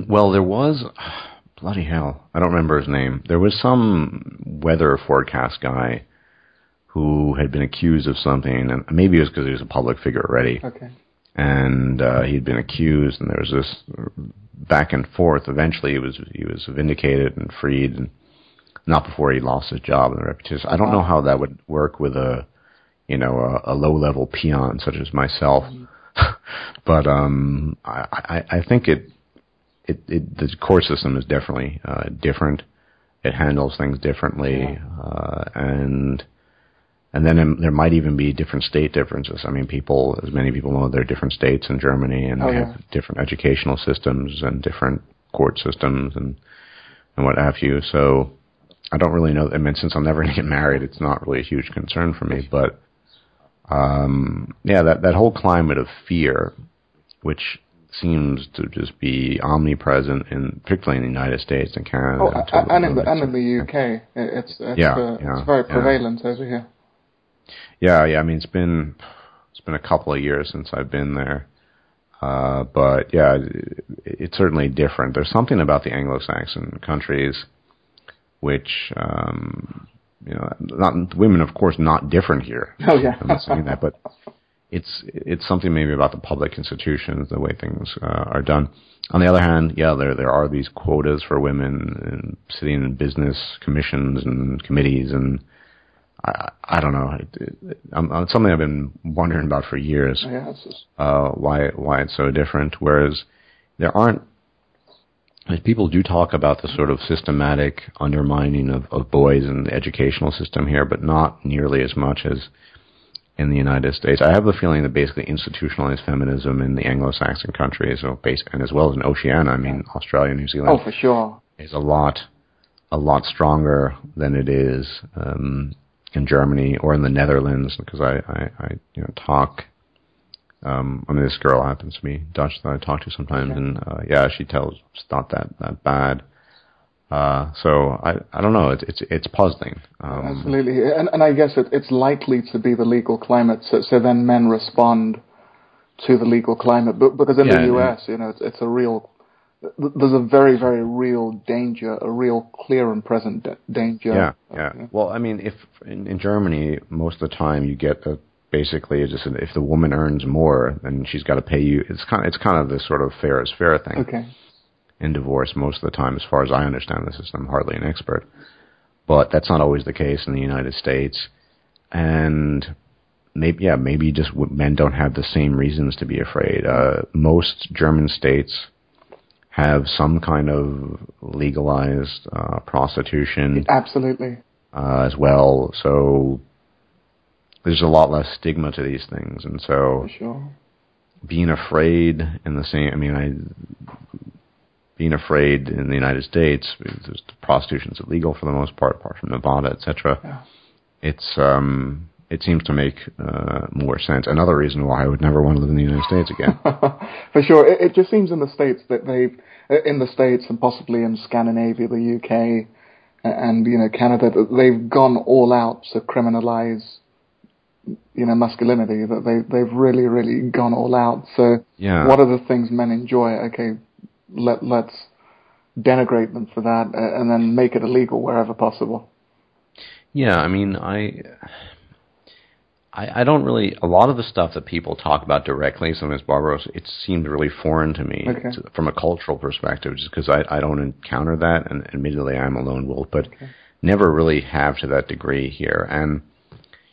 Well, there was *sighs* bloody hell. I don't remember his name. There was some weather forecast guy who had been accused of something, and maybe it was because he was a public figure already. Okay. And uh, he'd been accused, and there was this back and forth. Eventually, he was he was vindicated and freed. And not before he lost his job and the reputation. I don't know how that would work with a, you know, a, a low level peon such as myself. *laughs* but um, I, I, I think it, it, it, the court system is definitely uh, different. It handles things differently, uh, and and then there might even be different state differences. I mean, people, as many people know, there are different states in Germany, and oh, they yeah. have different educational systems and different court systems and and what have you. So I don't really know. I mean, since I'm never going to get married, it's not really a huge concern for me. But um, yeah, that that whole climate of fear, which seems to just be omnipresent in particularly in the United States and Canada. Oh, and, and in the and in the UK, it's it's, yeah, uh, yeah, it's very prevalent yeah. over here. Yeah, yeah. I mean, it's been it's been a couple of years since I've been there, uh, but yeah, it, it's certainly different. There's something about the Anglo-Saxon countries which um, you know, not women, of course, not different here. *laughs* Oh yeah, I'm not saying that, but it's it's something maybe about the public institutions, the way things uh, are done. On the other hand, yeah, there there are these quotas for women in, sitting in business commissions and committees, and I I don't know. It, it, it's something I've been wondering about for years. Yeah, uh, why why it's so different? Whereas there aren't people do talk about the sort of systematic undermining of, of boys in the educational system here, but not nearly as much as in the United States. I have the feeling that basically institutionalized feminism in the Anglo-Saxon countries, and as well as in Oceania, I mean Australia, New Zealand, oh for sure, is a lot, a lot stronger than it is um, in Germany or in the Netherlands, because I, I, I you know talk um, I mean, this girl happens to be Dutch that I talk to sometimes, okay. and uh, yeah, she tells it's not that that bad. Uh, so I I don't know. It's it's it's puzzling. Um, Absolutely, and and I guess it, it's likely to be the legal climate. So so then men respond to the legal climate, but because in yeah, the U.S., you know, it's it's a real there's a very, very real danger, a real clear and present danger. Yeah, yeah. Well, I mean, if in, in Germany, most of the time you get a basically just if the woman earns more, then she's got to pay you. It's kind of, it's kind of this sort of fair is fair thing. Okay. In divorce, most of the time, as far as I understand the system, I'm hardly an expert, but that's not always the case in the United States, and maybe yeah, maybe just men don't have the same reasons to be afraid. Uh, most German states have some kind of legalized uh, prostitution. Absolutely. Uh, as well, so there's a lot less stigma to these things, and so sure. being afraid in the same. I mean, I being afraid in the United States, prostitution's illegal for the most part, apart from Nevada, etc. Yeah. It's um, it seems to make uh, more sense. Another reason why I would never want to live in the United States again. *laughs* For sure, it, it, just seems in the states that they, in the states and possibly in Scandinavia, the UK, and you know Canada, that they've gone all out to criminalize you know masculinity that they they've really really gone all out. So yeah. what are the things men enjoy? Okay, let let's denigrate them for that and then make it illegal wherever possible. Yeah, I mean, I, I, I don't really. A lot of the stuff that people talk about directly, sometimes Barbarossa, it seems really foreign to me okay. to, from a cultural perspective, just because I, I don't encounter that, and admittedly, I'm a lone wolf, but okay. never really have to that degree here. And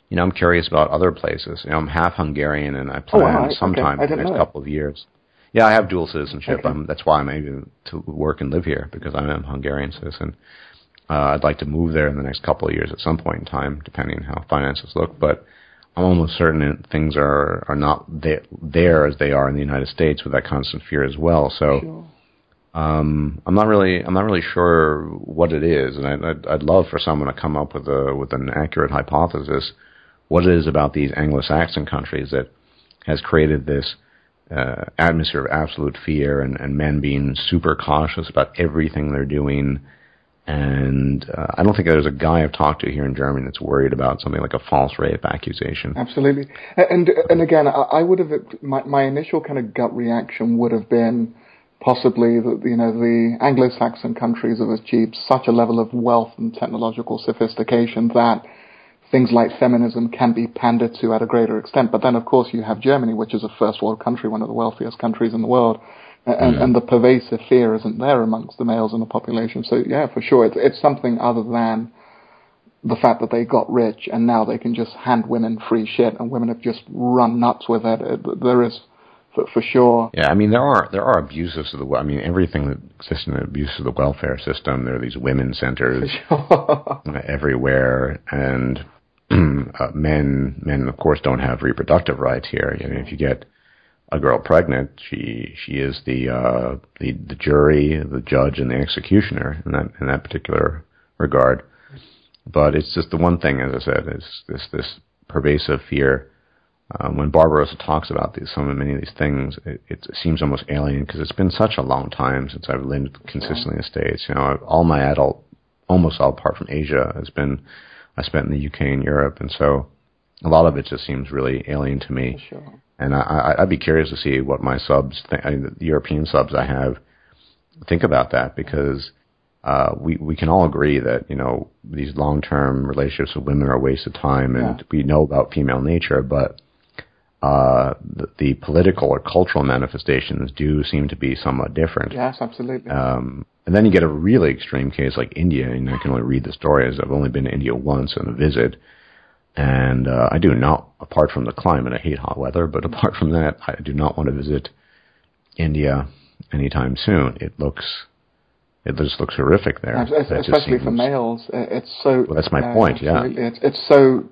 you know, I'm curious about other places. You know, I'm half Hungarian, and I plan oh, wow. sometime okay. in the next couple of years. Yeah, I have dual citizenship. Okay. that's why I'm able to work and live here because I'm a Hungarian citizen. Uh, I'd like to move there in the next couple of years at some point in time, depending on how finances look. But I'm almost certain that things are are not there, there as they are in the United States with that constant fear as well. So. Sure. Um, I'm not really, I'm not really sure what it is, and I'd, I'd, I'd love for someone to come up with a with an accurate hypothesis what it is about these Anglo-Saxon countries that has created this uh, atmosphere of absolute fear and, and men being super cautious about everything they're doing. And uh, I don't think there's a guy I've talked to here in Germany that's worried about something like a false rape accusation. Absolutely, and and again, I would have my my initial kind of gut reaction would have been possibly that you know the Anglo-Saxon countries have achieved such a level of wealth and technological sophistication that things like feminism can be pandered to at a greater extent. But then, of course, you have Germany, which is a first world country, one of the wealthiest countries in the world. And, mm. and the pervasive fear isn't there amongst the males in the population. So yeah, for sure, it's it's something other than the fact that they got rich and now they can just hand women free shit and women have just run nuts with it. there is for, for sure. Yeah, I mean there are there are abuses of the I mean everything that exists in the abuse of the welfare system. There are these women centers sure. *laughs* everywhere, and *clears throat* uh, men men of course don't have reproductive rights here. You know, if you get a girl pregnant, she she is the uh, the the jury, the judge, and the executioner in that in that particular regard. But it's just the one thing, as I said, is this this pervasive fear. Um, when Barbarossa talks about these, some of many of these things, it, it seems almost alien because it's been such a long time since I've lived consistently in the States. You know, all my adult, almost all apart from Asia, has been I spent in the UK and Europe, and so a lot of it just seems really alien to me. Sure. And I, I, would be curious to see what my subs, th- I mean, the European subs I have, think about that because uh, we we can all agree that you know these long term relationships with women are a waste of time, and yeah. we know about female nature, but uh, the, the, political or cultural manifestations do seem to be somewhat different. Yes, absolutely. Um, and then you get a really extreme case like India, and I can only read the stories. I've only been to India once on a visit, and uh, I do not, apart from the climate, I hate hot weather, but apart from that, I do not want to visit India anytime soon. It looks, it just looks horrific there. Especially seems, for males, it's so. Well, that's my uh, point. Yeah, it's it's so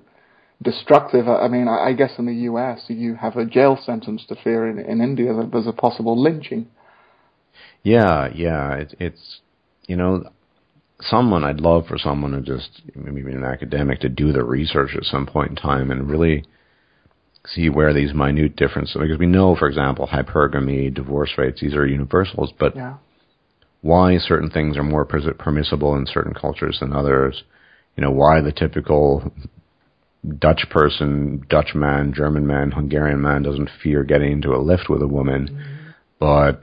destructive. I mean, I guess in the U.S. you have a jail sentence to fear. In, in India, there's a possible lynching. Yeah, yeah. It, it's you know someone I'd love for someone to just maybe an academic to do the research at some point in time and really see where these minute differences because we know for example hypergamy divorce rates these are universals but yeah. why certain things are more permissible in certain cultures than others you know why the typical Dutch person Dutch man German man Hungarian man doesn't fear getting into a lift with a woman mm-hmm. but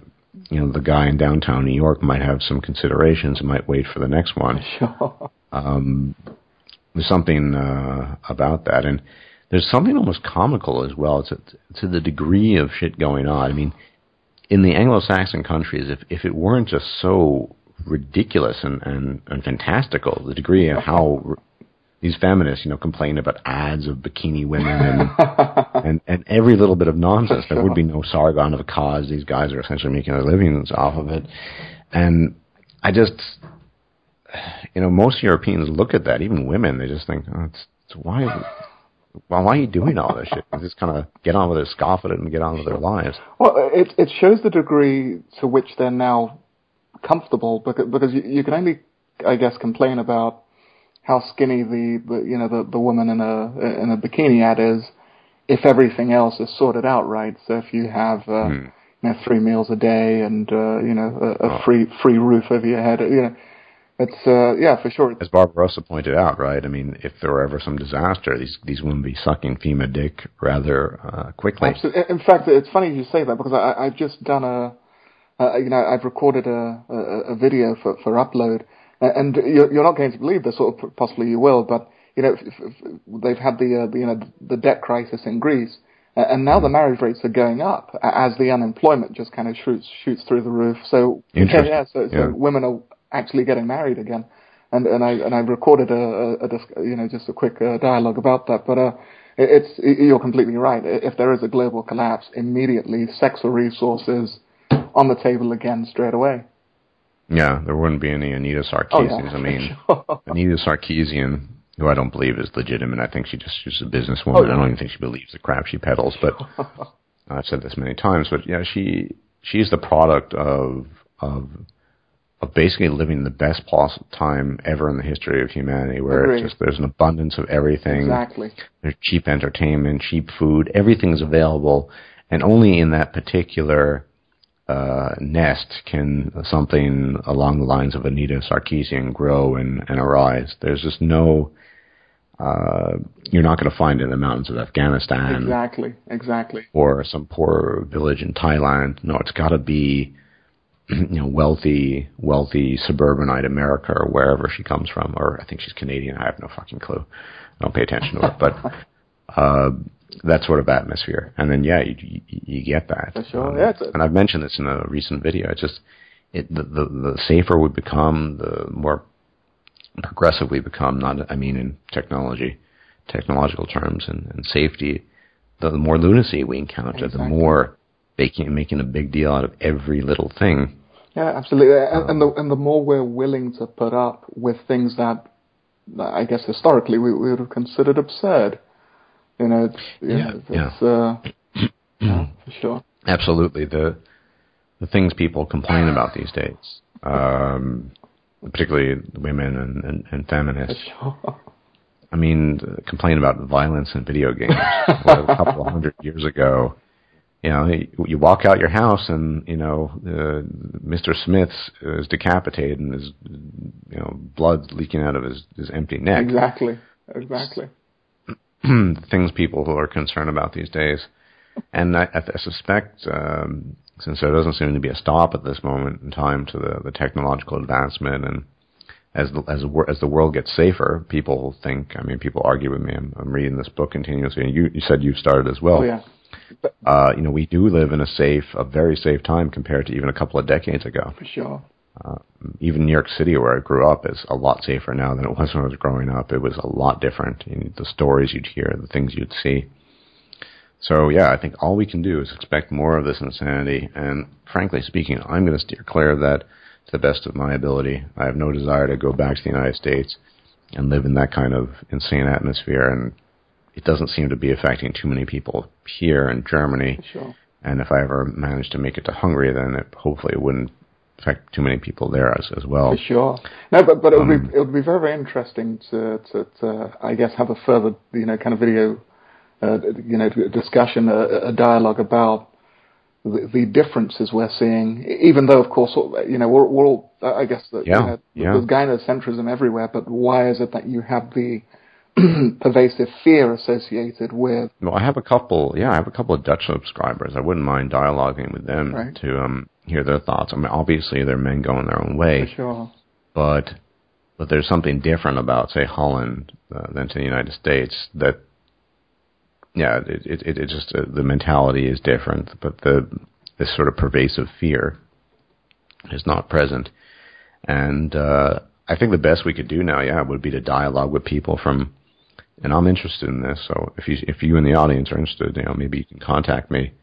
you know the guy in downtown New York might have some considerations and might wait for the next one. *laughs* Sure. Um, there's something uh, about that, and there's something almost comical as well to to the degree of shit going on. I mean, in the Anglo-Saxon countries, if if it weren't just so ridiculous and and, and fantastical, the degree of how these feminists, you know, complain about ads of bikini women and *laughs* and, and every little bit of nonsense. There would be no Sargon of Akkad. These guys are essentially making their livings off of it. And I just, you know, most Europeans look at that, even women, they just think, oh, it's, it's why, well, why are you doing all this shit? They just kind of get on with it, scoff at it, and get on with their lives. Well, it it shows the degree to which they're now comfortable because because you, you can only, I guess, complain about how skinny the, the you know the the woman in a in a bikini ad is if everything else is sorted out right. So if you have uh, mm. you know three meals a day and uh, you know a, a oh. free free roof over your head, you know. It's uh, yeah, for sure. As Barbarossa pointed out, right? I mean, if there were ever some disaster, these these women be sucking FEMA dick rather uh, quickly. Absolutely. In fact, it's funny you say that because I, I've just done a, uh, you know, I've recorded a, a, a video for for upload, and you're not going to believe this, or possibly you will, but you know they've had the, uh, the you know the debt crisis in Greece, and now the marriage rates are going up as the unemployment just kind of shoots shoots through the roof. So yeah, so, so women are actually getting married again, and and I and I recorded a, a, a you know just a quick uh, dialogue about that, but. uh it's you're completely right. If there is a global collapse, immediately sexual resources on the table again straight away. Yeah, there wouldn't be any Anita oh, Sarkeesians. Oh. I mean, *laughs* Anita Sarkeesian, who I don't believe is legitimate. I think she just she's a businesswoman. Oh, yeah. I don't even think she believes the crap she peddles. But *laughs* I've said this many times. But yeah, she she's the product of of of basically living the best possible time ever in the history of humanity, where it's just there's an abundance of everything. Exactly. There's cheap entertainment, cheap food, everything's available, and only in that particular uh, nest can something along the lines of Anita Sarkeesian grow and, and arise. There's just no, uh, you're not going to find it in the mountains of Afghanistan. Exactly, exactly. Or some poor village in Thailand. No, it's got to be, *clears throat* you know, wealthy, wealthy suburbanite America or wherever she comes from. Or I think she's Canadian. I have no fucking clue. I don't pay attention to her. But, *laughs* uh, that sort of atmosphere. And then, yeah, you, you, you get that. For sure, um, yeah. and I've mentioned this in a recent video. It's just it the, the the safer we become, the more progressive we become. Not I mean in technology, technological terms and, and safety. The, the more lunacy we encounter, exactly. the more making making a big deal out of every little thing. Yeah, absolutely. And, and, the and the more we're willing to put up with things that I guess historically we, we would have considered absurd. You know, it's, yeah, yeah. It's, uh, yeah, *clears throat* for sure. Absolutely. The the things people complain about these days, um, particularly women and, and, and feminists. Sure. I mean, complain about violence in video games. well, a couple of hundred years ago, you know, you walk out your house and you know, uh, Mr. Smith is decapitated and his, you know, blood leaking out of his, his empty neck. Exactly. Exactly. *clears throat* Things people who are concerned about these days, and I, I suspect um, since there doesn't seem to be a stop at this moment in time to the, the technological advancement and as the, as the, as the world gets safer, people think. I mean, people argue with me. I'm, I'm reading this book continuously, and you, you said you started as well. Oh, yeah uh, you know, we do live in a safe, a very safe time compared to even a couple of decades ago. For sure. Uh, even New York City, where I grew up, is a lot safer now than it was when I was growing up. It was a lot different. You know, the stories you'd hear, the things you'd see. So yeah, I think all we can do is expect more of this insanity. And frankly speaking, I'm going to steer clear of that to the best of my ability. I have no desire to go back to the United States and live in that kind of insane atmosphere. And it doesn't seem to be affecting too many people here in Germany. Sure. And if I ever manage to make it to Hungary, then it hopefully it wouldn't affect too many people there as, as well. For sure. No, but but it would um, be it would be very very interesting to, to, to I guess have a further you know kind of video uh, you know discussion a, a dialogue about the, the, differences we're seeing. Even though of course you know we're, we're all I guess that yeah, you know, yeah. there's gynocentrism everywhere, but why is it that you have the *clears throat* pervasive fear associated with. Well, I have a couple. Yeah, I have a couple of Dutch subscribers. I wouldn't mind dialoguing with them right. to um, hear their thoughts. I mean, obviously they're men going their own way, For sure. but but there's something different about, say, Holland uh, than to the United States. That yeah, it it, it, just uh, the mentality is different, but the this sort of pervasive fear is not present, and. uh I think the best we could do now, yeah, would be to dialogue with people from and I'm interested in this. So if you if you in the audience are interested, you know, maybe you can contact me.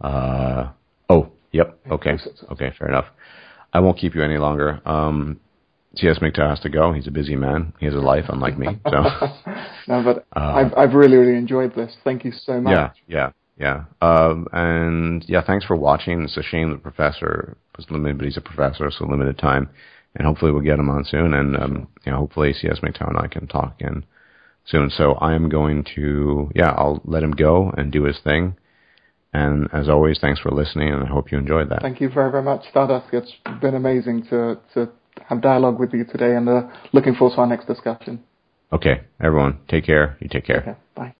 Uh, yep, okay, okay, fair enough. I won't keep you any longer. Um, C.S. MGTOW has to go. He's a busy man. He has a life, unlike me. So, *laughs* no, but uh, I've I've really really enjoyed this. Thank you so much. Yeah, yeah, yeah. Um, and yeah, thanks for watching. It's a shame the professor was limited, but he's a professor, so limited time. And hopefully we'll get him on soon. And um, you know, hopefully C.S. MGTOW and I can talk again soon. So I am going to, yeah, I'll let him go and do his thing. And as always, thanks for listening, and I hope you enjoyed that. Thank you very, very much, Stardusk. It's been amazing to, to have dialogue with you today, and uh, looking forward to our next discussion. Okay, everyone, take care. You take care. Okay, bye.